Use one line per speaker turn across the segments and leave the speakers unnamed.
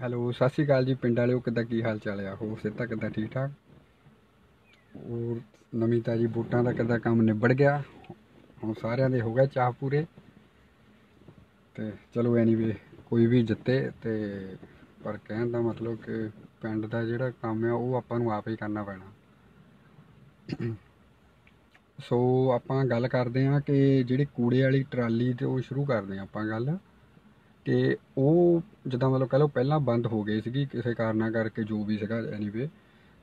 Hello, ਸਤਿ ਸ਼੍ਰੀ ਅਕਾਲ ਜੀ ਪਿੰਡ ਵਾਲਿਓ, ਕਿੱਦਾਂ, ਕੀ ਹਾਲ ਚਾਲ ਆ? ਹੋਰ ਸਿਹਤਾਂ ਕਿੱਦਾਂ, ਠੀਕ ਠਾਕ? ਹੋਰ ਨਵੀਂ ਤਾਜੀ ਬੂਟਾਂ ਦਾ ਕਿੱਦਾਂ ਕੰਮ ਨਿਬੜ ਗਿਆ? ਹੁਣ ਸਾਰਿਆਂ ਦੇ ਹੋ ਗਏ ਚਾਹ ਪੂਰੇ। ਤੇ ਚਲੋ ਐਨੀਵੇ ਕੋਈ ਵੀ ਜਿੱਤੇ ਤੇ, ਪਰ ਕਹਿਣ ਦਾ ਮਤਲਬ ਕਿ ਪਿੰਡ ਦਾ ਜਿਹੜਾ ਕੰਮ ਆ, ਉਹ ਆਪਾਂ ਨੂੰ ਆਪ ਹੀ ਕਰਨਾ ਪੈਣਾ। ਸੋ ਆਪਾਂ ਗੱਲ ਕਰਦੇ ਹਾਂ ਕਿ ਜਿਹੜੀ ਕੂੜੇ ਵਾਲੀ ਟਰਾਲੀ ਤੇ ਉਹ ਸ਼ੁਰੂ ਕਰਦੇ ਹਾਂ ਆਪਾਂ ਗੱਲ। ਕਿ ਉਹ ਜਿੱਦਾਂ ਮਤਲਬ ਕਹ ਲਓ ਪਹਿਲਾਂ ਬੰਦ ਹੋ ਗਈ ਸੀਗੀ ਕਿਸੇ ਕਾਰਨਾਂ ਕਰਕੇ ਜੋ ਵੀ ਸੀਗਾ ਐਨੀਵੇ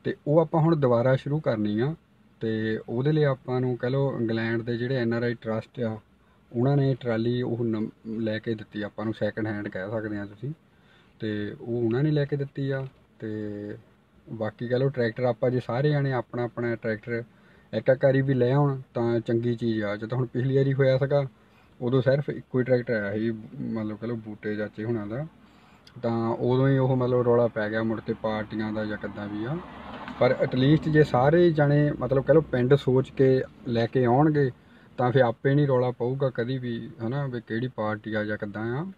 ਤੇ ਉਹ ਆਪਾਂ ਹੁਣ ਦੁਬਾਰਾ ਸ਼ੁਰੂ ਕਰਨੀ ਆ, ਤੇ ਉਹਦੇ ਲਈ ਆਪਾਂ ਨੂੰ ਕਹ ਲਓ ਇੰਗਲੈਂਡ ਦੇ ਜਿਹੜੇ ਐਨ ਆਰ ਆਈ ਟਰਸਟ ਆ, ਉਹਨਾਂ ਨੇ ਟਰਾਲੀ ਉਹ ਨਮ- ਲੈ ਕੇ ਦਿੱਤੀ, ਆਪਾਂ ਨੂੰ ਸੈਕੰਡ ਹੈਂਡ ਕਹਿ ਸਕਦੇ ਆ ਤੁਸੀਂ, ਤੇ ਉਹ ਉਹਨਾਂ ਨੇ ਲੈ ਕੇ ਦਿੱਤੀ ਆ, ਤੇ ਬਾਕੀ ਕਹ ਲਓ ਟਰੈਕਟਰ ਆਪਾਂ ਜੇ ਸਾਰੇ ਜਾਣੇ ਆਪਣਾ ਆਪਣਾ ਟਰੈਕਟਰ ਇੱਕ ਇੱਕ ਵਾਰੀ ਵੀ ਲੈ ਆਉਣ ਤਾਂ ਚੰਗੀ ਚੀਜ਼ ਆ, ਜਦੋਂ ਹੁਣ ਪਿਛਲੀ ਵਾਰੀ ਹੋਇਆ ਸੀਗਾ ਉਦੋਂ ਸਿਰਫ ਇੱਕੋ ਹੀ ਟਰੈਕਟਰ ਆਇਆ ਸੀ, ਮਤਲਬ ਕਹ ਲਓ ਬੂਟੇ ਚਾਚੇ ਹੁਣਾਂ ਦਾ। ਤਾਂ ਉਦੋਂ ਹੀ ਉਹ ਮਤਲਬ ਰੌਲਾ ਪੈ ਗਿਆ ਮੁੜ ਕੇ ਪਾਰਟੀਆਂ ਦਾ ਜਾਂ ਕਿੱਦਾਂ ਵੀ ਆ। ਪਰ ਐਟਲੀਸਟ ਜੇ ਸਾਰੇ ਜਣੇ ਮਤਲਬ ਕਹ ਲਓ ਪਿੰਡ ਸੋਚ ਕੇ ਲੈ ਕੇ ਆਉਣਗੇ, ਤਾਂ ਫਿਰ ਆਪੇ ਨਹੀਂ ਰੌਲਾ ਪਊਗਾ ਕਦੀ ਵੀ, ਹਨਾ, ਵੀ ਕਿਹੜੀ ਪਾਰਟੀ ਆ ਜਾਂ ਕਿੱਦਾਂ ਆ।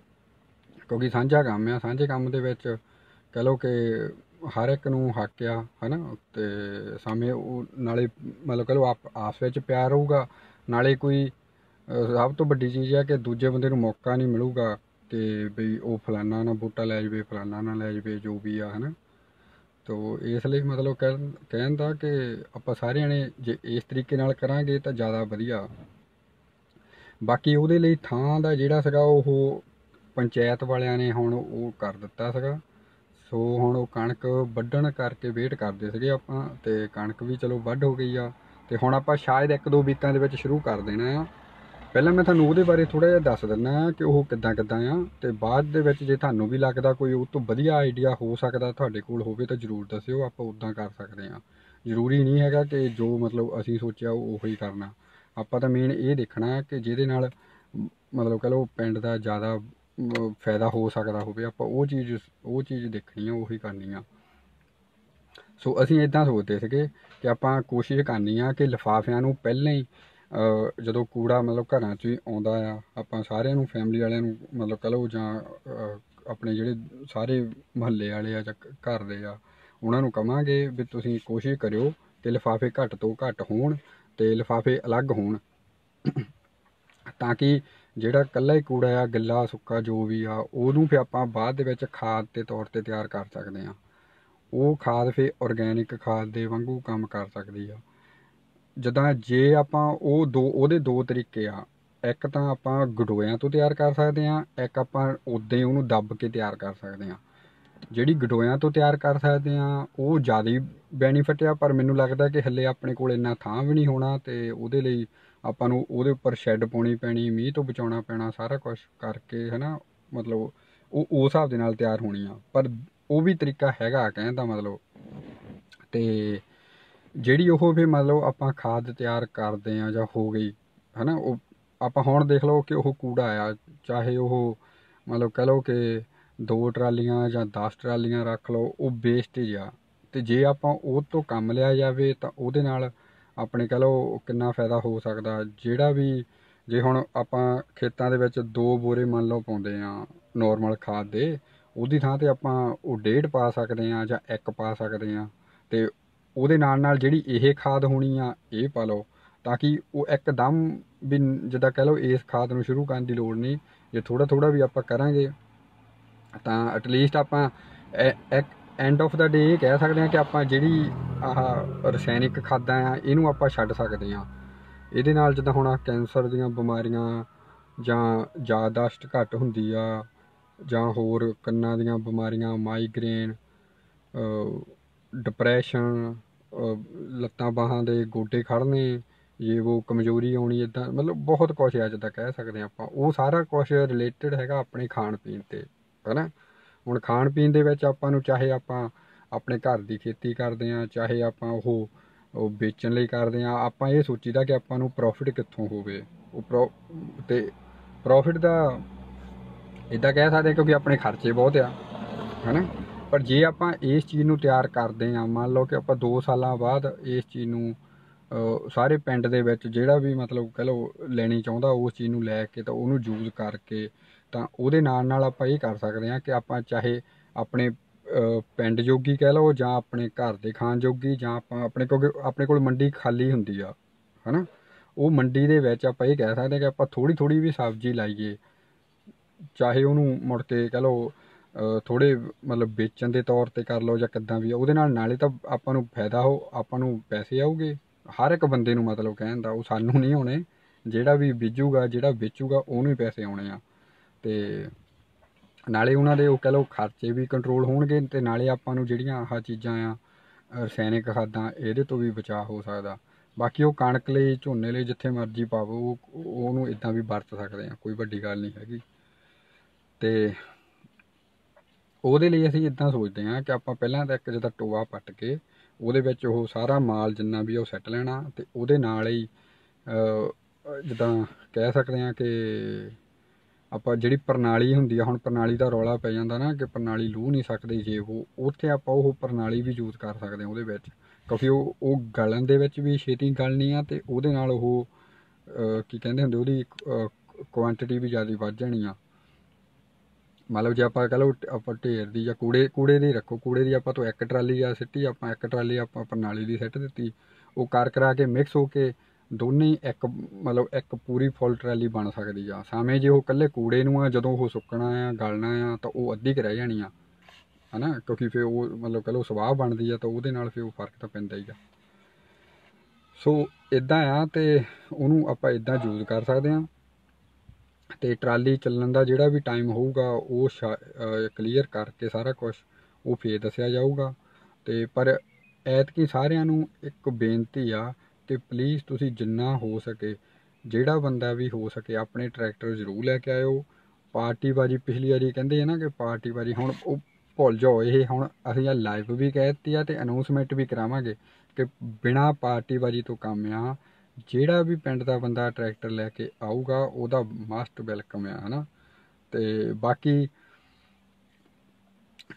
ਕਿਉਂਕਿ ਸਾਂਝਾ ਕੰਮ ਆ, ਸਾਂਝੇ ਕੰਮ ਦੇ ਵਿੱਚ ਕਹ ਲਓ ਕਿ ਹਰ ਇੱਕ ਨੂੰ ਹੱਕ ਆ, ਹਨਾ, ਤੇ ਸਮੇਂ ਉਹ ਨਾਲੇ ਮਤਲਬ ਕਹ ਲਓ ਆਪ ਆਪਸ ਵਿੱਚ ਪਿਆਰ ਰਹੂਗਾ। ਨਾਲੇ ਕੋਈ ਸਭ ਤੋਂ ਵੱਡੀ ਚੀਜ਼ ਹੈ ਕਿ ਦੂਜੇ ਬੰਦੇ ਨੂੰ ਮੌਕਾ ਨਹੀਂ ਮਿਲੂਗਾ ਕਿ ਬਈ ਉਹ ਫਲਾਨਾ ਨਾ ਬੂਟਾ ਲੈ ਜਾਵੇ, ਫਲਾਨਾ ਨਾ ਲੈ ਜਾਵੇ, ਜੋ ਵੀ ਆ, ਹਨਾ? ਤੋ ਇਸ ਲਈ ਮਤਲਬ ਕਹਿਣ ਕਹਿਣ ਦਾ ਕਿ ਆਪਾਂ ਸਾਰਿਆਂ ਨੇ ਜੇ ਇਸ ਤਰੀਕੇ ਨਾਲ ਕਰਾਂਗੇ ਤਾਂ ਜ਼ਿਆਦਾ ਵਧੀਆ। ਬਾਕੀ ਉਹਦੇ ਲਈ ਥਾਂ ਦਾ ਜਿਹੜਾ ਸੀਗਾ ਉਹ ਪੰਚਾਇਤ ਵਾਲਿਆਂ ਨੇ ਹੁਣ ਉਹ ਕਰ ਦਿੱਤਾ ਸੀਗਾ। ਸੋ ਹੁਣ ਉਹ ਕਣਕ ਵੱਢਣ ਕਰਕੇ ਵੇਟ ਕਰਦੇ ਸੀਗੇ ਆਪਾਂ ਤੇ ਕਣਕ ਵੀ ਚਲੋ ਵੱਢ ਹੋ ਗਈ ਆ। ਤੇ ਹੁਣ ਆਪਾਂ ਸ਼ਾਇਦ ਇੱਕ ਦੋ ਵੀਕਾਂ ਦੇ ਵਿੱਚ ਸ਼ੁਰੂ ਕਰ ਦੇਣਾ ਆ। ਪਹਿਲਾਂ ਮੈਂ ਤੁਹਾਨੂੰ ਉਹਦੇ ਬਾਰੇ ਥੋੜਾ ਜਿਹਾ ਦੱਸ ਦਿੰਦਾ ਕਿ ਉਹ ਕਿੱਦਾਂ ਕਿੱਦਾਂ ਆ ਤੇ ਬਾਅਦ ਦੇ ਵਿੱਚ ਜੇ ਤੁਹਾਨੂੰ ਵੀ ਲੱਗਦਾ ਕੋਈ ਉਹ ਤੋਂ ਵਧੀਆ ਆਈਡੀਆ ਹੋ ਸਕਦਾ ਤੁਹਾਡੇ ਕੋਲ ਹੋਵੇ ਤਾਂ ਜਰੂਰ ਦੱਸਿਓ, ਆਪਾਂ ਉਦਾਂ ਕਰ ਸਕਦੇ ਆ ਜ਼ਰੂਰੀ ਨਹੀਂ ਹੈਗਾ ਕਿ ਜੋ ਮਤਲਬ ਅਸੀਂ ਸੋਚਿਆ ਉਹ ਉਹੀ ਕਰਨਾ। ਆਪਾਂ ਤਾਂ ਮੇਨ ਇਹ ਦੇਖਣਾ ਕਿ ਜਿਹਦੇ ਨਾਲ ਮਤਲਬ ਕਹ ਲਓ ਪਿੰਡ ਦਾ ਜ਼ਿਆਦਾ ਫਾਇਦਾ ਹੋ ਸਕਦਾ ਹੋਵੇ, ਆਪਾਂ ਉਹ ਚੀਜ਼ ਉਹ ਚੀਜ਼ ਦੇਖਣੀ ਆ, ਉਹੀ ਕਰਨੀ ਆ। ਸੋ ਅਸੀਂ ਇਦਾਂ ਸੋਚਦੇ ਸੀਗੇ ਕਿ ਆਪਾਂ ਕੋਸ਼ਿਸ਼ ਕਰਨੀ ਆ ਕਿ ਲਿਫਾਫਿਆਂ ਨੂੰ ਪਹਿਲਾਂ ਹੀ ਜਦੋਂ ਕੂੜਾ ਮਤਲਬ ਘਰਾਂ 'ਚ ਵੀ ਆਉਂਦਾ ਆ, ਆਪਾਂ ਸਾਰਿਆਂ ਨੂੰ ਫੈਮਿਲੀ ਵਾਲਿਆਂ ਨੂੰ ਮਤਲਬ ਕਹ ਲਓ ਜਾਂ ਆਪਣੇ ਜਿਹੜੇ ਸਾਰੇ ਮਹੱਲੇ ਵਾਲੇ ਆ ਜਾਂ ਘਰ ਦੇ ਆ, ਉਹਨਾਂ ਨੂੰ ਕਵਾਂਗੇ ਵੀ ਤੁਸੀਂ ਕੋਸ਼ਿਸ਼ ਕਰਿਓ ਕਿ ਲਿਫਾਫੇ ਘੱਟ ਤੋਂ ਘੱਟ ਹੋਣ ਤੇ ਲਿਫਾਫੇ ਅਲੱਗ ਹੋਣ। ਤਾਂ ਕਿ ਜਿਹੜਾ ਕੱਲਾ ਹੀ ਕੂੜਾ ਆ, ਗਿੱਲਾ, ਸੁੱਕਾ ਜੋ ਵੀ ਆ, ਉਹਨੂੰ ਫਿਰ ਆਪਾਂ ਬਾਅਦ ਦੇ ਵਿੱਚ ਖਾਦ ਦੇ ਤੌਰ ਤੇ ਤਿਆਰ ਕਰ ਸਕਦੇ ਆ। ਉਹ ਖਾਦ ਫਿਰ ਆਰਗੈਨਿਕ ਖਾਦ ਦੇ ਵਾਂਗੂ ਕੰਮ ਕਰ ਸਕਦੀ ਆ। ਜਿੱਦਾਂ ਜੇ ਆਪਾਂ ਉਹ ਦੋ, ਉਹਦੇ ਦੋ ਤਰੀਕੇ ਆ। ਇੱਕ ਤਾਂ ਆਪਾਂ ਗਡੋਇਆਂ ਤੋਂ ਤਿਆਰ ਕਰ ਸਕਦੇ ਆ ਇੱਕ ਆਪਾਂ ਉਦਾਂ ਹੀ ਉਹਨੂੰ ਦੱਬ ਕੇ ਤਿਆਰ ਕਰ ਸਕਦੇ ਆ ਜਿਹੜੀ ਗਡੋਇਆਂ ਤੋਂ ਤਿਆਰ ਕਰ ਸਕਦੇ ਆ ਉਹ ਜ਼ਿਆਦਾ ਬੈਨੀਫਿਟ ਆ, ਪਰ ਮੈਨੂੰ ਲੱਗਦਾ ਕਿ ਹੱਲੇ ਆਪਣੇ ਕੋਲ ਇੰਨਾ ਥਾਂ ਵੀ ਨਹੀਂ ਹੋਣਾ ਤੇ ਉਹਦੇ ਲਈ ਆਪਾਂ ਨੂੰ ਉਹਦੇ ਉੱਪਰ ਸ਼ੈੱਡ ਪਾਉਣੀ ਪੈਣੀ, ਮੀਂਹ ਤੋਂ ਬਚਾਉਣਾ ਪੈਣਾ, ਸਾਰਾ ਕੁਝ ਕਰਕੇ ਹਨਾ, ਮਤਲਬ ਉਹ ਉਸ ਹਿਸਾਬ ਦੇ ਨਾਲ ਤਿਆਰ ਹੋਣੀ ਆ। ਪਰ ਉਹ ਵੀ ਤਰੀਕਾ ਹੈਗਾ ਕਹਿਣ ਦਾ ਮਤਲਬ। ਤੇ ਜਿਹੜੀ ਉਹ ਵੀ ਮੰਨ ਲਓ ਆਪਾਂ ਖਾਦ ਤਿਆਰ ਕਰਦੇ ਆ ਜਾਂ ਹੋ ਗਈ, ਹਨਾ, ਉਹ ਆਪਾਂ ਹੁਣ ਦੇਖ ਲਓ ਕਿ ਉਹ ਕੂੜਾ ਆ, ਚਾਹੇ ਉਹ ਮਤਲਬ ਕਹ ਲਓ ਕਿ ਦੋ ਟਰਾਲੀਆਂ ਜਾਂ 10 ਟਰਾਲੀਆਂ ਰੱਖ ਲਓ, ਉਹ ਵੇਸਟੇਜ ਆ। ਤੇ ਜੇ ਆਪਾਂ ਉਹ ਤੋਂ ਕੰਮ ਲਿਆ ਜਾਵੇ ਤਾਂ ਉਹਦੇ ਨਾਲ ਆਪਣੇ ਕਹ ਲਓ ਕਿੰਨਾ ਫਾਇਦਾ ਹੋ ਸਕਦਾ। ਜਿਹੜਾ ਵੀ ਜੇ ਹੁਣ ਆਪਾਂ ਖੇਤਾਂ ਦੇ ਵਿੱਚ ਦੋ ਬੋਰੇ ਮੰਨ ਲਓ ਪਾਉਂਦੇ ਆ ਨੋਰਮਲ ਖਾਦ ਦੇ, ਉਹਦੀ ਥਾਂ ਤੇ ਆਪਾਂ ਉਹ ਡੇਢ ਪਾ ਸਕਦੇ ਆ ਜਾਂ ਇੱਕ ਪਾ ਸਕਦੇ ਆ ਤੇ ਉਹਦੇ ਨਾਲ ਨਾਲ ਜਿਹੜੀ ਇਹ ਖਾਦ ਹੋਣੀ ਆ, ਇਹ ਪਾ ਲਓ ਤਾਂ ਕਿ ਉਹ ਇੱਕਦਮ ਵੀ ਜਿੱਦਾਂ ਕਹਿ ਲਓ ਇਸ ਖਾਦ ਨੂੰ ਸ਼ੁਰੂ ਕਰਨ ਦੀ ਲੋੜ ਨਹੀਂ। ਜੇ ਥੋੜਾ ਥੋੜਾ ਵੀ ਆਪਾਂ ਕਰਾਂਗੇ ਤਾਂ ਐਟਲੀਸਟ ਆਪਾਂ ਇੱਕ ਐਂਡ ਆਫ ਦਾ ਡੇ ਇਹ ਕਹਿ ਸਕਦੇ ਹਾਂ ਕਿ ਆਪਾਂ ਜਿਹੜੀ ਆਹ ਰਸਾਇਣਿਕ ਖਾਦਾਂ ਆ, ਇਹਨੂੰ ਆਪਾਂ ਛੱਡ ਸਕਦੇ ਹਾਂ। ਇਹਦੇ ਨਾਲ ਜਿੱਦਾਂ ਹੁਣ ਕੈਂਸਰ ਦੀਆਂ ਬਿਮਾਰੀਆਂ ਜਾਂ ਯਾਦਾਸ਼ਤ ਘੱਟ ਹੁੰਦੀ ਆ, ਜਾਂ ਹੋਰ ਕੰਨਾਂ ਦੀਆਂ ਬਿਮਾਰੀਆਂ ਮਾਈਗ੍ਰੇਨ ਡਿਪਰੈਸ਼ਨ ਲੱਤਾਂ ਬਾਹਾਂ ਦੇ ਗੋਡੇ ਖੜਨੇ ਇਹ ਉਹ ਕਮਜ਼ੋਰੀ ਆਉਣੀ ਇਦਾਂ ਮਤਲਬ ਬਹੁਤ ਕੁਝ ਆ ਜਿੱਦਾਂ ਕਹਿ ਸਕਦੇ ਹਾਂ ਆਪਾਂ। ਉਹ ਸਾਰਾ ਕੁਝ ਰਿਲੇਟਡ ਹੈਗਾ ਆਪਣੇ ਖਾਣ ਪੀਣ ਤੇ ਹਨਾ ਹੁਣ ਖਾਣ ਪੀਣ ਦੇ ਵਿੱਚ ਆਪਾਂ ਨੂੰ ਚਾਹੇ ਆਪਾਂ ਆਪਣੇ ਘਰ ਦੀ ਖੇਤੀ ਕਰਦੇ ਆ ਚਾਹੇ ਆਪਾਂ ਉਹ ਉਹ ਵੇਚਣ ਲਈ ਕਰਦੇ ਆ ਆਪਾਂ ਇਹ ਸੋਚੀਦਾ ਕਿ ਆਪਾਂ ਨੂੰ ਪ੍ਰੋਫਿਟ ਕਿੱਥੋਂ ਹੋਵੇ। ਉਹ ਪ੍ਰੋ ਤੇ ਪ੍ਰੋਫਿਟ ਦਾ ਇਦਾਂ ਕਹਿ ਸਕਦੇ ਕਿਉਂਕਿ ਆਪਣੇ ਖਰਚੇ ਬਹੁਤ ਆ ਹਨਾ ਪਰ ਜੇ ਆਪਾਂ ਇਸ ਚੀਜ਼ ਨੂੰ ਤਿਆਰ ਕਰਦੇ ਆ ਮੰਨ ਲਓ ਕਿ ਆਪਾਂ 2 ਸਾਲਾਂ ਬਾਅਦ ਇਸ ਚੀਜ਼ ਨੂੰ ਸਾਰੇ ਪਿੰਡ ਦੇ ਵਿੱਚ ਜਿਹੜਾ ਵੀ ਮਤਲਬ ਕਹ ਲਓ ਲੈਣੀ ਚਾਹੁੰਦਾ ਉਸ ਚੀਜ਼ ਨੂੰ ਲੈ ਕੇ ਤਾਂ ਉਹਨੂੰ ਯੂਜ਼ ਕਰਕੇ ਤਾਂ ਉਹਦੇ ਨਾਲ ਨਾਲ ਆਪਾਂ ਇਹ ਕਰ ਸਕਦੇ ਹਾਂ ਕਿ ਆਪਾਂ ਚਾਹੇ ਆਪਣੇ ਪਿੰਡ ਜੋਗੀ ਕਹਿ ਲਓ ਜਾਂ ਆਪਣੇ ਘਰ ਦੇ ਖਾਣ ਜੋਗੀ ਜਾਂ ਆਪਾਂ ਆਪਣੇ ਕੋਲ ਆਪਣੇ ਕੋਲ ਮੰਡੀ ਖਾਲੀ ਹੁੰਦੀ ਆ, ਹਨਾ? ਉਹ ਮੰਡੀ ਦੇ ਵਿੱਚ ਆਪਾਂ ਇਹ ਕਹਿ ਸਕਦੇ ਹਾਂ ਕਿ ਆਪਾਂ ਥੋੜੀ ਥੋੜੀ ਵੀ ਸਬਜ਼ੀ ਲਾਈਏ, ਚਾਹੇ ਉਹਨੂੰ ਮੁੜ ਕੇ ਕਹਿ ਲਓ ਥੋੜੇ ਮਤਲਬ ਵੇਚਣ ਦੇ ਤੌਰ ਤੇ ਕਰ ਲਓ ਜਾਂ ਕਿੱਦਾਂ ਵੀ ਉਹਦੇ ਨਾਲ ਨਾਲੇ ਤਾਂ ਆਪਾਂ ਨੂੰ ਫਾਇਦਾ ਹੋ, ਆਪਾਂ ਨੂੰ ਪੈਸੇ ਆਉਗੇ ਹਰ ਇੱਕ ਬੰਦੇ ਨੂੰ ਮਤਲਬ ਕਹਿਣ ਦਾ, ਉਹ ਸਾਨੂੰ ਨਹੀਂ ਆਉਣੇ। ਜਿਹੜਾ ਵੀ ਬੀਜੂਗਾ, ਜਿਹੜਾ ਵੇਚੂਗਾ, ਉਹਨੂੰ ਹੀ ਪੈਸੇ ਆਉਣੇ ਆ। ਤੇ ਨਾਲੇ ਉਹਨਾਂ ਦੇ ਉਹ ਕਹ ਲਓ ਖਰਚੇ ਵੀ ਕੰਟਰੋਲ ਹੋਣਗੇ ਤੇ ਨਾਲੇ ਆਪਾਂ ਨੂੰ ਜਿਹੜੀਆਂ ਆਹ ਚੀਜ਼ਾਂ ਆ, ਰਸਾਇਣਿਕ ਖਾਦਾਂ, ਇਹਦੇ ਤੋਂ ਵੀ ਬਚਾਅ ਹੋ ਸਕਦਾ। ਬਾਕੀ ਉਹ ਕਣਕ ਲਈ, ਝੋਨੇ ਲਈ ਜਿੱਥੇ ਮਰਜ਼ੀ ਪਾਵੋ, ਉਹ ਉਹਨੂੰ ਇਦਾਂ ਵੀ ਵਰਤ ਸਕਦੇ ਆ, ਕੋਈ ਵੱਡੀ ਗੱਲ ਨਹੀਂ ਹੈਗੀ। ਤੇ ਉਹਦੇ ਲਈ ਅਸੀਂ ਇਦਾਂ ਸੋਚਦੇ ਹਾਂ ਕਿ ਆਪਾਂ ਪਹਿਲਾਂ ਤਾਂ ਇੱਕ ਜਿਹਦਾ ਟੋਆ ਪੱਟ ਕੇ ਉਹਦੇ ਵਿੱਚ ਉਹ ਸਾਰਾ ਮਾਲ ਜਿੰਨਾ ਵੀ ਉਹ ਸੱਟ ਲੈਣਾ ਤੇ ਉਹਦੇ ਨਾਲ ਹੀ ਜਿੱਦਾਂ ਕਹਿ ਸਕਦੇ ਹਾਂ ਕਿ ਆਪਾਂ ਜਿਹੜੀ ਪ੍ਰਣਾਲੀ ਹੁੰਦੀ ਆ, ਹੁਣ ਪ੍ਰਣਾਲੀ ਦਾ ਰੌਲਾ ਪੈ ਜਾਂਦਾ ਨਾ ਕਿ ਪ੍ਰਣਾਲੀ ਲੂ ਨਹੀਂ ਸਕਦੇ ਜੇ ਉਹ, ਉੱਥੇ ਆਪਾਂ ਉਹ ਪ੍ਰਣਾਲੀ ਵੀ ਯੂਜ਼ ਕਰ ਸਕਦੇ ਹਾਂ ਉਹਦੇ ਵਿੱਚ। ਕਿਉਂਕਿ ਉਹ ਉਹ ਗਲਣ ਦੇ ਵਿੱਚ ਵੀ ਛੇਤੀ ਗਲਣੀ ਆ ਤੇ ਉਹਦੇ ਨਾਲ ਉਹ ਕੀ ਕਹਿੰਦੇ ਹੁੰਦੇ ਉਹਦੀ ਕੁਆਂਟੀਟੀ ਵੀ ਜ਼ਿਆਦਾ ਵੱਧ ਜਾਣੀ ਆ। ਮਤਲਬ ਜੇ ਆਪਾਂ ਕਹ ਲਓ ਆਪਾਂ ਢੇਰ ਦੀ ਜਾਂ ਕੂੜੇ ਕੂੜੇ ਦੀ ਰੱਖੋ, ਕੂੜੇ ਦੀ ਆਪਾਂ ਤੋਂ ਇੱਕ ਟਰਾਲੀ ਆ ਸਿੱਟੀ, ਆਪਾਂ ਇੱਕ ਟਰਾਲੀ ਆਪਾਂ ਪ੍ਰਣਾਲੀ ਦੀ ਸਿੱਟ ਦਿੱਤੀ। ਉਹ ਕਰ ਕਰਾ ਕੇ ਮਿਕਸ ਹੋ ਕੇ ਦੋਨੇ ਇੱਕ, ਮਤਲਬ ਇੱਕ ਪੂਰੀ ਫੁੱਲ ਟਰਾਲੀ ਬਣ ਸਕਦੀ ਆ। ਸਾਵੇਂ ਜੇ ਉਹ ਇਕੱਲੇ ਕੂੜੇ ਨੂੰ ਆ, ਜਦੋਂ ਉਹ ਸੁੱਕਣਾ ਆ, ਗਲਣਾ ਆ, ਤਾਂ ਉਹ ਅੱਧੀ ਕੁ ਰਹਿ ਜਾਣੀ ਆ। ਹਨਾ? ਕਿਉਂਕਿ ਫਿਰ ਉਹ, ਮਤਲਬ ਕਹ ਲਓ ਸਵਾਹ ਬਣਦੀ ਆ, ਤਾਂ ਉਹਦੇ ਨਾਲ ਫਿਰ ਉਹ ਫ਼ਰਕ ਤਾਂ ਪੈਂਦਾ ਹੀ ਆ। ਸੋ ਇਦਾਂ ਆ ਤੇ ਉਹਨੂੰ ਆਪਾਂ ਇਦਾਂ ਯੂਜ਼ ਕਰ ਸਕਦੇ ਆ। ਤੇ ਟਰਾਲੀ ਚੱਲਣ ਦਾ ਜਿਹੜਾ ਵੀ ਟਾਈਮ ਹੋਊਗਾ, ਉਹ ਕਲੀਅਰ ਕਰਕੇ ਸਾਰਾ ਕੁਝ ਉਹ ਫੇਰ ਦੱਸਿਆ ਜਾਊਗਾ। ਤੇ ਪਰ ਐਤਕੀ ਸਾਰਿਆਂ ਨੂੰ ਇੱਕ ਬੇਨਤੀ ਆ ਕਿ ਪਲੀਜ਼ ਤੁਸੀਂ ਜਿੰਨਾ ਹੋ ਸਕੇ, ਜਿਹੜਾ ਬੰਦਾ ਵੀ ਹੋ ਸਕੇ ਆਪਣੇ ਟਰੈਕਟਰ ਜ਼ਰੂਰ ਲੈ ਕੇ ਆਇਓ। ਪਾਰਟੀ ਬਾਜੀ ਪਿਛਲੀ ਵਾਰੀ ਕਹਿੰਦੇ ਆ ਨਾ ਕਿ ਪਾਰਟੀ ਬਾਜੀ ਹੁਣ ਉਹ ਭੁੱਲ ਜਾਓ, ਇਹ ਹੁਣ ਅਸੀਂ ਆ ਲਾਈਵ ਵੀ ਕਹਿ ਦਿੱਤੀ ਆ ਤੇ ਅਨਾਉਂਸਮੈਂਟ ਵੀ ਕਰਾਵਾਂਗੇ ਕਿ ਬਿਨਾ ਪਾਰਟੀ ਬਾਜੀ ਤੋਂ ਕੰਮ ਆ। ਜਿਹੜਾ ਵੀ ਪਿੰਡ ਦਾ ਬੰਦਾ ਟਰੈਕਟਰ ਲੈ ਕੇ ਆਊਗਾ, ਉਹਦਾ ਮਸਟ ਵੈਲਕਮ ਆ, ਹਨਾ? ਤੇ ਬਾਕੀ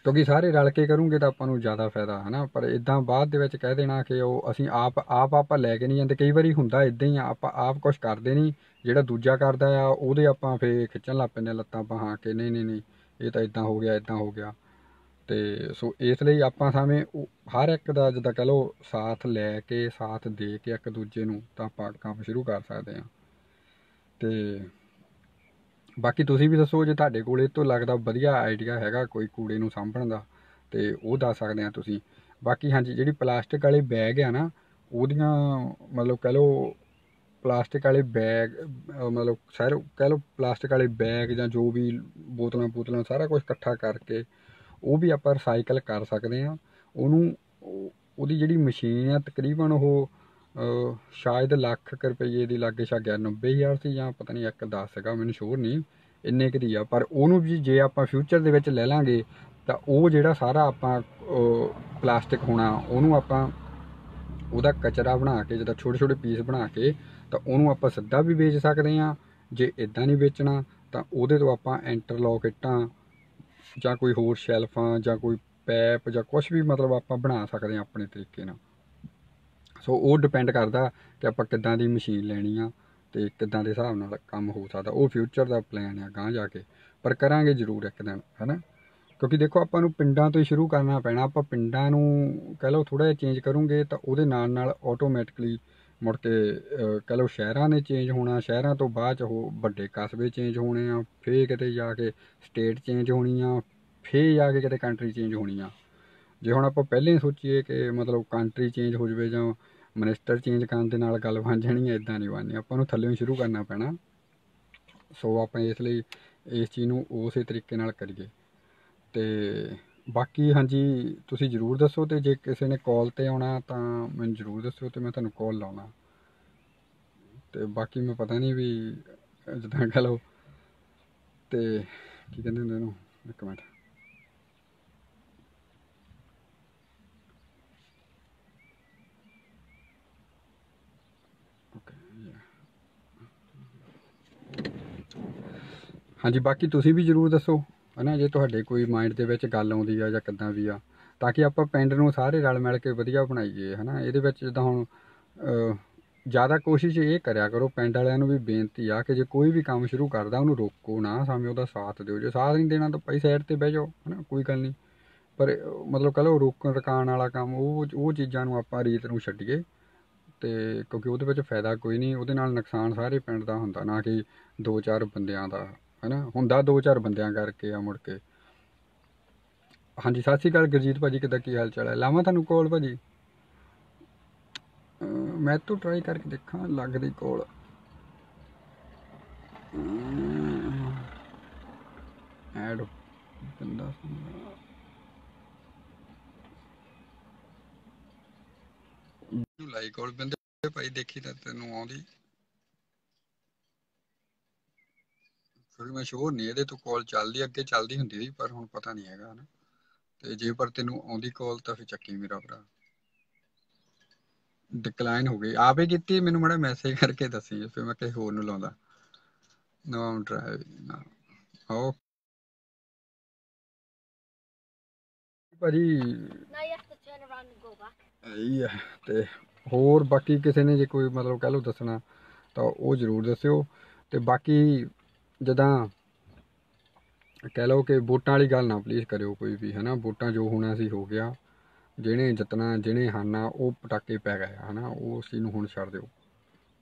ਕਿਉਂਕਿ ਸਾਰੇ ਰਲ ਕੇ ਕਰੂੰਗੇ ਤਾਂ ਆਪਾਂ ਨੂੰ ਜ਼ਿਆਦਾ ਫਾਇਦਾ, ਹਨਾ? ਪਰ ਇਦਾਂ ਬਾਅਦ ਦੇ ਵਿੱਚ ਕਹਿ ਦੇਣਾ ਕਿ ਉਹ ਅਸੀਂ ਆਪ ਆਪ ਆਪਾਂ ਲੈ ਕੇ ਨਹੀਂ ਜਾਂਦੇ। ਕਈ ਵਾਰੀ ਹੁੰਦਾ ਇਦਾਂ ਹੀ ਆ, ਆਪਾਂ ਆਪ ਕੁਝ ਕਰਦੇ ਨਹੀਂ, ਜਿਹੜਾ ਦੂਜਾ ਕਰਦਾ ਆ, ਉਹਦੇ ਆਪਾਂ ਫੇ ਖਿੱਚਣ ਲੱਗ ਪੈਂਦੇ ਆ ਲੱਤਾਂ ਬਾਹਾਂ ਕਿ ਨਹੀਂ ਨਹੀਂ ਨਹੀਂ, ਇਹ ਤਾਂ ਇਦਾਂ ਹੋ ਗਿਆ ਇਦਾਂ ਹੋ ਗਿਆ। ਤੇ ਸੋ ਇਸ ਲਈ ਆਪਾਂ ਸਾਵੇਂ ਹਰ ਇੱਕ ਦਾ ਜਿੱਦਾਂ ਕਹ ਲਓ ਸਾਥ ਲੈ ਕੇ, ਸਾਥ ਦੇ ਕੇ ਇੱਕ ਦੂਜੇ ਨੂੰ ਤਾਂ ਆਪਾਂ ਕੰਮ ਸ਼ੁਰੂ ਕਰ ਸਕਦੇ ਹਾਂ। ਤੇ ਬਾਕੀ ਤੁਸੀਂ ਵੀ ਦੱਸੋ ਜੇ ਤੁਹਾਡੇ ਕੋਲ ਇਹ ਤੋਂ ਲੱਗਦਾ ਵਧੀਆ ਆਈਡੀਆ ਹੈਗਾ ਕੋਈ ਕੂੜੇ ਨੂੰ ਸਾਂਭਣ ਦਾ, ਤੇ ਉਹ ਦੱਸ ਸਕਦੇ ਆ ਤੁਸੀਂ। ਬਾਕੀ ਹਾਂਜੀ, ਜਿਹੜੀ ਪਲਾਸਟਿਕ ਵਾਲੇ ਬੈਗ ਆ ਨਾ, ਉਹਦੀਆਂ ਮਤਲਬ ਕਹ ਲਓ ਪਲਾਸਟਿਕ ਵਾਲੇ ਬੈਗ, ਅਹ ਮਤਲਬ ਸਾਰੇ ਕਹ ਲਓ ਪਲਾਸਟਿਕ ਵਾਲੇ ਬੈਗ ਜਾਂ ਜੋ ਵੀ ਬੋਤਲਾਂ ਬੋਤਲਾਂ ਸਾਰਾ ਕੁਝ ਇਕੱਠਾ ਕਰਕੇ ਉਹ ਵੀ ਆਪਾਂ ਰਿਸਾਈਕਲ ਕਰ ਸਕਦੇ ਹਾਂ। ਉਹਨੂੰ ਉਹ- ਉਹਦੀ ਜਿਹੜੀ ਮਸ਼ੀਨ ਆ, ਤਕਰੀਬਨ ਉਹ ਸ਼ਾਇਦ ਲੱਖ ਕੁ ਰੁਪਏ ਦੀ ਲਾਗੇ ਛਾਗੇ 90000 ਸੀ ਜਾਂ ਪਤਾ ਨਹੀਂ ਇੱਕ 10 ਸੀਗਾ ਮੈਨੂੰ ਸ਼ੋਰ ਨਹੀਂ, ਇੰਨੇ ਕੁ ਦੀ ਆ। ਪਰ ਉਹਨੂੰ ਵੀ ਜੇ ਆਪਾਂ ਫਿਊਚਰ ਦੇ ਵਿੱਚ ਲੈ ਲਾਂਗੇ, ਤਾਂ ਉਹ ਜਿਹੜਾ ਸਾਰਾ ਆਪਾਂ ਪਲਾਸਟਿਕ ਹੋਣਾ, ਉਹਨੂੰ ਆਪਾਂ ਉਹਦਾ ਕਚਰਾ ਬਣਾ ਕੇ, ਜਿੱਦਾਂ ਛੋਟੇ ਛੋਟੇ ਪੀਸ ਬਣਾ ਕੇ, ਤਾਂ ਉਹਨੂੰ ਆਪਾਂ ਸਿੱਧਾ ਵੀ ਵੇਚ ਸਕਦੇ ਆ ਜੇ ਇਦਾਂ ਨਹੀਂ ਵੇਚਣਾ, ਤਾਂ ਉਹਦੇ ਤੋਂ ਆਪਾਂ ਇੰਟਰਲੌਕ ਇੱਟਾਂ ਜਾਂ ਕੋਈ ਹੋਰ ਸ਼ੈਲਫਾਂ ਜਾਂ ਕੋਈ ਪੈਪ ਜਾਂ ਕੁਝ ਵੀ ਮਤਲਬ ਆਪਾਂ ਬਣਾ ਸਕਦੇ ਆ ਆਪਣੇ ਤਰੀਕੇ ਨਾਲ। ਸੋ ਉਹ ਡਿਪੈਂਡ ਕਰਦਾ ਕਿ ਆਪਾਂ ਕਿੱਦਾਂ ਦੀ ਮਸ਼ੀਨ ਲੈਣੀ ਆ ਤੇ ਕਿੱਦਾਂ ਦੇ ਹਿਸਾਬ ਨਾਲ ਕੰਮ ਹੋ ਸਕਦਾ। ਉਹ ਫਿਊਚਰ ਦਾ ਪਲਾਨ ਆ ਗਾਂ ਜਾ ਕੇ। ਪਰ ਕਰਾਂਗੇ ਜ਼ਰੂਰ ਇੱਕ ਦਿਨ, ਹੈਨਾ? ਕਿਉਂਕਿ ਦੇਖੋ, ਆਪਾਂ ਨੂੰ ਪਿੰਡਾਂ ਤੋਂ ਹੀ ਸ਼ੁਰੂ ਕਰਨਾ ਪੈਣਾ। ਆਪਾਂ ਪਿੰਡਾਂ ਨੂੰ ਕਹਿ ਲਓ ਥੋੜਾ ਜਿਹਾ ਚੇਂਜ ਕਰੂੰਗੇ ਤਾਂ ਉਹਦੇ ਨਾਲ ਨਾਲ ਆਟੋਮੈਟਿਕਲੀ ਮੁੜ ਕੇ ਅਹ, ਕਹਿ ਲਓ ਸ਼ਹਿਰਾਂ ਨੇ ਚੇਂਜ ਹੋਣਾ ਸ਼ਹਿਰਾਂ ਤੋਂ ਬਾਅਦ ਚ ਉਹ ਵੱਡੇ ਕਸਬੇ ਚੇਂਜ ਹੋਣੇ ਆ ਫੇਰ ਕਿਤੇ ਜਾ ਕੇ ਸਟੇਟ ਚੇਂਜ ਹੋਣੀ ਆ ਫੇਰ ਜਾ ਕੇ ਕਿਤੇ ਕੰਟਰੀ ਚੇਂਜ ਹੋਣੀ ਆ। ਜੇ ਹੁਣ ਆਪਾਂ ਪਹਿਲਾਂ ਹੀ ਸੋਚੀਏ ਕਿ ਮਤਲਬ ਕੰਟਰੀ ਚੇਂਜ ਹੋ ਜਾਵੇ ਜਾਂ ਮਿਨਿਸਟਰ ਚੇਂਜ ਕਰਨ ਦੇ ਨਾਲ ਗੱਲ ਬਣ ਜਾਣੀ ਹੈ ਇਦਾਂ ਨਹੀਂ ਬਣਨੀ। ਆਪਾਂ ਨੂੰ ਥੱਲੇੋਂ ਸ਼ੁਰੂ ਕਰਨਾ ਪੈਣਾ। ਸੋ ਆਪਾਂ ਇਸ ਲਈ ਇਸ ਚੀਜ਼ ਨੂੰ ਉਸੇ ਤਰੀਕੇ ਨਾਲ ਕਰੀਏ। ਤੇ ਬਾਕੀ ਹਾਂਜੀ, ਤੁਸੀਂ ਜਰੂਰ ਦੱਸੋ ਤੇ ਜੇ ਕਿਸੇ ਨੇ ਕਾਲ ਤੇ ਆਉਣਾ ਤਾਂ ਮੈਨੂੰ ਜਰੂਰ ਦੱਸਿਓ ਤੇ ਮੈਂ ਤੁਹਾਨੂੰ ਕਾਲ ਲਾਉਣਾ। ਤੇ ਬਾਕੀ ਮੈਂ ਪਤਾ ਨਹੀਂ ਵੀ ਜਿੱਦਾਂ ਕਹ ਲਓ ਤੇ ਕੀ ਕਹਿੰਦੇ ਹੁੰਦੇ ਇਹਨੂੰ ਇੱਕ ਮਿੰਟ। ਹਾਂਜੀ, ਬਾਕੀ ਤੁਸੀਂ ਵੀ ਜਰੂਰ ਦੱਸੋ। ਹਨਾ, ਜੇ ਤੁਹਾਡੇ ਕੋਈ ਮਾਈਂਡ ਦੇ ਵਿੱਚ ਗੱਲ ਆਉਂਦੀ ਆ ਜਾਂ ਕਿੱਦਾਂ ਵੀ ਆ, ਤਾਂ ਕਿ ਆਪਾਂ ਪਿੰਡ ਨੂੰ ਸਾਰੇ ਰਲ ਮਿਲ ਕੇ ਵਧੀਆ ਬਣਾਈਏ, ਹਨਾ। ਇਹਦੇ ਵਿੱਚ ਜਿੱਦਾਂ ਹੁਣ ਜ਼ਿਆਦਾ ਕੋਸ਼ਿਸ਼ ਇਹ ਕਰਿਆ ਕਰੋ, ਪਿੰਡ ਵਾਲਿਆਂ ਨੂੰ ਵੀ ਬੇਨਤੀ ਆ ਕਿ ਜੇ ਕੋਈ ਵੀ ਕੰਮ ਸ਼ੁਰੂ ਕਰਦਾ, ਉਹਨੂੰ ਰੋਕੋ ਨਾ ਸਮੇਂ ਉਹਦਾ ਸਾਥ ਦਿਓ। ਜੇ ਸਾਥ ਨਹੀਂ ਦੇਣਾ ਤਾਂ ਭਾਈ ਸਾਈਡ ਤੇ ਬਹਿ ਜਾਓ, ਹਨਾ, ਕੋਈ ਗੱਲ ਨਹੀਂ। ਪਰ, ਮਤਲਬ ਕਹ ਲਓ, ਰੋਕਣ ਰਕਾਣ ਵਾਲਾ ਕੰਮ, ਉਹ ਉਹ ਚੀਜ਼ਾਂ ਨੂੰ ਆਪਾਂ ਰੀਤ ਨੂੰ ਛੱਡੀਏ, ਤੇ ਕਿਉਂਕਿ ਉਹਦੇ ਵਿੱਚ ਫਾਇਦਾ ਕੋਈ ਨਹੀਂ, ਉਹਦੇ ਨਾਲ ਨੁਕਸਾਨ ਸਾਰੇ ਪਿੰਡ ਦਾ ਹੁੰਦਾ, ਨਾ ਕਿ ਦੋ ਚਾਰ ਬੰਦਿਆਂ ਦਾ। ਹਨਾ? ਹੁੰਦਾ ਦੋ ਚਾਰ ਬੰਦਿਆਂ ਕਰਕੇ ਆ ਮੁੜ ਕੇ। ਹਾਂਜੀ, ਸਤਿ ਸ਼੍ਰੀ ਅਕਾਲ ਗੁਰਜੀਤ ਭਾਜੀ, ਕਿੱਦਾਂ ਕੀ ਹਾਲ ਚਾਲ ਹੈ? ਲਾਵਾਂ ਤੁਹਾਨੂੰ ਕੋਲ ਭਾਜੀ? ਮੈਂ ਤੋਂ ਟਰਾਈ ਕਰਕੇ ਦੇਖਾਂ, ਲੱਗਦੀ ਕੋਲ ਐਡ ਬੰਦਾ ਨੂੰ ਲਾਈਕ ਕੋਲ ਬੰਦੇ ਭਾਈ ਦੇਖੀ ਤਾਂ ਤੈਨੂੰ ਆਉਂਦੀ। ਫਿਰ ਮੈਂ ਸ਼ੋਰ ਨਹੀਂ ਇਹਦੇ ਤੋਂ ਕਾਲ ਚੱਲਦੀ ਅੱਗੇ ਚੱਲਦੀ ਹੁੰਦੀ ਸੀ ਪਰ ਹੁਣ ਪਤਾ ਨਹੀਂ ਹੈਗਾ ਨਾ ਤੇ ਜੇ ਪਰ ਤੈਨੂੰ ਆਉਂਦੀ ਕਾਲ ਤਾਂ ਫਿਰ ਚੱਕੀ ਮੇਰਾ ਭਰਾ। ਡਿਕਲਾਈਨ ਹੋ ਗਈ। ਆਪੇ ਕੀਤੀ ਮੈਨੂੰ ਮੜਾ ਮੈਸੇਜ ਕਰਕੇ ਦੱਸੀ ਫਿਰ ਮੈਂ ਕਿਸੇ ਹੋਰ ਨੂੰ ਲਾਉਂਦਾ। ਨੋ ਆਮ ਡਰਾਈਵ ਨਾ। ਓ ਭਾਜੀ
Now you have to turn around and go back.
ਇਹੀ ਹੈ ਤੇ ਹੋਰ ਬਾਕੀ ਕਿਸੇ ਨੇ ਜੇ ਕੋਈ ਮਤਲਬ ਕਹਿ ਲਓ ਦੱਸਣਾ ਤਾਂ ਉਹ ਜ਼ਰੂਰ ਦੱਸਿਓ। ਤੇ ਬਾਕੀ ਜਦਾਂ ਕਹਿ ਲਓ ਕਿ ਵੋਟਾਂ ਵਾਲੀ ਗੱਲ ਨਾ ਪਲੀਜ਼ ਕਰਿਓ ਕੋਈ ਵੀ ਹਨਾ? ਵੋਟਾਂ ਜੋ ਹੋਣਾ ਸੀ ਹੋ ਗਿਆ। ਜਿਹਨੇ ਜਿੱਤਣਾ ਜਿਹਨੇ ਹਾਰਨਾ ਉਹ ਪਟਾਕੇ ਪੈ ਗਏ ਆ, ਹਨਾ? ਉਹ ਉਸ ਚੀਜ਼ ਨੂੰ ਹੁਣ ਛੱਡ ਦਿਓ।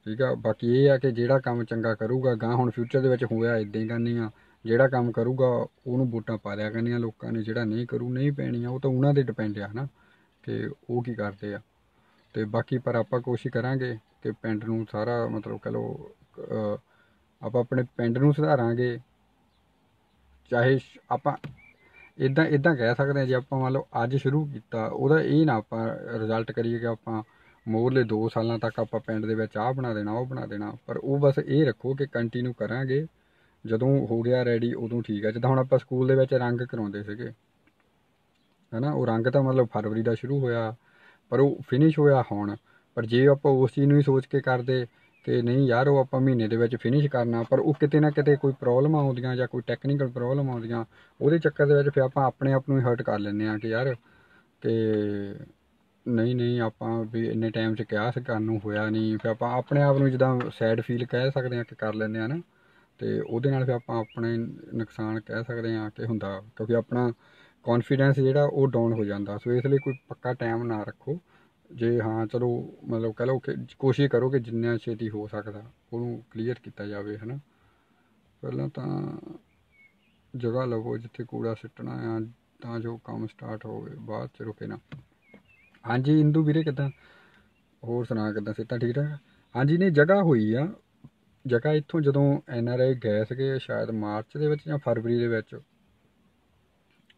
ਠੀਕ ਆ? ਬਾਕੀ ਇਹ ਆ ਕਿ ਜਿਹੜਾ ਕੰਮ ਚੰਗਾ ਕਰੂਗਾ ਗਾਂ ਹੁਣ ਫਿਊਚਰ ਦੇ ਵਿੱਚ ਹੋਇਆ ਇਦਾਂ ਹੀ ਕਰਨੀ ਜਿਹੜਾ ਕੰਮ ਕਰੂਗਾ ਉਹਨੂੰ ਵੋਟਾਂ ਪਾ ਲਿਆ ਕਰਨੀਆਂ ਲੋਕਾਂ ਨੇ। ਜਿਹੜਾ ਨਹੀਂ ਕਰੂ ਨਹੀਂ ਪੈਣੀਆਂ ਉਹ ਤਾਂ ਉਹਨਾਂ ਤੇ ਡਿਪੈਂਡ ਆ ਹਨਾ? ਕਿ ਉਹ ਕੀ ਕਰਦੇ ਆ। ਤੇ ਬਾਕੀ ਪਰ ਆਪਾਂ ਕੋਸ਼ਿਸ਼ ਕਰਾਂਗੇ ਕਿ ਪਿੰਡ ਨੂੰ ਸਾਰਾ ਮਤਲਬ ਕਹ ਲਓ ਆਪਾਂ ਆਪਣੇ ਪਿੰਡ ਨੂੰ ਸੁਧਾਰਾਂਗੇ। ਚਾਹੇ ਆਪਾਂ ਇਦਾਂ ਇਦਾਂ ਕਹਿ ਸਕਦੇ ਹਾਂ ਜੇ ਆਪਾਂ ਮੰਨ ਲਓ ਅੱਜ ਸ਼ੁਰੂ ਕੀਤਾ, ਉਹਦਾ ਇਹ ਨਾ ਆਪਾਂ ਰਿਜ਼ਲਟ ਕਰੀਏ ਕਿ ਆਪਾਂ ਮੋਰਲੇ 2 ਸਾਲਾਂ ਤੱਕ ਆਪਾਂ ਪਿੰਡ ਦੇ ਵਿੱਚ ਆਹ ਬਣਾ ਦੇਣਾ, ਉਹ ਬਣਾ ਦੇਣਾ। ਪਰ ਉਹ ਬਸ ਇਹ ਰੱਖੋ ਕਿ ਕੰਟੀਨਿਊ ਕਰਾਂਗੇ। ਜਦੋਂ ਹੋ ਗਿਆ ਰੈਡੀ ਉਦੋਂ ਠੀਕ ਹੈ ਜਿੱਦਾਂ ਹੁਣ ਆਪਾਂ ਸਕੂਲ ਦੇ ਵਿੱਚ ਰੰਗ ਕਰਾਉਂਦੇ ਸੀਗੇ। ਹਨਾ, ਉਹ ਰੰਗ ਤਾਂ ਮਤਲਬ ਫਰਵਰੀ ਦਾ ਸ਼ੁਰੂ ਹੋਇਆ, ਪਰ ਉਹ ਫਿਨਿਸ਼ ਹੋਇਆ ਹੁਣ। ਪਰ ਜੇ ਆਪਾਂ ਉਸ ਚੀਜ਼ ਨੂੰ ਹੀ ਸੋਚ ਕੇ ਕਰਦੇ ਕਿ ਨਹੀਂ ਯਾਰ ਉਹ ਆਪਾਂ ਮਹੀਨੇ ਦੇ ਵਿੱਚ ਫਿਨਿਸ਼ ਕਰਨਾ, ਪਰ ਉਹ ਕਿਤੇ ਨਾ ਕਿਤੇ ਕੋਈ ਪ੍ਰੋਬਲਮ ਆਉਂਦੀਆਂ ਜਾਂ ਕੋਈ ਟੈਕਨੀਕਲ ਪ੍ਰੋਬਲਮ ਆਉਂਦੀਆਂ, ਉਹਦੇ ਚੱਕਰ ਦੇ ਵਿੱਚ ਫਿਰ ਆਪਾਂ ਆਪਣੇ ਆਪ ਨੂੰ ਹੀ ਹਰਟ ਕਰ ਲੈਂਦੇ ਆ ਕਿ ਯਾਰ ਕਿ ਨਹੀਂ ਨਹੀਂ ਆਪਾਂ ਵੀ ਇੰਨੇ ਟਾਈਮ 'ਚ ਕਿਹਾ ਸੀ ਕਰਨ ਨੂੰ ਹੋਇਆ ਨਹੀਂ ਫਿਰ ਆਪਾਂ ਆਪਣੇ ਆਪ ਨੂੰ ਜਿੱਦਾਂ ਸੈਡ ਫੀਲ ਕਹਿ ਸਕਦੇ ਆ ਕਿ ਕਰ ਲੈਂਦੇ ਆ ਨਾ, ਤੇ ਉਹਦੇ ਨਾਲ ਫਿਰ ਆਪਾਂ ਆਪਣੇ ਨੁਕਸਾਨ ਕਹਿ ਸਕਦੇ ਆ ਕਿ ਹੁੰਦਾ, ਕਿਉਂਕਿ ਆਪਣਾ ਕੌਨਫੀਡੈਂਸ ਜਿਹੜਾ ਉਹ ਡਾਊਨ ਹੋ ਜਾਂਦਾ। ਸੋ ਇਸ ਲਈ ਕੋਈ ਪੱਕਾ ਟਾਈਮ ਨਾ ਰੱਖੋ। ਜੇ ਹਾਂ, ਚਲੋ ਮਤਲਬ ਕਹ ਲਓ ਕਿ ਕੋਸ਼ਿਸ਼ ਕਰੋ ਕਿ ਜਿੰਨਾ ਛੇਤੀ ਹੋ ਸਕਦਾ, ਉਹਨੂੰ ਕਲੀਅਰ ਕੀਤਾ ਜਾਵੇ, ਹਨਾ। ਪਹਿਲਾਂ ਤਾਂ ਜਗ੍ਹਾ ਲਵੋ ਜਿੱਥੇ ਕੂੜਾ ਸਿੱਟਣਾ ਆ, ਤਾਂ ਜੋ ਕੰਮ ਸਟਾਰਟ ਹੋਵੇ, ਬਾਅਦ ਚ ਰੁਕੇ ਨਾ। ਹਾਂਜੀ, ਇੰਦੂ ਵੀਰੇ ਕਿਦਾਂ? ਹੋਰ ਸੁਣਾ ਕਿਦਾਂ? ਸਿੱਟਾ ਠੀਕ ਠਾਕ? ਹਾਂਜੀ, ਨਹੀਂ, ਜਗ੍ਹਾ ਹੋਈ ਆ। ਜਗ੍ਹਾ ਇੱਥੋਂ ਜਦੋਂ ਐਨ ਆਰ ਆਈ ਗਏ ਸੀਗੇ, ਸ਼ਾਇਦ ਮਾਰਚ ਦੇ ਵਿੱਚ ਜਾਂ ਫਰਵਰੀ ਦੇ ਵਿੱਚ,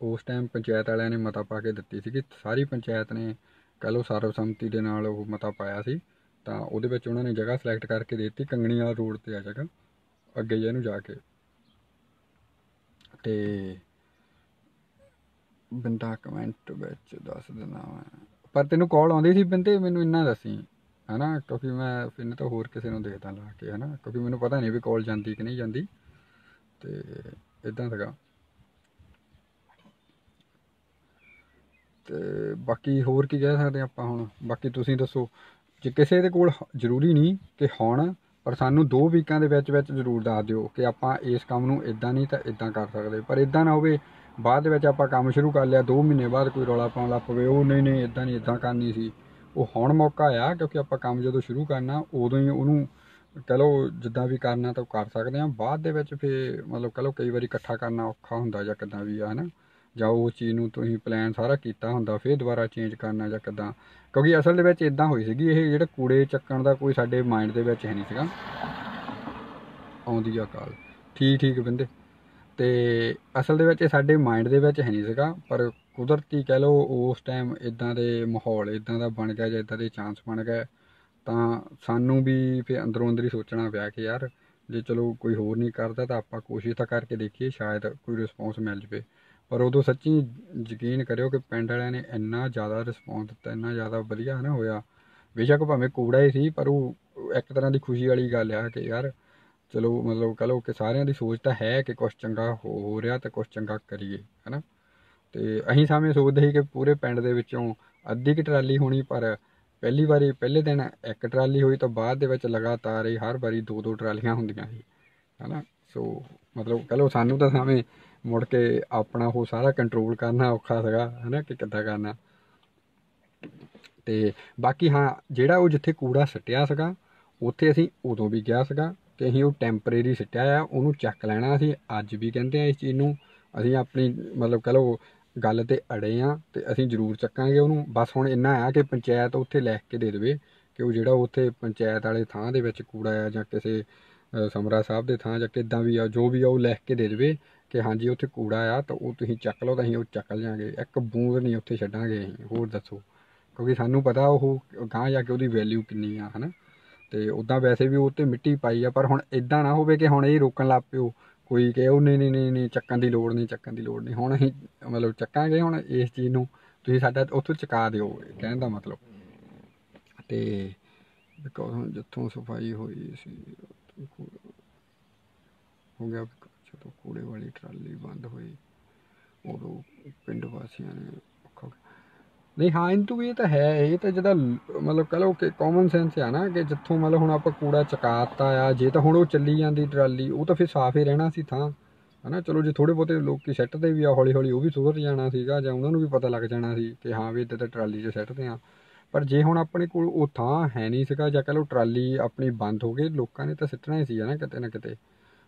ਉਸ ਟਾਈਮ ਪੰਚਾਇਤ ਵਾਲਿਆਂ ਨੇ ਮਤਾ ਪਾ ਕੇ ਦਿੱਤੀ ਸੀਗੀ। ਸਾਰੀ ਪੰਚਾਇਤ ਨੇ ਕਹ ਲਓ ਸਰਵਸੰਮਤੀ ਦੇ ਨਾਲ ਉਹ ਮਤਾ ਪਾਇਆ ਸੀ, ਤਾਂ ਉਹਦੇ ਵਿੱਚ ਉਹਨਾਂ ਨੇ ਜਗ੍ਹਾ ਸਿਲੈਕਟ ਕਰਕੇ ਦੇ ਦਿੱਤੀ ਕੰਗਣੀਵਾਲ ਰੋਡ ਤੇ ਆ ਜਗ੍ਹਾ ਅੱਗੇ ਜੇ ਨੂੰ ਜਾ ਕੇ। ਤੇ ਬੰਦਾ ਕਮੈਂਟ ਵਿੱਚ ਦੱਸ ਦੇਣਾ ਮੈਂ। ਪਰ ਤੈਨੂੰ ਕਾਲ ਆਉਂਦੀ ਸੀ ਬੰਦੇ, ਮੈਨੂੰ ਇੰਨਾ ਦੱਸੀ ਹਨਾ? ਕਿਉਂਕਿ ਮੈਂ ਫਿਰ ਤਾਂ ਹੋਰ ਕਿਸੇ ਨੂੰ ਦੇਖਦਾ ਲਾ ਕੇ, ਹਨਾ? ਕਿਉਂਕਿ ਮੈਨੂੰ ਪਤਾ ਨਹੀਂ ਵੀ ਕਾਲ ਜਾਂਦੀ ਕਿ ਨਹੀਂ ਜਾਂਦੀ, ਤੇ ਇਦਾਂ ਸੀਗਾ। ਤੇ ਬਾਕੀ ਹੋਰ ਕੀ ਕਹਿ ਸਕਦੇ ਆਪਾਂ ਹੁਣ? ਬਾਕੀ ਤੁਸੀਂ ਦੱਸੋ, ਜੇ ਕਿਸੇ ਦੇ ਕੋਲ ਜ਼ਰੂਰੀ ਨਹੀਂ ਕਿ ਹੁਣ, ਪਰ ਸਾਨੂੰ ਦੋ ਵੀਕਾਂ ਦੇ ਵਿੱਚ ਵਿੱਚ ਜ਼ਰੂਰ ਦੱਸ ਦਿਓ ਕਿ ਆਪਾਂ ਇਸ ਕੰਮ ਨੂੰ ਇਦਾਂ ਨਹੀਂ ਤਾਂ ਇਦਾਂ ਕਰ ਸਕਦੇ। ਪਰ ਇਦਾਂ ਨਾ ਹੋਵੇ, ਬਾਅਦ ਦੇ ਵਿੱਚ ਆਪਾਂ ਕੰਮ ਸ਼ੁਰੂ ਕਰ ਲਿਆ 2 ਮਹੀਨੇ ਬਾਅਦ ਕੋਈ ਰੌਲਾ ਪਾਉਣ ਲੱਗ ਪਵੇ, ਉਹ ਨਹੀਂ ਨਹੀਂ ਇਦਾਂ ਨਹੀਂ ਇਦਾਂ ਕਰਨੀ ਸੀ। ਉਹ ਹੁਣ ਮੌਕਾ ਆ, ਕਿਉਂਕਿ ਆਪਾਂ ਕੰਮ ਜਦੋਂ ਸ਼ੁਰੂ ਕਰਨਾ, ਉਦੋਂ ਹੀ ਉਹਨੂੰ ਕਹ ਲਓ ਜਿੱਦਾਂ ਵੀ ਕਰਨਾ ਤਾਂ ਉਹ ਕਰ ਸਕਦੇ ਆ ਬਾਅਦ ਦੇ ਵਿੱਚ ਫੇ ਮਤਲਬ ਕਹ ਲਓ ਕਈ ਵਾਰੀ ਇਕੱਠਾ ਕਰਨਾ ਔਖਾ ਹੁੰਦਾ ਜਾਂ ਕਿੱਦਾਂ ਵੀ ਆ, ਹਨਾ? ਜਾਂ ਉਸ ਚੀਜ਼ ਨੂੰ ਤੁਸੀਂ ਪਲਾਨ ਸਾਰਾ ਕੀਤਾ ਹੁੰਦਾ, ਫਿਰ ਦੁਬਾਰਾ ਚੇਂਜ ਕਰਨਾ ਜਾਂ ਕਿੱਦਾਂ? ਕਿਉਂਕਿ ਅਸਲ ਦੇ ਵਿੱਚ ਇਦਾਂ ਹੋਈ ਸੀਗੀ, ਇਹ ਜਿਹੜਾ ਕੂੜੇ ਚੱਕਣ ਦਾ ਕੋਈ ਸਾਡੇ ਮਾਈਂਡ ਦੇ ਵਿੱਚ ਹੈ ਨਹੀਂ ਸੀਗਾ। ਆਉਂਦੀ ਆ ਕਾਲ। ਠੀਕ ਠੀਕ ਬੰਦੇ। ਤੇ ਅਸਲ ਦੇ ਵਿੱਚ ਇਹ ਸਾਡੇ ਮਾਈਂਡ ਦੇ ਵਿੱਚ ਹੈ ਨਹੀਂ ਸੀਗਾ, ਪਰ ਕੁਦਰਤੀ ਕਹਿ ਲਓ ਉਸ ਟਾਈਮ ਇਦਾਂ ਦੇ ਮਾਹੌਲ ਇਦਾਂ ਦਾ ਬਣ ਗਿਆ ਜਾਂ ਇਦਾਂ ਦੇ ਚਾਂਸ ਬਣ ਗਏ, ਤਾਂ ਸਾਨੂੰ ਵੀ ਫਿਰ ਅੰਦਰੋਂ ਅੰਦਰ ਹੀ ਸੋਚਣਾ ਪਿਆ ਕਿ ਯਾਰ ਜੇ ਚਲੋ ਕੋਈ ਹੋਰ ਨਹੀਂ ਕਰਦਾ ਤਾਂ ਆਪਾਂ ਕੋਸ਼ਿਸ਼ ਤਾਂ ਕਰਕੇ ਦੇਖੀਏ, ਸ਼ਾਇਦ ਕੋਈ ਰਿਸਪੌਂਸ ਮਿਲ ਜਵੇ। ਪਰ ਉਦੋਂ ਸੱਚੀ ਯਕੀਨ ਕਰਿਓ ਕਿ ਪਿੰਡ ਵਾਲਿਆਂ ਨੇ ਇੰਨਾ ਜ਼ਿਆਦਾ ਰਿਸਪੌਂਸ ਦਿੱਤਾ, ਇੰਨਾ ਜ਼ਿਆਦਾ ਵਧੀਆ ਨਾ ਹੋਇਆ। ਬੇਸ਼ੱਕ ਭਾਵੇਂ ਕੂੜਾ ਹੀ ਸੀ, ਪਰ ਉਹ ਇੱਕ ਤਰ੍ਹਾਂ ਦੀ ਖੁਸ਼ੀ ਵਾਲੀ ਗੱਲ ਆ ਕਿ ਯਾਰ ਚਲੋ ਮਤਲਬ ਕਹ ਲਓ ਕਿ ਸਾਰਿਆਂ ਦੀ ਸੋਚ ਤਾਂ ਹੈ ਕਿ ਕੁਝ ਚੰਗਾ ਹੋ ਰਿਹਾ ਤੇ ਕੁਝ ਚੰਗਾ ਕਰੀਏ, ਹਨਾ? ਤੇ ਅਸੀਂ ਸਾਵੇਂ ਸੋਚਦੇ ਸੀ ਕਿ ਪੂਰੇ ਪਿੰਡ ਦੇ ਵਿੱਚੋਂ ਅੱਧੀ ਕਿ ਟਰਾਲੀ ਹੋਣੀ, ਪਰ ਪਹਿਲੀ ਵਾਰੀ, ਪਹਿਲੇ ਦਿਨ ਇੱਕ ਟਰਾਲੀ ਹੋਈ ਤਾਂ ਬਾਅਦ ਦੇ ਵਿੱਚ ਲਗਾਤਾਰ ਹੀ ਹਰ ਵਾਰੀ ਦੋ ਦੋ ਟਰਾਲੀਆਂ ਹੁੰਦੀਆਂ ਸੀ, ਹਨਾ? ਸੋ ਮਤਲਬ ਕਹ ਲਓ ਸਾਨੂੰ ਤਾਂ ਸਾਵੇਂ ਮੁੜ ਕੇ ਆਪਣਾ ਉਹ ਸਾਰਾ ਕੰਟਰੋਲ ਕਰਨਾ ਔਖਾ ਸੀਗਾ, ਹਨਾ, ਕਿ ਕਿੱਦਾਂ ਕਰਨਾ। ਤੇ ਬਾਕੀ ਹਾਂ, ਜਿਹੜਾ ਉਹ ਜਿੱਥੇ ਕੂੜਾ ਸੱਟਿਆ ਸੀਗਾ, ਉੱਥੇ ਅਸੀਂ ਉਦੋਂ ਵੀ ਗਿਆ ਸੀਗਾ ਕਿ ਅਸੀਂ ਉਹ ਟੈਂਪਰੇਰੀ ਸਿੱਟਿਆ ਆ, ਉਹਨੂੰ ਚੱਕ ਲੈਣਾ ਅਸੀਂ ਅੱਜ ਵੀ ਕਹਿੰਦੇ ਆ ਇਸ ਚੀਜ਼ ਨੂੰ। ਅਸੀਂ ਆਪਣੀ, ਮਤਲਬ ਕਹ ਲਓ, ਗੱਲ ਤੇ ਅੜੇ ਆ ਤੇ ਅਸੀਂ ਜ਼ਰੂਰ ਚੱਕਾਂਗੇ ਉਹਨੂੰ। ਬਸ ਹੁਣ ਇੰਨਾ ਆ ਕਿ ਪੰਚਾਇਤ ਉੱਥੇ ਲਿਖ ਕੇ ਦੇ ਦੇਵੇ ਕਿ ਉਹ ਜਿਹੜਾ ਉੱਥੇ ਪੰਚਾਇਤ ਵਾਲੇ ਥਾਂ ਦੇ ਵਿੱਚ ਕੂੜਾ ਆ ਜਾਂ ਕਿਸੇ ਸਮਰਾ ਸਾਹਿਬ ਦੇ ਥਾਂ ਜਾਂ ਕਿੱਦਾਂ ਵੀ ਆ, ਜੋ ਵੀ ਆ, ਉਹ ਲਿਖ ਕੇ ਦੇ ਦੇਵੇ। ਕਿ ਹਾਂਜੀ ਉੱਥੇ ਕੂੜਾ ਆ, ਤਾਂ ਉਹ ਤੁਸੀਂ ਚੱਕ ਲਓ, ਤਾਂ ਅਸੀਂ ਉਹ ਚੱਕ ਲਿਆਂਗੇ। ਇੱਕ ਬੂੰਦ ਨਹੀਂ ਉੱਥੇ ਛੱਡਾਂਗੇ ਅਸੀਂ, ਹੋਰ ਦੱਸੋ। ਕਿਉਂਕਿ ਸਾਨੂੰ ਪਤਾ ਉਹ ਗਾਂ ਜਾ ਕੇ ਉਹਦੀ ਵੈਲਿਊ ਕਿੰਨੀ ਆ, ਹਨਾ? ਤੇ ਉਦਾਂ ਵੈਸੇ ਵੀ ਉਹ ਤੇ ਮਿੱਟੀ ਪਾਈ ਆ, ਪਰ ਹੁਣ ਇਦਾਂ ਨਾ ਹੋਵੇ ਕਿ ਹੁਣ ਇਹ ਰੋਕਣ ਲੱਗ ਪਿਓ। ਕੋਈ ਕਹੇ, ਉਹ ਨਹੀਂ ਨਹੀਂ ਨਹੀਂ ਚੱਕਣ ਦੀ ਲੋੜ ਨਹੀਂ, ਚੱਕਣ ਦੀ ਲੋੜ ਨਹੀਂ। ਹੁਣ ਅਸੀਂ ਮਤਲਬ ਚੱਕਾਂਗੇ ਹੁਣ ਇਸ ਚੀਜ਼ ਨੂੰ, ਤੁਸੀਂ ਸਾਡਾ ਉੱਥੋਂ ਚੁਕਾ ਦਿਓ, ਕਹਿਣ ਦਾ ਮਤਲਬ। ਤੇ ਬਿਕੋਜ਼ ਹੁਣ ਜਿੱਥੋਂ ਸਫ਼ਾਈ ਹੋਈ ਸੀ ਹੋ ਗਿਆ। ਜਦੋਂ ਕੂੜੇ ਵਾਲੀ ਟਰਾਲੀ ਬੰਦ ਹੋਈ। ਉਦੋਂ ਪਿੰਡ ਵਾਸੀਆਂ ਨੇ ਨਹੀਂ, ਹਾਂ ਇੰਤੂ ਵੀ ਇਹ ਤਾਂ ਹੈ, ਇਹ ਤਾਂ ਜਿਹਦਾ ਮਤਲਬ ਕਹ ਲਓ ਕਿ ਕਾਮਨ ਸੈਂਸ ਆ ਨਾ ਕਿ ਜਿੱਥੋਂ ਮਤਲਬ ਹੁਣ ਆਪਾਂ ਕੂੜਾ ਚਕਾਤਾ ਆ, ਜੇ ਤਾਂ ਹੁਣ ਉਹ ਚੱਲੀ ਜਾਂਦੀ ਟਰਾਲੀ, ਉਹ ਤਾਂ ਫਿਰ ਸਾਫ਼ ਹੀ ਰਹਿਣਾ ਸੀ ਥਾਂ। ਹਨਾ, ਚਲੋ ਜੇ ਥੋੜੇ ਬਹੁਤੇ ਲੋਕੀ ਸੈੱਟਦੇ ਵੀ ਆ ਹੌਲੀ ਹੌਲੀ ਉਹ ਵੀ ਸੁਧਰ ਜਾਣਾ ਸੀਗਾ ਜਾਂ ਉਹਨਾਂ ਨੂੰ ਵੀ ਪਤਾ ਲੱਗ ਜਾਣਾ ਸੀ ਕਿ ਹਾਂ ਵੀ ਇੱਦਾਂ ਤਾਂ ਟਰਾਲੀ 'ਚ ਸੈੱਟਦੇ ਆ। ਪਰ ਜੇ ਹੁਣ ਆਪਣੇ ਕੋਲ ਉਹ ਥਾਂ ਹੈ ਨਹੀਂ ਸੀਗਾ ਜਾਂ ਕਹ ਲਓ ਟਰਾਲੀ ਆਪਣੀ ਬੰਦ ਹੋ ਗਈ, ਲੋਕਾਂ ਨੇ ਤਾਂ ਸਿੱਟਣਾ ਹੀ ਸੀ ਨਾ ਕਿਤੇ ਨਾ ਕਿਤੇ।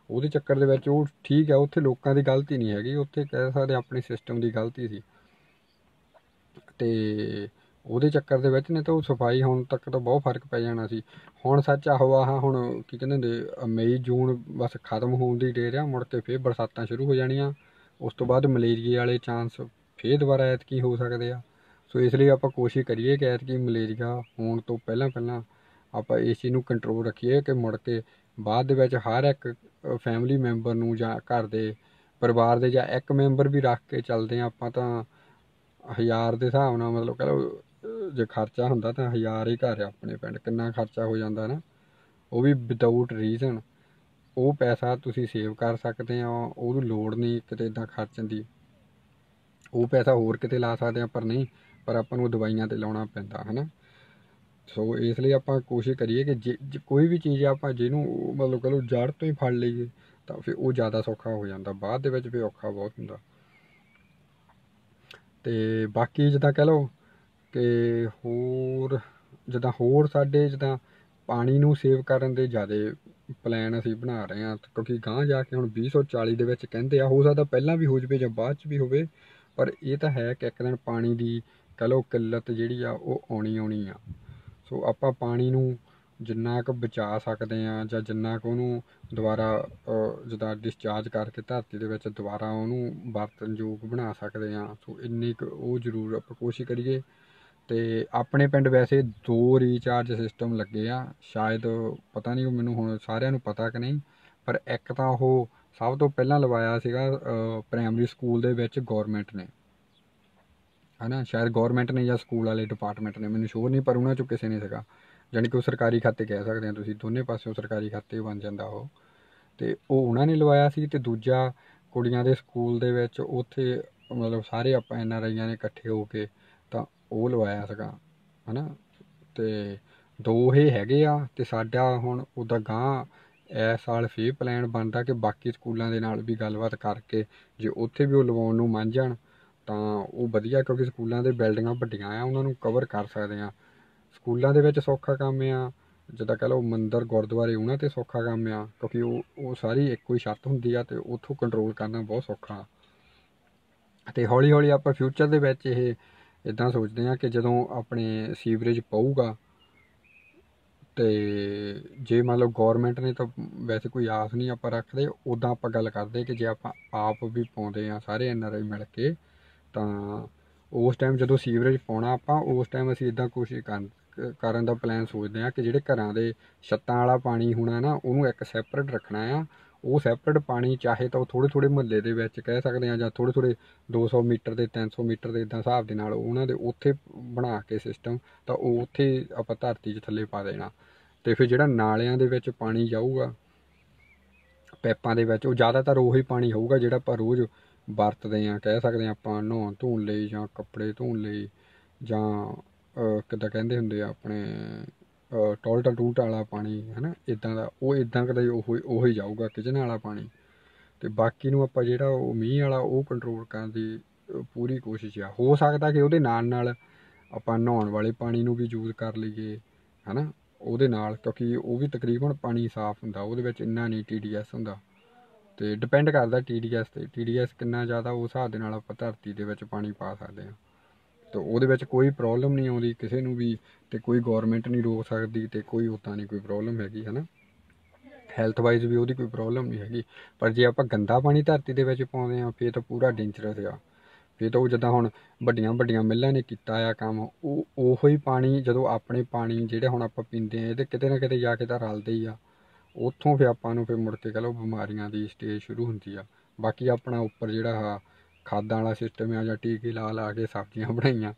ਉਹਦੇ ਚੱਕਰ ਦੇ ਵਿੱਚ ਉਹ ਠੀਕ ਹੈ, ਉੱਥੇ ਲੋਕਾਂ ਦੀ ਗਲਤੀ ਨਹੀਂ ਹੈਗੀ, ਉੱਥੇ ਕਹਿ ਸਕਦੇ ਆਪਣੇ ਸਿਸਟਮ ਦੀ ਗਲਤੀ ਸੀ। ਤੇ ਉਹਦੇ ਚੱਕਰ ਦੇ ਵਿੱਚ ਨੇ ਤਾਂ ਉਹ ਸਫ਼ਾਈ ਹੋਣ ਤੱਕ ਤਾਂ ਬਹੁਤ ਫ਼ਰਕ ਪੈ ਜਾਣਾ ਸੀ। ਹੁਣ ਸੱਚ ਆਹੋ ਆਹ, ਹੁਣ ਕੀ ਕਹਿੰਦੇ ਹੁੰਦੇ, ਮਈ, ਜੂਨ ਬਸ ਖਤਮ ਹੋਣ ਦੀ ਢੇਰ ਆ, ਮੁੜ ਕੇ ਫੇਰ ਬਰਸਾਤਾਂ ਸ਼ੁਰੂ ਹੋ ਜਾਣੀਆਂ। ਉਸ ਤੋਂ ਬਾਅਦ ਮਲੇਰੀਏ ਵਾਲੇ ਚਾਂਸ ਫੇਰ ਦੁਬਾਰਾ ਐਤਕੀ ਹੋ ਸਕਦੇ ਆ। ਸੋ ਇਸ ਲਈ ਆਪਾਂ ਕੋਸ਼ਿਸ਼ ਕਰੀਏ ਕਿ ਐਤਕੀ ਮਲੇਰੀਆ ਹੋਣ ਤੋਂ ਪਹਿਲਾਂ ਪਹਿਲਾਂ ਆਪਾਂ ਇਸ ਚੀਜ਼ ਨੂੰ ਕੰਟਰੋਲ ਰੱਖੀਏ ਕਿ ਮੁੜ ਕੇ ਬਾਅਦ ਦੇ ਵਿੱਚ ਹਰ ਇੱਕ ਫੈਮਿਲੀ ਮੈਂਬਰ ਨੂੰ ਜਾਂ ਘਰ ਦੇ ਪਰਿਵਾਰ ਦੇ ਜਾਂ ਇੱਕ ਮੈਂਬਰ ਵੀ ਰੱਖ ਕੇ ਚੱਲਦੇ ਆ ਆਪਾਂ ਤਾਂ ਹਜ਼ਾਰ ਦੇ ਹਿਸਾਬ ਨਾਲ ਮਤਲਬ ਕਹ ਲਓ ਜੇ ਖਰਚਾ ਹੁੰਦਾ ਤਾਂ ਹਜ਼ਾਰ ਹੀ ਘਰ ਆਪਣੇ ਪਿੰਡ, ਕਿੰਨਾ ਖਰਚਾ ਹੋ ਜਾਂਦਾ ਨਾ। ਉਹ ਵੀ ਵਿਦਆਊਟ ਰੀਜ਼ਨ ਉਹ ਪੈਸਾ ਤੁਸੀਂ ਸੇਵ ਕਰ ਸਕਦੇ ਆ ਉਹਨੂੰ ਲੋੜ ਨਹੀਂ ਕਿਤੇ ਇਦਾਂ ਖਰਚਣ ਦੀ। ਉਹ ਪੈਸਾ ਹੋਰ ਕਿਤੇ ਲਾ ਸਕਦੇ ਆ ਪਰ ਨਹੀਂ, ਪਰ ਆਪਾਂ ਨੂੰ ਦਵਾਈਆਂ ਤੇ ਲਾਉਣਾ ਪੈਂਦਾ, ਹਨਾ। ਸੋ ਇਸ ਲਈ ਆਪਾਂ ਕੋਸ਼ਿਸ਼ ਕਰੀਏ ਕਿ ਜੇ ਜੇ ਕੋਈ ਵੀ ਚੀਜ਼ ਆਪਾਂ ਜਿਹਨੂੰ ਮਤਲਬ ਕਹ ਲਓ ਜੜ ਤੋਂ ਹੀ ਫੜ ਲਈਏ, ਤਾਂ ਫਿਰ ਉਹ ਜ਼ਿਆਦਾ ਸੌਖਾ ਹੋ ਜਾਂਦਾ, ਬਾਅਦ ਦੇ ਵਿੱਚ ਵੀ ਔਖਾ ਬਹੁਤ ਹੁੰਦਾ। ਤੇ ਬਾਕੀ ਜਿੱਦਾਂ ਕਹਿ ਲਓ ਕਿ ਹੋਰ, ਜਿੱਦਾਂ ਹੋਰ ਸਾਡੇ ਜਿੱਦਾਂ ਪਾਣੀ ਨੂੰ ਸੇਵ ਕਰਨ ਦੇ ਜ਼ਿਆਦਾ ਪਲਾਨ ਅਸੀਂ ਬਣਾ ਰਹੇ ਹਾਂ, ਕਿਉਂਕਿ ਗਾਂਹ ਜਾ ਕੇ ਹੁਣ 2040 ਦੇ ਵਿੱਚ ਕਹਿੰਦੇ ਆ, ਹੋ ਸਕਦਾ ਪਹਿਲਾਂ ਵੀ ਹੋ ਜਵੇ ਜਾਂ ਬਾਅਦ ਚ ਵੀ ਹੋਵੇ, ਪਰ ਇਹ ਤਾਂ ਹੈ ਕਿ ਇੱਕ ਦਿਨ ਪਾਣੀ ਦੀ ਕਹਿ ਲਓ ਕਿੱਲਤ ਜਿਹੜੀ ਆ ਉਹ ਆਉਣੀ ਆਉਣੀ ਆ। ਸੋ ਆਪਾਂ ਪਾਣੀ ਨੂੰ ਜਿੰਨਾ ਕੁ ਬਚਾ ਸਕਦੇ ਆ ਜਾਂ ਜਿੰਨਾ ਕੁ ਉਹਨੂੰ ਦੁਬਾਰਾ ਅ, ਡਿਸਚਾਰਜ ਕਰਕੇ ਧਰਤੀ ਦੇ ਵਿੱਚ ਦੁਬਾਰਾ ਉਹਨੂੰ ਵਰਤਨਯੋਗ ਬਣਾ ਸਕਦੇ ਆ ਸੋ ਇੰਨੀ ਕੁ ਉਹ ਜ਼ਰੂਰ ਆਪਾਂ ਕੋਸ਼ਿਸ਼ ਕਰੀਏ। ਤੇ ਆਪਣੇ ਪਿੰਡ ਵੈਸੇ ਦੋ ਰੀਚਾਰਜ ਸਿਸਟਮ ਲੱਗੇ ਆ ਸ਼ਾਇਦ ਪਤਾ ਨਹੀਂ ਉਹ ਮੈਨੂੰ ਹੁਣ ਸਾਰਿਆਂ ਨੂੰ ਪਤਾ ਕਿ ਨਹੀਂ ਪਰ ਇੱਕ ਤਾਂ ਉਹ ਸਭ ਤੋਂ ਪਹਿਲਾਂ ਲਵਾਇਆ ਸੀਗਾ ਪ੍ਰਾਇਮਰੀ ਸਕੂਲ ਦੇ ਵਿੱਚ ਗਵਰਨਮੈਂਟ ਨੇ। ਹਨਾ, ਸ਼ਾਇਦ ਗਵਰਨਮੈਂਟ ਨੇ ਜਾਂ ਸਕੂਲ ਵਾਲੇ ਡਿਪਾਰਟਮੈਂਟ ਨੇ, ਮੈਨੂੰ ਸ਼ੋਰ ਨਹੀਂ, ਪਰ ਉਹਨਾਂ ਚੋਂ ਕਿਸੇ ਨੇ ਸੀਗਾ। ਜਾਣੀ ਕਿ ਉਹ ਸਰਕਾਰੀ ਖਾਤੇ ਕਹਿ ਸਕਦੇ ਆ ਤੁਸੀਂ, ਦੋਨੇ ਪਾਸਿਓਂ ਸਰਕਾਰੀ ਖਾਤੇ ਬਣ ਜਾਂਦਾ ਉਹ। ਤੇ ਉਹ ਉਹਨਾਂ ਨੇ ਲਵਾਇਆ ਸੀ ਤੇ ਦੂਜਾ ਕੁੜੀਆਂ ਦੇ ਸਕੂਲ ਦੇ ਵਿੱਚ ਉੱਥੇ ਮਤਲਬ ਸਾਰੇ ਆਪਾਂ ਐਨ ਆਰ ਆਈਆਂ ਨੇ ਇਕੱਠੇ ਹੋ ਕੇ ਤਾਂ ਉਹ ਲਵਾਇਆ ਸੀਗਾ, ਹਨਾ। ਤੇ ਦੋ ਇਹ ਹੈਗੇ ਆ ਤੇ ਸਾਡਾ ਹੁਣ ਉਹਦਾ ਗਾਂ ਇਸ ਸਾਲ ਫੇਰ ਪਲਾਨ ਬਣਦਾ ਕਿ ਬਾਕੀ ਸਕੂਲਾਂ ਦੇ ਨਾਲ ਵੀ ਗੱਲਬਾਤ ਕਰਕੇ ਜੇ ਉੱਥੇ ਵੀ ਉਹ ਲਵਾਉਣ ਨੂੰ ਮੰਨ ਜਾਣ ਤਾਂ ਉਹ ਵਧੀਆ ਕਿਉਂਕਿ ਸਕੂਲਾਂ ਦੇ ਬਿਲਡਿੰਗਾਂ ਵੱਡੀਆਂ ਆ, ਉਹਨਾਂ ਨੂੰ ਕਵਰ ਕਰ ਸਕਦੇ ਆ। ਸਕੂਲਾਂ ਦੇ ਵਿੱਚ ਸੌਖਾ ਕੰਮ ਆ, ਜਿੱਦਾਂ ਕਹ ਲਓ ਮੰਦਰ, ਗੁਰਦੁਆਰੇ, ਉਹਨਾਂ ਤੇ ਸੌਖਾ ਕੰਮ ਆ, ਕਿਉਂਕਿ ਉਹ ਉਹ ਸਾਰੀ ਇੱਕੋ ਹੀ ਛੱਤ ਹੁੰਦੀ ਆ ਤੇ ਉੱਥੋਂ ਕੰਟਰੋਲ ਕਰਨਾ ਬਹੁਤ ਸੌਖਾ। ਤੇ ਹੌਲੀ ਹੌਲੀ ਆਪਾਂ ਫਿਊਚਰ ਦੇ ਵਿੱਚ ਇਹ ਇਦਾਂ ਸੋਚਦੇ ਆ ਕਿ ਜਦੋਂ ਆਪਣੇ ਸੀਵਰੇਜ ਪਊਗਾ, ਤੇ ਜੇ ਮੰਨ ਲਓ ਗਵਰਨਮੈਂਟ ਨੇ ਤਾਂ ਵੈਸੇ ਕੋਈ ਆਸ ਨਹੀਂ ਆਪਾਂ ਰੱਖਦੇ ਉਦਾਂ ਆਪਾਂ ਗੱਲ ਕਰਦੇ ਕਿ ਜੇ ਆਪਾਂ ਆਪ ਵੀ ਪਾਉਂਦੇ ਆ ਸਾਰੇ ਐਨਆਰਆਈ ਮਿਲ ਕੇ ਤਾਂ ਉਸ ਟਾਈਮ ਜਦੋਂ ਸੀਵਰੇਜ ਪਾਉਣਾ ਆਪਾਂ, ਉਸ ਟਾਈਮ ਅਸੀਂ ਇਦਾਂ ਕੋਸ਼ਿਸ਼ ਕਰਨ ਕਰਨ ਦਾ ਪਲਾਨ ਸੋਚਦੇ ਆ ਕਿ ਜਿਹੜੇ ਘਰਾਂ ਦੇ ਛੱਤਾਂ ਵਾਲਾ ਪਾਣੀ ਹੋਣਾ ਨਾ, ਉਹਨੂੰ ਇੱਕ ਸੈਪਰੇਟ ਰੱਖਣਾ ਆ। ਉਹ ਸੈਪਰੇਟ ਪਾਣੀ ਚਾਹੇ ਤਾਂ ਉਹ ਥੋੜੇ ਥੋੜੇ ਮਹੱਲੇ ਦੇ ਵਿੱਚ ਕਹਿ ਸਕਦੇ ਆ ਜਾਂ ਥੋੜੇ ਥੋੜੇ 200 ਮੀਟਰ ਦੇ 300 ਮੀਟਰ ਦੇ ਇਦਾਂ ਹਿਸਾਬ ਦੇ ਨਾਲ ਉਹਨਾਂ ਦੇ ਉੱਥੇ ਬਣਾ ਕੇ ਸਿਸਟਮ ਤਾਂ ਉਹ ਉੱਥੇ ਆਪਾਂ ਧਰਤੀ 'ਚ ਥੱਲੇ ਪਾ ਦੇਣਾ। ਤੇ ਫਿਰ ਜਿਹੜਾ ਨਾਲਿਆਂ ਦੇ ਵਿੱਚ ਪਾਣੀ ਜਾਊਗਾ, ਪੈਪਾਂ ਦੇ ਵਿੱਚ, ਉਹ ਜ਼ਿਆਦਾਤਰ ਉਹੀ ਪਾਣੀ ਹੋਊਗਾ ਜਿਹੜਾ ਆਪਾਂ ਰੋਜ਼ ਵਰਤਦੇ ਆ ਕਹਿ ਸਕਦੇ ਆ ਆਪਾਂ ਨਹਾਉਣ ਧੋਣ ਲਈ ਜਾਂ ਕੱਪੜੇ ਧੋਣ ਲਈ ਜਾਂ ਅਹ, ਕਿੱਦਾਂ ਕਹਿੰਦੇ ਹੁੰਦੇ ਆ ਆਪਣੇ ਟੋਲਟਾ ਟੂਟ ਵਾਲਾ ਪਾਣੀ ਹਨਾ ਇਦਾਂ ਦਾ ਉਹ ਇਦਾਂ ਕਦੇ ਉਹ ਉਹ ਹੀ ਜਾਊਗਾ ਕਿਚਨ ਵਾਲਾ ਪਾਣੀ। ਤੇ ਬਾਕੀ ਨੂੰ ਆਪਾਂ ਜਿਹੜਾ ਉਹ ਮੀਂਹ ਵਾਲਾ ਉਹ ਕੰਟਰੋਲ ਕਰਨ ਦੀ ਪੂਰੀ ਕੋਸ਼ਿਸ਼ ਆ। ਹੋ ਸਕਦਾ ਕਿ ਉਹਦੇ ਨਾਲ ਨਾਲ ਆਪਾਂ ਨਹਾਉਣ ਵਾਲੇ ਪਾਣੀ ਨੂੰ ਵੀ ਯੂਜ਼ ਕਰ ਲਈਏ ਹਨਾ ਉਹਦੇ ਨਾਲ ਕਿਉਂਕਿ ਉਹ ਵੀ ਤਕਰੀਬਨ ਪਾਣੀ ਸਾਫ਼ ਹੁੰਦਾ ਉਹਦੇ ਵਿੱਚ ਇੰਨਾ ਨਹੀਂ TDS ਹੁੰਦਾ। ਤੇ ਡਿਪੈਂਡ ਕਰਦਾ TDS ਤੇ। TDS ਕਿੰਨਾ ਜ਼ਿਆਦਾ ਉਸ ਹਿਸਾਬ ਦੇ ਨਾਲ ਆਪਾਂ ਧਰਤੀ ਦੇ ਵਿੱਚ ਪਾਣੀ ਪਾ ਸਕਦੇ ਹਾਂ। ਤੇ ਉਹਦੇ ਵਿੱਚ ਕੋਈ ਪ੍ਰੋਬਲਮ ਨਹੀਂ ਆਉਂਦੀ, ਕਿਸੇ ਨੂੰ ਵੀ ਤੇ ਕੋਈ ਗਵਰਨਮੈਂਟ ਨਹੀਂ ਰੋਕ ਸਕਦੀ ਤੇ ਕੋਈ ਉਦਾਂ ਨਹੀਂ ਕੋਈ ਪ੍ਰੋਬਲਮ ਹੈਗੀ, ਹਨਾ? ਹੈਲਥ ਵਾਈਜ਼ ਵੀ ਉਹਦੀ ਕੋਈ ਪ੍ਰੋਬਲਮ ਨਹੀਂ ਹੈਗੀ। ਪਰ ਜੇ ਆਪਾਂ ਗੰਦਾ ਪਾਣੀ ਧਰਤੀ ਦੇ ਵਿੱਚ ਪਾਉਂਦੇ ਆ ਫੇਰ ਤਾਂ ਪੂਰਾ ਡੇਂਜਰਸ ਆ। ਫੇਰ ਤਾਂ ਉਹ ਜਿੱਦਾਂ ਹੁਣ ਵੱਡੀਆਂ ਵੱਡੀਆਂ ਮਿੱਲਾਂ ਨੇ ਕੀਤਾ ਆ ਕੰਮ, ਉਹ, ਉਹੋ ਹੀ ਪਾਣੀ ਜਦੋਂ ਆਪਣੇ ਪਾਣੀ ਜਿਹੜੇ ਹੁਣ ਆਪਾਂ ਪੀਂਦੇ ਆ, ਇਹਦੇ ਕਿਤੇ ਨਾ ਕਿਤੇ ਜਾ ਕੇ ਤਾਂ ਰਲਦੇ ਹੀ ਆ। ਉੱਥੋਂ ਫਿਰ ਆਪਾਂ ਨੂੰ ਫਿਰ ਮੁੜ ਕੇ ਕਹ ਲਓ ਬਿਮਾਰੀਆਂ ਦੀ ਸਟੇਜ ਸ਼ੁਰੂ ਹੁੰਦੀ ਆ। ਬਾਕੀ ਆਪਣਾ ਉੱਪਰ ਜਿਹੜਾ ਆ, ਖਾਦਾਂ ਵਾਲਾ ਸਿਸਟਮ ਆ ਜਾਂ ਟੀਕੇ ਲਾ ਲਾ ਕੇ ਸਬਜ਼ੀਆਂ ਬਣਾਈਆਂ,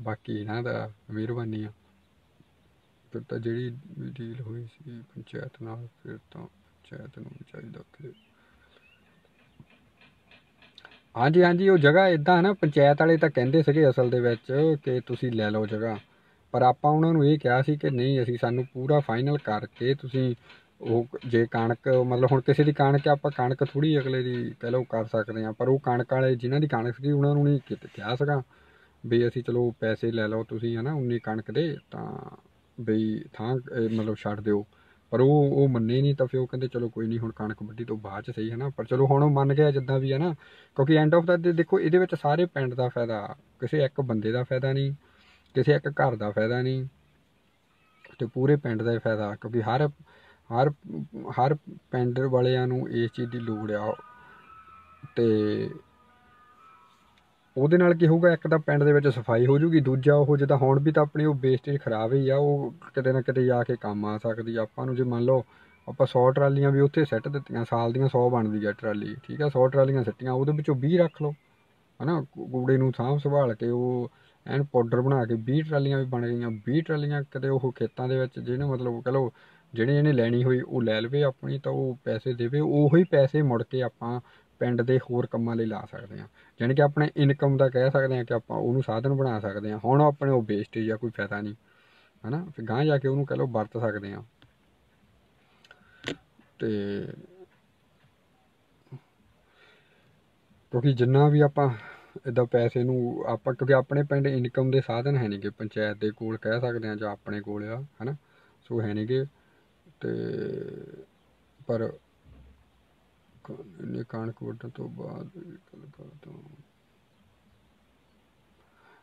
ਬਾਕੀ ਇਹਨਾਂ ਦਾ ਮਿਹਰਬਾਨੀ ਆ। ਫਿਰ ਤਾਂ ਜਿਹੜੀ ਡੀਲ ਹੋਈ ਸੀ ਪੰਚਾਇਤ ਨਾਲ, ਫਿਰ ਤਾਂ ਪੰਚਾਇਤ ਨੂੰ ਚਾਹੀਦਾ ਕਿ ਹਾਂਜੀ ਹਾਂਜੀ, ਉਹ ਜਗ੍ਹਾ ਇਦਾਂ ਨਾ, ਪੰਚਾਇਤ ਵਾਲੇ ਤਾਂ ਕਹਿੰਦੇ ਸੀਗੇ ਅਸਲ ਦੇ ਵਿੱਚ ਕਿ ਤੁਸੀਂ ਲੈ ਲਓ ਜਗ੍ਹਾ। ਪਰ ਆਪਾਂ ਉਹਨਾਂ ਨੂੰ ਇਹ ਕਿਹਾ ਸੀ ਕਿ ਨਹੀਂ, ਅਸੀਂ ਸਾਨੂੰ ਪੂਰਾ ਫਾਈਨਲ ਕਰਕੇ ਤੁਸੀਂ ਉਹ ਜੇ ਕਣਕ, ਮਤਲਬ ਹੁਣ ਕਿਸੇ ਦੀ ਕਣਕ ਆਪਾਂ ਕਣਕ ਥੋੜੀ ਅਗਲੇ ਦੀ ਕਹਿ ਲਓ ਕਰ ਸਕਦੇ ਆ ਪਰ ਉਹ ਕਣਕ ਵਾਲੇ ਜਿਨ੍ਹਾਂ ਦੀ ਕਣਕ ਸੀ ਉਹਨਾਂ ਨੂੰ ਨਹੀਂ ਕਿ- ਕਿਹਾ ਸੀਗਾ ਵੀ ਅਸੀਂ ਚਲੋ ਪੈਸੇ ਲੈ ਲਓ, ਤੁਸੀਂ ਹਨਾ ਉਨੀ ਕਣਕ ਦੇ ਤਾਂ ਬਈ ਥਾਂ ਮਤਲਬ ਛੱਡ ਦਿਓ। ਪਰ ਉਹ ਉਹ ਮੰਨੇ ਨਹੀਂ ਤਾਂ ਫਿਰ ਉਹ ਕਹਿੰਦੇ ਚਲੋ ਕੋਈ ਨਹੀਂ, ਹੁਣ ਕਣਕ ਵੱਢੀ ਤੋਂ ਬਾਅਦ ਚ ਸਹੀ ਹੈ ਨਾ ਪਰ ਚਲੋ ਹੁਣ ਉਹ ਮੰਨ ਗਿਆ ਜਿੱਦਾਂ ਵੀ ਹੈ ਨਾ, ਕਿਉਂਕਿ ਐਂਡ ਆਫ ਦਾ ਦੇਖੋ, ਇਹਦੇ ਵਿੱਚ ਸਾਰੇ ਪਿੰਡ ਦਾ ਫਾਇਦਾ, ਕਿਸੇ ਇੱਕ ਬੰਦੇ ਦਾ ਫਾਇਦਾ ਨਹੀਂ, ਕਿਸੇ ਇੱਕ ਘਰ ਦਾ ਫਾਇਦਾ ਨਹੀਂ, ਤੇ ਪੂਰੇ ਪਿੰਡ ਦਾ ਹੀ ਫਾਇਦਾ, ਕਿਉਂਕਿ ਹਰ ਹਰ ਹਰ ਪਿੰਡ ਵਾਲਿਆਂ ਨੂੰ ਇਸ ਚੀਜ਼ ਦੀ ਲੋੜ ਆ। ਤੇ ਉਹਦੇ ਨਾਲ ਕੀ ਹੋਊਗਾ, ਇੱਕ ਤਾਂ ਪਿੰਡ ਦੇ ਵਿੱਚ ਸਫ਼ਾਈ ਹੋ ਜੂਗੀ, ਦੂਜਾ ਉਹ ਜਿੱਦਾਂ ਹੁਣ ਵੀ ਤਾਂ ਆਪਣੀ ਉਹ ਵੇਸਟੇਜ ਖਰਾਬ ਹੀ ਆ, ਉਹ ਕਿਤੇ ਨਾ ਕਿਤੇ ਜਾ ਕੇ ਕੰਮ ਆ ਸਕਦੀ ਆਪਾਂ ਨੂੰ ਜੇ ਮੰਨ ਲਓ, ਆਪਾਂ 100 ਟਰਾਲੀਆਂ ਵੀ ਉੱਥੇ ਸੈੱਟ ਦਿੱਤੀਆਂ, ਸਾਲ ਦੀਆਂ 100 ਬਣਦੀ ਆ ਟਰਾਲੀ, ਠੀਕ ਆ? 100 ਟਰਾਲੀਆਂ ਸੱਟੀਆਂ, ਉਹਦੇ ਵਿੱਚੋਂ 20 ਰੱਖ ਲਓ, ਹਨਾ? ਕੂੜੇ ਨੂੰ ਸਾਂਭ ਸੰਭਾਲ ਕੇ ਉਹ ਐਨ ਪਾਊਡਰ ਬਣਾ ਕੇ 20 ਟਰਾਲੀਆਂ ਵੀ ਬਣ ਗਈਆਂ 20 ਟਰਾਲੀਆਂ ਕਿਤੇ ਉਹ ਖੇਤਾਂ ਦੇ ਵਿੱਚ, ਜਿਹਨੇ ਮਤਲਬ ਕਹ ਲਓ ਜਿਹੜੇ ਜਿਹਨੇ ਲੈਣੀ ਹੋਈ ਉਹ ਲੈ ਲਵੇ ਆਪਣੀ ਤਾਂ ਉਹ ਪੈਸੇ ਦੇਵੇ, ਉਹੀ ਪੈਸੇ ਮੁੜ ਕੇ ਆਪਾਂ ਪਿੰਡ ਦੇ ਹੋਰ ਕੰਮਾਂ ਲਈ ਲਾ ਸਕਦੇ ਹਾਂ। ਯਾਨੀ ਕਿ ਆਪਣੇ ਇਨਕਮ ਦਾ ਕਹਿ ਸਕਦੇ ਹਾਂ ਕਿ ਆਪਾਂ ਉਹਨੂੰ ਸਾਧਨ ਬਣਾ ਸਕਦੇ ਹਾਂ। ਹੁਣ ਆਪਣੇ ਉਹ ਵੇਸਟੇਜ ਆ, ਕੋਈ ਫਾਇਦਾ ਨਹੀਂ। ਹਨਾ? ਫਿਰ ਗਾਂ ਜਾ ਕੇ ਉਹਨੂੰ ਕਹ ਲਓ ਵਰਤ ਸਕਦੇ ਹਾਂ। ਤੇ ਕਿਉਂਕਿ ਜਿੰਨਾ ਵੀ ਆਪਾਂ ਇਦਾਂ ਪੈਸੇ ਨੂੰ ਆਪਾਂ, ਕਿਉਂਕਿ ਆਪਣੇ ਪਿੰਡ ਇਨਕਮ ਦੇ ਸਾਧਨ ਹੈ ਨਹੀਂਗੇ ਪੰਚਾਇਤ ਦੇ ਕੋਲ ਕਹਿ ਸਕਦੇ ਹਾਂ ਜਾਂ ਆਪਣੇ ਕੋਲ ਆ, ਹਨਾ? ਸੋ ਹੈ ਨਹੀਂਗੇ ਤੇ ਪਰ ਕ- ਕਣਕ ਵੱਢਣ ਤੋਂ ਬਾਅਦ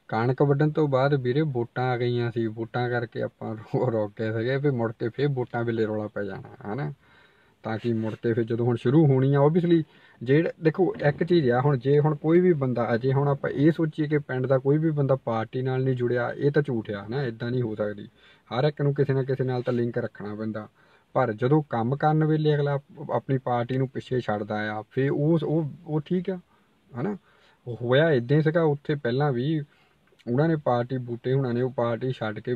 ਕਣਕ ਵੱਢਣ ਤੋਂ ਬਾਅਦ ਵੀਰੇ ਵੋਟਾਂ ਆ ਗਈਆਂ ਸੀ। ਵੋਟਾਂ ਕਰਕੇ ਆਪਾਂ ਰੋ- ਰੁਕ ਸੀਗੇ ਵੀ ਮੁੜ ਕੇ ਫੇਰ ਵੋਟਾਂ ਵੇਲੇ ਰੋਲਾ ਪੈ ਜਾਣਾ, ਹਨਾ? ਤਾਂ ਕਿ ਮੁੜ ਕੇ ਫਿਰ ਜਦੋਂ ਹੁਣ ਸ਼ੁਰੂ ਹੋਣੀ ਆ ਓਬਵੀਅਸਲੀ ਜਿਹੜੇ ਦੇਖੋ, ਇੱਕ ਚੀਜ਼ ਆ ਹੁਣ, ਜੇ ਹੁਣ ਕੋਈ ਵੀ ਬੰਦਾ ਅਜੇ ਹੁਣ ਆਪਾਂ ਇਹ ਸੋਚੀਏ ਕਿ ਪਿੰਡ ਦਾ ਕੋਈ ਵੀ ਬੰਦਾ ਪਾਰਟੀ ਨਾਲ ਨਹੀਂ ਜੁੜਿਆ, ਇਹ ਤਾਂ ਝੂਠ ਆ ਨਾ ਇਦਾਂ ਨਹੀਂ ਹੋ ਸਕਦੀ। ਹਰ ਇੱਕ ਨੂੰ ਕਿਸੇ ਨਾ ਕਿਸੇ ਨਾਲ ਤਾਂ ਲਿੰਕ ਰੱਖਣਾ ਪੈਂਦਾ। ਪਰ ਜਦੋਂ ਕੰਮ ਕਰਨ ਵੇਲੇ ਅਗਲਾ ਆਪਣੀ ਪਾਰਟੀ ਨੂੰ ਪਿੱਛੇ ਛੱਡਦਾ ਆ ਫੇ ਉਹ ਉਹ ਉਹ ਠੀਕ ਆ, ਹਨਾ? ਉਹ ਹੋਇਆ ਇਦਾਂ ਹੀ ਸੀਗਾ, ਉੱਥੇ ਪਹਿਲਾਂ ਵੀ ਉਹਨਾਂ ਨੇ ਪਾਰਟੀ, ਬੂਟੇ ਹੁਣਾਂ ਨੇ ਉਹ ਪਾਰਟੀ ਛੱਡ ਕੇ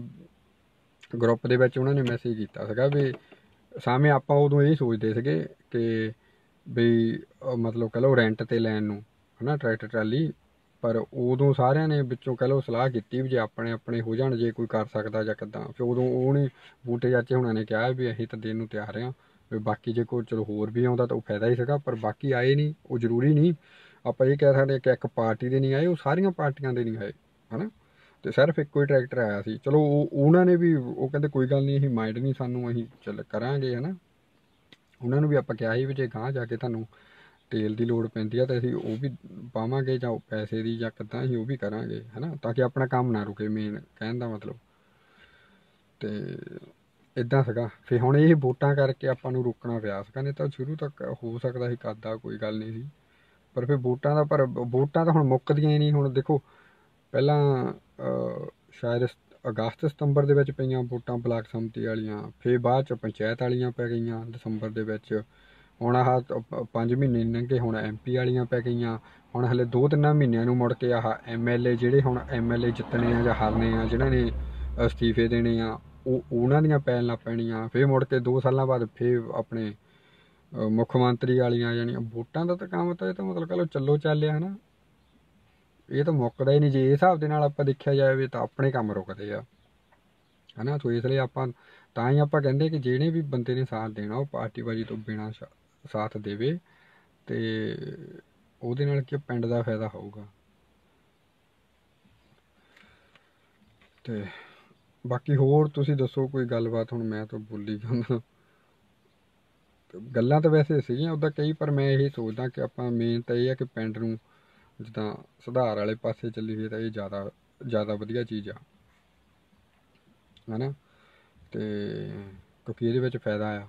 ਗਰੁੱਪ ਦੇ ਵਿੱਚ ਉਹਨਾਂ ਨੇ ਮੈਸੇਜ ਕੀਤਾ ਸੀਗਾ ਵੀ ਸਾਹਮਣੇ ਆਪਾਂ ਉਦੋਂ ਇਹ ਸੋਚਦੇ ਸੀਗੇ ਕਿ ਵੀ ਮਤਲਬ ਕਹ ਲਓ ਰੈਂਟ ਤੇ ਲੈਣ ਨੂੰ, ਹਨਾ, ਟਰੈਕਟਰ, ਟਰਾਲੀ ਪਰ ਉਦੋਂ ਸਾਰਿਆਂ ਨੇ ਵਿੱਚੋਂ ਕਹਿ ਲਓ ਸਲਾਹ ਕੀਤੀ ਵੀ ਜੇ ਆਪਣੇ ਆਪਣੇ ਹੋ ਜਾਣ, ਜੇ ਕੋਈ ਕਰ ਸਕਦਾ ਜਾਂ ਕਿੱਦਾਂ। ਫਿਰ ਉਦੋਂ ਉਹਨੇ ਬੂਟੇ ਚਾਚੇ ਹੁਣਾਂ ਨੇ ਕਿਹਾ ਵੀ ਅਸੀਂ ਤਾਂ ਦੇਣ ਨੂੰ ਤਿਆਰ ਹਾਂ, ਵੀ ਬਾਕੀ ਜੇ ਕੋਈ ਚਲੋ ਹੋਰ ਵੀ ਆਉਂਦਾ ਤਾਂ ਉਹ ਫਾਇਦਾ ਹੀ ਸੀਗਾ, ਪਰ ਬਾਕੀ ਆਏ ਨਹੀਂ ਉਹ ਜ਼ਰੂਰੀ ਨਹੀਂ ਆਪਾਂ ਇਹ ਕਹਿ ਸਕਦੇ ਕਿ ਇੱਕ ਪਾਰਟੀ ਦੇ ਨਹੀਂ ਆਏ, ਉਹ ਸਾਰੀਆਂ ਪਾਰਟੀਆਂ ਦੇ ਨਹੀਂ ਆਏ, ਹਨਾ? ਤੇ ਸਿਰਫ ਇੱਕੋ ਹੀ ਟਰੈਕਟਰ ਆਇਆ ਸੀ। ਚਲੋ ਉਹ, ਉਹਨਾਂ ਨੇ ਵੀ ਉਹ ਕਹਿੰਦੇ ਕੋਈ ਗੱਲ ਨਹੀਂ ਅਸੀਂ ਮਾਈਂਡ ਨਹੀਂ ਸਾਨੂੰ ਅਸੀਂ ਚੱਲ ਕਰਾਂਗੇ, ਹਨਾ? ਉਹਨਾਂ ਨੂੰ ਵੀ ਆਪਾਂ ਕਿਹਾ ਸੀ ਵੀ ਜੇ ਗਾਂਹ ਜਾ ਕੇ ਤੁਹਾਨੂੰ ਤੇਲ ਦੀ ਲੋੜ ਪੈਂਦੀ ਆ ਤਾਂ ਅਸੀਂ ਉਹ ਵੀ ਪਾਵਾਂਗੇ ਜਾਂ ਪੈਸੇ ਦੀ ਜਾਂ ਕਿੱਦਾਂ ਅਸੀਂ ਉਹ ਵੀ ਕਰਾਂਗੇ, ਹਨਾ? ਤਾਂ ਕਿ ਆਪਣਾ ਕੰਮ ਨਾ ਰੁਕੇ ਮੇਨ ਕਹਿਣ ਦਾ ਮਤਲਬ। ਤੇ ਇਦਾਂ ਸੀਗਾ। ਫੇ ਹੁਣ ਇਹ ਵੋਟਾਂ ਕਰਕੇ ਆਪਾਂ ਨੂੰ ਰੋਕਣਾ ਪਿਆ ਸੀਗਾ, ਨਹੀਂ ਤਾਂ ਸ਼ੁਰੂ ਤੱਕ ਹੋ ਸਕਦਾ ਸੀ ਕਰਦਾ ਕੋਈ ਗੱਲ ਨਹੀਂ ਸੀ। ਪਰ ਫਿਰ ਵੋਟਾਂ ਦਾ, ਪਰ ਵੋਟਾਂ ਤਾਂ ਹੁਣ ਮੁੱਕਦੀਆਂ ਹੀ ਨਹੀਂ। ਹੁਣ ਦੇਖੋ, ਪਹਿਲਾਂ ਸ਼ਾਇਦ ਅਗਸਤ ਸਤੰਬਰ ਦੇ ਵਿੱਚ ਪਈਆਂ ਵੋਟਾਂ ਬਲਾਕ ਸੰਮਤੀ ਵਾਲੀਆਂ, ਫਿਰ ਬਾਅਦ ਚ ਪੰਚਾਇਤ ਵਾਲੀਆਂ ਪੈ ਗਈਆਂ ਦਸੰਬਰ ਦੇ ਵਿੱਚ। ਹੁਣ ਆਹ 5 ਮਹੀਨੇ ਲੰਘੇ ਹੁਣ ਐਮਪੀ ਵਾਲੀਆਂ ਪੈ ਗਈਆਂ। ਹੁਣ ਹਲੇ 2-3 ਮਹੀਨਿਆਂ ਨੂੰ ਮੁੜ ਕੇ ਆਹ ਐਮਐਲਏ ਜਿਹੜੇ ਹੁਣ ਐਮਐਲਏ ਜਿੱਤਣੇ ਆ ਜਾਂ ਹਾਰਨੇ ਆ, ਜਿਨ੍ਹਾਂ ਨੇ ਅਸਤੀਫੇ ਦੇਣੇ ਆ, ਉਹ, ਉਹਨਾਂ ਦੀਆਂ ਪੈਣ ਲੱਗ ਪੈਣੀਆਂ। ਫਿਰ ਮੁੜ ਕੇ 2 ਸਾਲਾਂ ਬਾਅਦ ਫਿਰ ਆਪਣੇ ਮੁੱਖ ਮੰਤਰੀ ਵਾਲੀਆਂ ਜਾਣੀਆਂ। ਵੋਟਾਂ ਦਾ ਤਾਂ ਕੰਮ ਤਾਂ ਇਹ ਤਾਂ ਮਤਲਬ ਕਹ ਲਓ ਚੱਲੋ ਚੱਲਿਆ ਹਨਾ। ਇਹ ਤਾਂ ਮੁੱਕਦਾ ਹੀ ਨਹੀਂ। ਜੇ ਇਸ ਹਿਸਾਬ ਦੇ ਨਾਲ ਆਪਾਂ ਦੇਖਿਆ ਜਾਵੇ ਤਾਂ ਆਪਣੇ ਕੰਮ ਰੁਕਦੇ ਆ। ਹਨਾ, ਸੋ ਇਸ ਲਈ ਆਪਾਂ ਤਾਂ ਹੀ ਆਪਾਂ ਕਹਿੰਦੇ ਕਿ ਜਿਹੜੇ ਵੀ ਬੰਦੇ ਨੇ ਸਾਥ ਦੇਣਾ, ਉਹ ਪਾਰਟੀਬਾਜ਼ੀ ਤੋਂ ਬਿਨਾਂ ਸਾਥ ਦੇਵੇ ਤੇ ਉਹਦੇ ਨਾਲ ਕੀ ਪਿੰਡ ਦਾ ਫਾਇਦਾ ਹੋਊਗਾ। ਤੇ ਬਾਕੀ ਹੋਰ ਤੁਸੀਂ ਦੱਸੋ, ਕੋਈ ਗੱਲਬਾਤ ਹੁਣ ਮੈਂ ਤਾਂ ਬੋਲੀ ਜਾਂਦਾ। ਗੱਲਾਂ ਤਾਂ ਵੈਸੇ ਸੀਗੀਆਂ ਉਦਾਂ ਕਈ, ਪਰ ਮੈਂ ਇਹ ਸੋਚਦਾ ਕਿ ਆਪਾਂ ਮੇਨ ਤਾਂ ਇਹ ਆ ਕਿ ਪਿੰਡ ਨੂੰ ਜਿੱਦਾਂ ਸੁਧਾਰ ਵਾਲੇ ਪਾਸੇ ਚੱਲੀਏ ਤਾਂ ਇਹ ਜ਼ਿਆਦਾ ਜ਼ਿਆਦਾ ਵਧੀਆ ਚੀਜ਼ ਆ। ਹਨਾ? ਤੇ ਕਿਉਂਕਿ ਇਹਦੇ ਵਿੱਚ ਫਾਇਦਾ ਆ।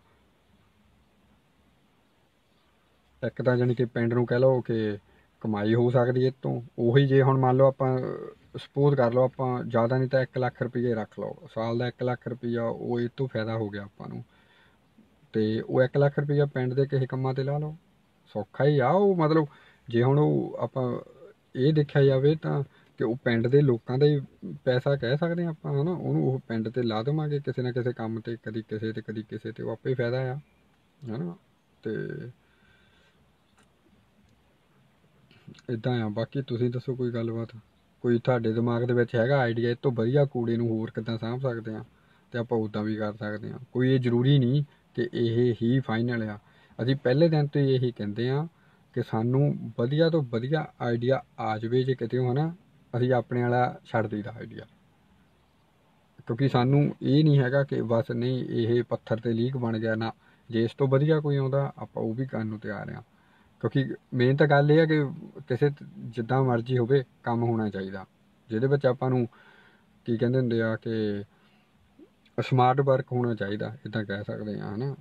ਇੱਕ ਤਾਂ ਜਾਣੀ ਕਿ ਪਿੰਡ ਨੂੰ ਕਹਿ ਲਓ ਕਿ ਕਮਾਈ ਹੋ ਸਕਦੀ ਹੈ ਇਹ ਤੋਂ ਉਹੀ ਜੇ ਹੁਣ ਮੰਨ ਲਓ ਆਪਾਂ, ਸਪੋਜ਼ ਕਰ ਲਓ ਆਪਾਂ, ਜ਼ਿਆਦਾ ਨਹੀਂ ਤਾਂ 1 ਲੱਖ ਰੁਪਏ ਰੱਖ ਲਓ। ਸਾਲ ਦਾ 1 ਲੱਖ ਰੁਪਈਆ, ਉਹ ਇਹ ਤੋਂ ਫਾਇਦਾ ਹੋ ਗਿਆ ਆਪਾਂ ਨੂੰ। ਤੇ ਉਹ 1 ਲੱਖ ਰੁਪਈਆ ਪਿੰਡ ਦੇ ਕਿਸੇ ਕੰਮਾਂ ਤੇ ਲਾ ਲਓ। ਸੌਖਾ ਹੀ ਆ ਉਹ ਮਤਲਬ, ਜੇ ਹੁਣ ਉਹ ਆਪਾਂ ਇਹ ਦੇਖਿਆ ਜਾਵੇ ਤਾਂ ਕਿ ਉਹ ਪਿੰਡ ਦੇ ਲੋਕਾਂ ਦਾ ਹੀ ਪੈਸਾ ਕਹਿ ਸਕਦੇ ਹਾਂ ਆਪਾਂ, ਹਨਾ? ਉਹਨੂੰ ਉਹ ਪਿੰਡ ਤੇ ਲਾ ਦੇਵਾਂਗੇ, ਕਿਸੇ ਨਾ ਕਿਸੇ ਕੰਮ ਤੇ, ਕਦੀ ਕਿਸੇ ਤੇ, ਕਦੀ ਕਿਸੇ ਤੇ, ਉਹ ਆਪੇ ਫਾਇਦਾ ਆ, ਹਨਾ? ਤੇ ਇਦਾਂ ਆ, ਬਾਕੀ ਤੁਸੀਂ ਦੱਸੋ ਕੋਈ ਗੱਲਬਾਤ। ਕੋਈ ਤੁਹਾਡੇ ਦਿਮਾਗ ਦੇ ਵਿੱਚ ਹੈਗਾ ਆਈਡੀਆ ਇਹ ਤੋਂ ਵਧੀਆ ਕੂੜੇ ਨੂੰ ਹੋਰ ਕਿੱਦਾਂ ਸਾਂਭ ਸਕਦੇ ਆ? ਤੇ ਆਪਾਂ ਉਦਾਂ ਵੀ ਕਰ ਸਕਦੇ ਆ। ਕੋਈ ਇਹ ਜ਼ਰੂਰੀ ਨਹੀਂ ਕਿ ਇਹ ਹੀ ਫਾਈਨਲ ਆ। ਅਸੀਂ ਪਹਿਲੇ ਦਿਨ ਤੋਂ ਇਹੀ ਕਹਿੰਦੇ ਆ ਕਿ ਸਾਨੂੰ ਵਧੀਆ ਤੋਂ ਵਧੀਆ ਆਈਡੀਆ ਆ ਜਾਵੇ ਜੇ ਕਿਤੇ ਹਨਾ, ਅਸੀਂ ਆਪਣੇ ਵਾਲਾ ਛੱਡ ਦਈਦਾ ਆਈਡੀਆ ਕਿਉਂਕਿ ਸਾਨੂੰ ਇਹ ਨਹੀਂ ਹੈਗਾ ਕਿ ਬਸ ਨਹੀਂ, ਇਹ ਪੱਥਰ ਤੇ ਲੀਕ ਬਣ ਗਿਆ ਨਾ। ਜੇ ਇਸ ਤੋਂ ਵਧੀਆ ਕੋਈ ਆਉਂਦਾ, ਆਪਾਂ ਉਹ ਵੀ ਕਰਨ ਨੂੰ ਤਿਆਰ ਆ। ਕਿਉਂਕਿ ਮੇਨ ਤਾਂ ਗੱਲ ਇਹ ਹੈ ਕਿ ਕਿਸੇ ਜਿੱਦਾਂ ਮਰਜ਼ੀ ਹੋਵੇ ਕੰਮ ਹੋਣਾ ਚਾਹੀਦਾ। ਜਿਹਦੇ ਵਿੱਚ ਆਪਾਂ ਨੂੰ ਕੀ ਕਹਿੰਦੇ ਹੁੰਦੇ ਆ ਕਿ ਸਮਾਰਟ ਵਰਕ ਹੋਣਾ ਚਾਹੀਦਾ ਇਦਾਂ ਕਹਿ ਸਕਦੇ ਆ, ਹਨਾ।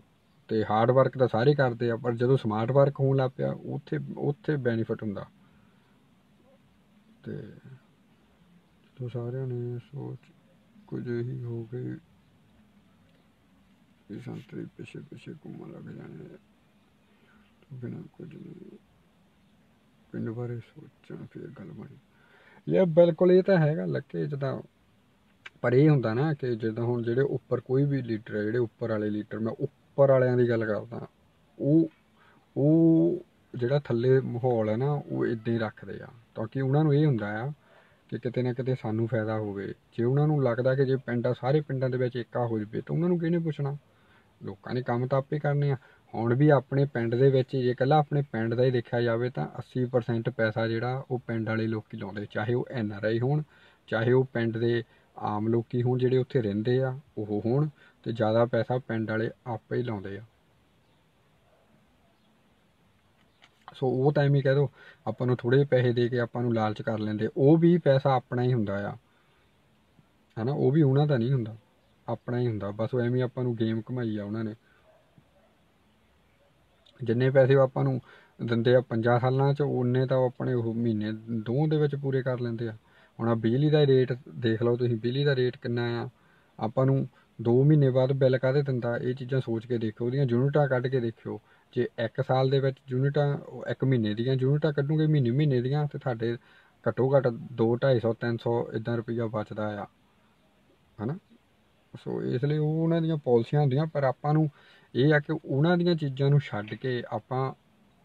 ਤੇ ਹਾਰਡ ਵਰਕ ਤਾਂ ਸਾਰੇ ਕਰਦੇ ਆ, ਪਰ ਜਦੋਂ ਸਮਾਰਟ ਵਰਕ ਹੋਣ ਲੱਗ ਪਿਆ, ਉੱਥੇ ਉੱਥੇ ਬੈਨੀਫਿਟ ਹੁੰਦਾ। ਤੇ ਜਦੋਂ ਸਾਰਿਆਂ ਨੇ ਸੋਚ ਕੁਝ ਹੀ ਹੋ ਗਈ ਇਹ ਸੰਤਰੀ ਪਿੱਛੇ ਪਿੱਛੇ ਘੁੰਮਣ ਲੱਗ ਜਾਣੇ ਬਿਨਾਂ ਕੁਝ ਨਹੀਂ ਪਿੰਡ ਬਾਰੇ ਸੋਚਣ ਫਿਰ ਗੱਲ ਬਣੀ ਇਹ ਬਿਲਕੁਲ ਇਹ ਤਾਂ ਹੈਗਾ ਲੱਕੇ, ਜਦਾਂ ਪਰ ਇਹ ਹੁੰਦਾ ਨਾ ਕਿ ਜਦੋਂ ਹੁਣ ਜਿਹੜੇ ਉੱਪਰ ਕੋਈ ਵੀ ਲੀਡਰ ਹੈ ਜਿਹੜੇ ਉੱਪਰ ਵਾਲੇ ਲੀਡਰ, ਮੈਂ ਉੱਪਰ ਵਾਲਿਆਂ ਦੀ ਗੱਲ ਕਰਦਾ, ਉਹ ਉਹ ਜਿਹੜਾ ਥੱਲੇ ਮਾਹੌਲ ਹੈ ਨਾ, ਉਹ ਇਦਾਂ ਹੀ ਰੱਖਦੇ ਆ। ਤਾਂ ਕਿ ਉਹਨਾਂ ਨੂੰ ਇਹ ਹੁੰਦਾ ਆ ਕਿ ਕਿਤੇ ਨਾ ਕਿਤੇ ਸਾਨੂੰ ਫਾਇਦਾ ਹੋਵੇ। ਜੇ ਉਹਨਾਂ ਨੂੰ ਲੱਗਦਾ ਕਿ ਜੇ ਪਿੰਡਾਂ ਸਾਰੇ ਪਿੰਡਾਂ ਦੇ ਵਿੱਚ ਏਕਾ ਹੋ ਜਵੇ, ਤਾਂ ਉਹਨਾਂ ਨੂੰ ਕਿਹਨੇ ਪੁੱਛਣਾ? ਲੋਕਾਂ ਨੇ ਕੰਮ ਤਾਂ ਆਪੇ ਕਰਨੇ ਆ। ਹੁਣ ਵੀ ਆਪਣੇ ਪਿੰਡ ਦੇ ਵਿੱਚ ਜੇ ਇਕੱਲਾ ਆਪਣੇ ਪਿੰਡ ਦਾ ਹੀ ਦੇਖਿਆ ਜਾਵੇ ਤਾਂ 80% ਪੈਸਾ ਜਿਹੜਾ ਉਹ ਪਿੰਡ ਵਾਲੇ ਲੋਕੀ ਲਾਉਂਦੇ, ਚਾਹੇ ਉਹ ਐਨ ਆਰ ਆਈ ਹੋਣ, ਚਾਹੇ ਉਹ ਪਿੰਡ ਦੇ ਆਮ ਲੋਕੀ ਹੋਣ ਜਿਹੜੇ ਉੱਥੇ ਰਹਿੰਦੇ ਆ, ਉਹ ਹੋਣ ਤੇ ਜ਼ਿਆਦਾ ਪੈਸਾ ਪਿੰਡ ਵਾਲੇ ਆਪੇ ਹੀ ਲਾਉਂਦੇ ਆ। ਸੋ ਉਹ ਟਾਈਮ ਹੀ ਕਹਿ ਦੋ, ਆਪਾਂ ਨੂੰ ਥੋੜੇ ਪੈਸੇ ਦੇ ਕੇ ਆਪਾਂ ਨੂੰ ਲਾਲਚ ਕਰ ਲੈਂਦੇ, ਉਹ ਵੀ ਪੈਸਾ ਆਪਣਾ ਹੀ ਹੁੰਦਾ ਆ। ਹਨਾ, ਉਹ ਵੀ ਉਹਨਾਂ ਦਾ ਨਹੀਂ ਹੁੰਦਾ, ਆਪਣਾ ਹੀ ਹੁੰਦਾ, ਬਸ ਉਹ ਐਵੇਂ ਆਪਾਂ ਨੂੰ ਗੇਮ ਘਮਾਈ ਆ ਉਹਨਾਂ ਨੇ। ਜਿੰਨੇ ਪੈਸੇ ਉਹ ਆਪਾਂ ਨੂੰ ਦਿੰਦੇ ਆ 5 ਸਾਲਾਂ ਚ, ਉਨੇ ਤਾਂ ਉਹ ਆਪਣੇ ਉਹ ਮਹੀਨੇ ਦੋ ਦੇ ਵਿੱਚ ਪੂਰੇ ਕਰ ਲੈਂਦੇ ਆ। ਹੁਣ ਆ ਬਿਜਲੀ ਦਾ ਰੇਟ ਦੇਖ ਲਓ ਤੁਸੀਂ, ਬਿਜਲੀ ਦਾ ਰੇਟ ਕਿੰਨਾ ਆ। ਆਪਾਂ ਨੂੰ 2 ਮਹੀਨੇ ਬਾਅਦ ਬਿੱਲ ਕਾਹਦੇ ਦਿੰਦਾ? ਇਹ ਚੀਜ਼ਾਂ ਸੋਚ ਕੇ ਦੇਖੋ ਉਹਦੀਆਂ ਯੂਨਿਟਾਂ ਕੱਢ ਕੇ ਦੇਖਿਓ। ਜੇ 1 ਸਾਲ ਦੇ ਵਿੱਚ ਯੂਨਿਟਾਂ 1 ਮਹੀਨੇ ਦੀਆਂ ਯੂਨਿਟਾਂ ਕੱਢੂਗੇ, ਮਹੀਨੇ ਮਹੀਨੇ ਦੀਆਂ, ਤੇ ਤੁਹਾਡੇ ਘੱਟੋ ਘੱਟ 2 250 300 ਇਦਾਂ ਰੁਪਈਆ ਬਚਦਾ ਆ। ਹਨਾ? ਸੋ ਇਸ ਲਈ ਉਹ ਉਹਨਾਂ ਦੀਆਂ ਪਾਲਿਸੀਆਂ ਹੁੰਦੀਆਂ, ਪਰ ਆਪਾਂ ਨੂੰ ਇਹ ਆ ਕਿ ਉਹਨਾਂ ਦੀਆਂ ਚੀਜ਼ਾਂ ਨੂੰ ਛੱਡ ਕੇ ਆਪਾਂ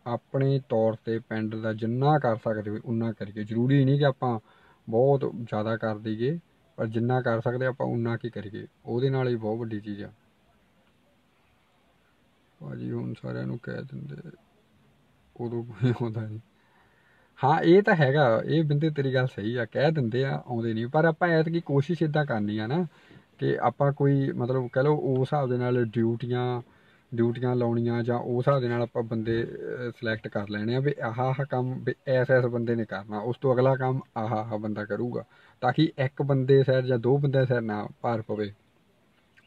ਆਪਣੇ ਤੌਰ ਤੇ ਪਿੰਡ ਦਾ ਜਿੰਨਾ ਕਰ ਸਕਦੇ ਹੋਏ ਉਨਾ ਕਰੀਏ। ਜ਼ਰੂਰੀ ਨਹੀਂ ਕਿ ਆਪਾਂ ਬਹੁਤ ਜ਼ਿਆਦਾ ਕਰ ਦਈਏ, ਪਰ ਜਿੰਨਾ ਕਰ ਸਕਦੇ ਆਪਾਂ ਉਨਾ ਕੀ ਕਰੀਏ। ਉਹਦੇ ਨਾਲ ਹੀ ਬਹੁਤ ਵੱਡੀ ਚੀਜ਼ ਆ। ਭਾਜੀ ਹੁਣ ਸਾਰਿਆਂ ਨੂੰ ਕਹਿ ਦਿੰਦੇ, ਉਦੋਂ ਕੋਈ ਆਉਂਦਾ ਨਹੀਂ। ਹਾਂ, ਇਹ ਤਾਂ ਹੈਗਾ, ਇਹ ਬਿੰਦੇ ਤੇਰੀ ਗੱਲ ਸਹੀ ਆ, ਕਹਿ ਦਿੰਦੇ ਆ, ਆਉਂਦੇ ਨਹੀਂ। ਪਰ ਆਪਾਂ ਐਤਕੀ ਕੋਸ਼ਿਸ਼ ਇਦਾਂ ਕਰਨੀ ਆ ਨਾ ਕਿ ਆਪਾਂ ਕੋਈ ਮਤਲਬ ਕਹਿ ਲਓ ਉਸ ਹਿਸਾਬ ਦੇ ਨਾਲ ਡਿਊਟੀਆਂ ਡਿਊਟੀਆਂ ਲਾਉਣੀਆਂ ਜਾਂ ਉਸ ਹਿਸਾਬ ਦੇ ਨਾਲ ਆਪਾਂ ਬੰਦੇ ਸਿਲੈਕਟ ਕਰ ਲੈਣੇ ਆ ਵੀ ਆਹ ਆਹ ਕੰਮ ਵੀ ਐਸ ਐਸ ਬੰਦੇ ਨੇ ਕਰਨਾ, ਉਸ ਤੋਂ ਅਗਲਾ ਕੰਮ ਆਹ ਆਹ ਬੰਦਾ ਕਰੂਗਾ, ਤਾਂ ਕਿ ਇੱਕ ਬੰਦੇ ਸਿਰ ਜਾਂ ਦੋ ਬੰਦੇ ਸਿਰ ਨਾ ਭਾਰ ਪਵੇ।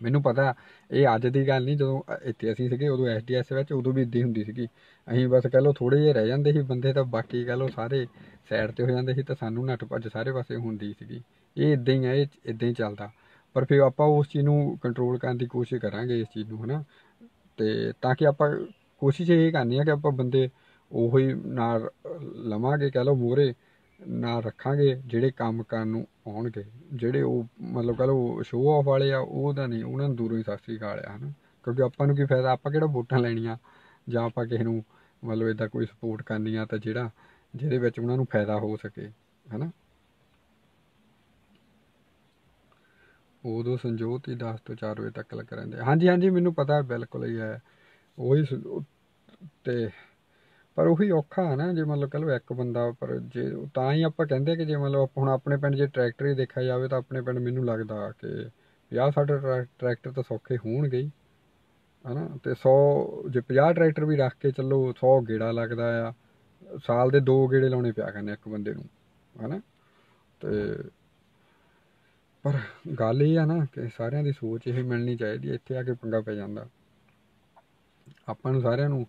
ਮੈਨੂੰ ਪਤਾ ਇਹ ਅੱਜ ਦੀ ਗੱਲ ਨਹੀਂ, ਜਦੋਂ ਇੱਥੇ ਅਸੀਂ ਸੀਗੇ, ਉਦੋਂ ਐਸਡੀਐਸ ਵਿੱਚ ਉਦੋਂ ਵੀ ਇਦਾਂ ਹੀ ਹੁੰਦੀ ਸੀਗੀ। ਅਸੀਂ ਬਸ ਕਹ ਲਓ ਥੋੜੇ ਜਿਹੇ ਰਹਿ ਜਾਂਦੇ ਸੀ ਬੰਦੇ, ਤਾਂ ਬਾਕੀ ਕਹ ਲਓ ਸਾਰੇ ਸਾਈਡ ਤੇ ਹੋ ਜਾਂਦੇ ਸੀ, ਤਾਂ ਸਾਨੂੰ ਨੱਠ ਭੱਜ ਸਾਰੇ ਪਾਸੇ ਹੁੰਦੀ ਸੀਗੀ। ਇਹ ਇਦਾਂ ਹੀ ਆ, ਇਹ ਇਦਾਂ ਹੀ ਚੱਲਦਾ। ਪਰ ਫਿਰ ਆਪਾਂ ਉਸ ਚੀਜ਼ ਨੂੰ ਕੰਟਰੋਲ ਕਰਨ ਦੀ ਕੋਸ਼ਿਸ਼ ਕਰਾਂਗੇ ਇਸ ਚੀਜ਼ ਨੂੰ, ਹਨਾ? ਤੇ ਤਾਂ ਕਿ ਆਪਾਂ ਕੋਸ਼ਿਸ਼ ਇਹ ਕਰਨੀ ਹੈ ਕਿ ਆਪਾਂ ਬੰਦੇ ਉਹੋ ਹੀ ਨਾਲ ਲਵਾਂਗੇ, ਕਹ ਲਓ ਮੂਹਰੇ ਨਾਲ ਰੱਖਾਂਗੇ, ਜਿਹੜੇ ਕੰਮ ਕਰਨ ਨੂੰ ਆਉਣਗੇ, ਜਿਹੜੇ ਉਹ ਮਤਲਬ ਕਹ ਲਓ ਸ਼ੋਅ ਆਫ ਵਾਲੇ ਆ, ਉਹ ਤਾਂ ਨਹੀਂ, ਉਹਨਾਂ ਨੂੰ ਦੂਰੋਂ ਹੀ ਸਤਿ ਸ੍ਰੀ ਅਕਾਲ ਆ, ਹਨਾ? ਕਿਉਂਕਿ ਆਪਾਂ ਨੂੰ ਕੀ ਫਾਇਦਾ, ਆਪਾਂ ਕਿਹੜਾ ਵੋਟਾਂ ਲੈਣੀਆਂ? ਜਾਂ ਆਪਾਂ ਕਿਸੇ ਨੂੰ ਮਤਲਬ ਇਦਾਂ ਕੋਈ ਸਪੋਰਟ ਕਰਨੀ ਆ ਤਾਂ ਜਿਹੜਾ ਜਿਹਦੇ ਵਿੱਚ ਉਹਨਾਂ ਨੂੰ ਫਾਇਦਾ ਹੋ ਸਕੇ, ਹਨਾ? ਉਦੋਂ ਸੰਜੋਤ ਹੀ 10 ਤੋਂ 4 ਵਜੇ ਤੱਕ ਲੱਗ ਰਹਿੰਦੇ ਹਾਂਜੀ ਹਾਂਜੀ, ਮੈਨੂੰ ਪਤਾ ਬਿਲਕੁਲ ਹੀ ਹੈ। ਉਹੀ ਸ- ਤੇ ਪਰ ਉਹੀ ਔਖਾ ਹੈ ਨਾ, ਜੇ ਮਤਲਬ ਕਹ ਲਓ ਇੱਕ ਬੰਦਾ ਪਰ ਜੇ ਤਾਂ ਹੀ ਆਪਾਂ ਕਹਿੰਦੇ ਕਿ ਜੇ ਮਤਲਬ ਆਪਾਂ ਹੁਣ ਆਪਣੇ ਪਿੰਡ ਜੇ ਟਰੈਕਟਰ ਹੀ ਦੇਖਿਆ ਜਾਵੇ ਤਾਂ ਆਪਣੇ ਪਿੰਡ ਮੈਨੂੰ ਲੱਗਦਾ ਕਿ 50 60 ਟਰੈ- ਟਰੈਕਟਰ ਤਾਂ ਸੌਖੇ ਹੋਣਗੇ ਹੀ, ਹਨਾ? ਤੇ 100 ਜੇ 50 ਟਰੈਕਟਰ ਵੀ ਰੱਖ ਕੇ ਚੱਲੋ 100 ਗੇੜਾ ਲੱਗਦਾ ਆ। ਸਾਲ ਦੇ ਦੋ ਗੇੜੇ ਲਾਉਣੇ ਪਿਆ ਕਰਨੇ ਇੱਕ ਬੰਦੇ ਨੂੰ, ਹਨਾ? ਤੇ ਪਰ ਗੱਲ ਇਹ ਆ ਨਾ ਕਿ ਸਾਰਿਆਂ ਦੀ ਸੋਚ ਇਹ ਮਿਲਣੀ ਚਾਹੀਦੀ ਇੱਥੇ ਆ ਕੇ ਪੰਗਾ ਪੈ ਜਾਂਦਾ। ਆਪਾਂ ਨੂੰ ਸਾਰਿਆਂ ਨੂੰ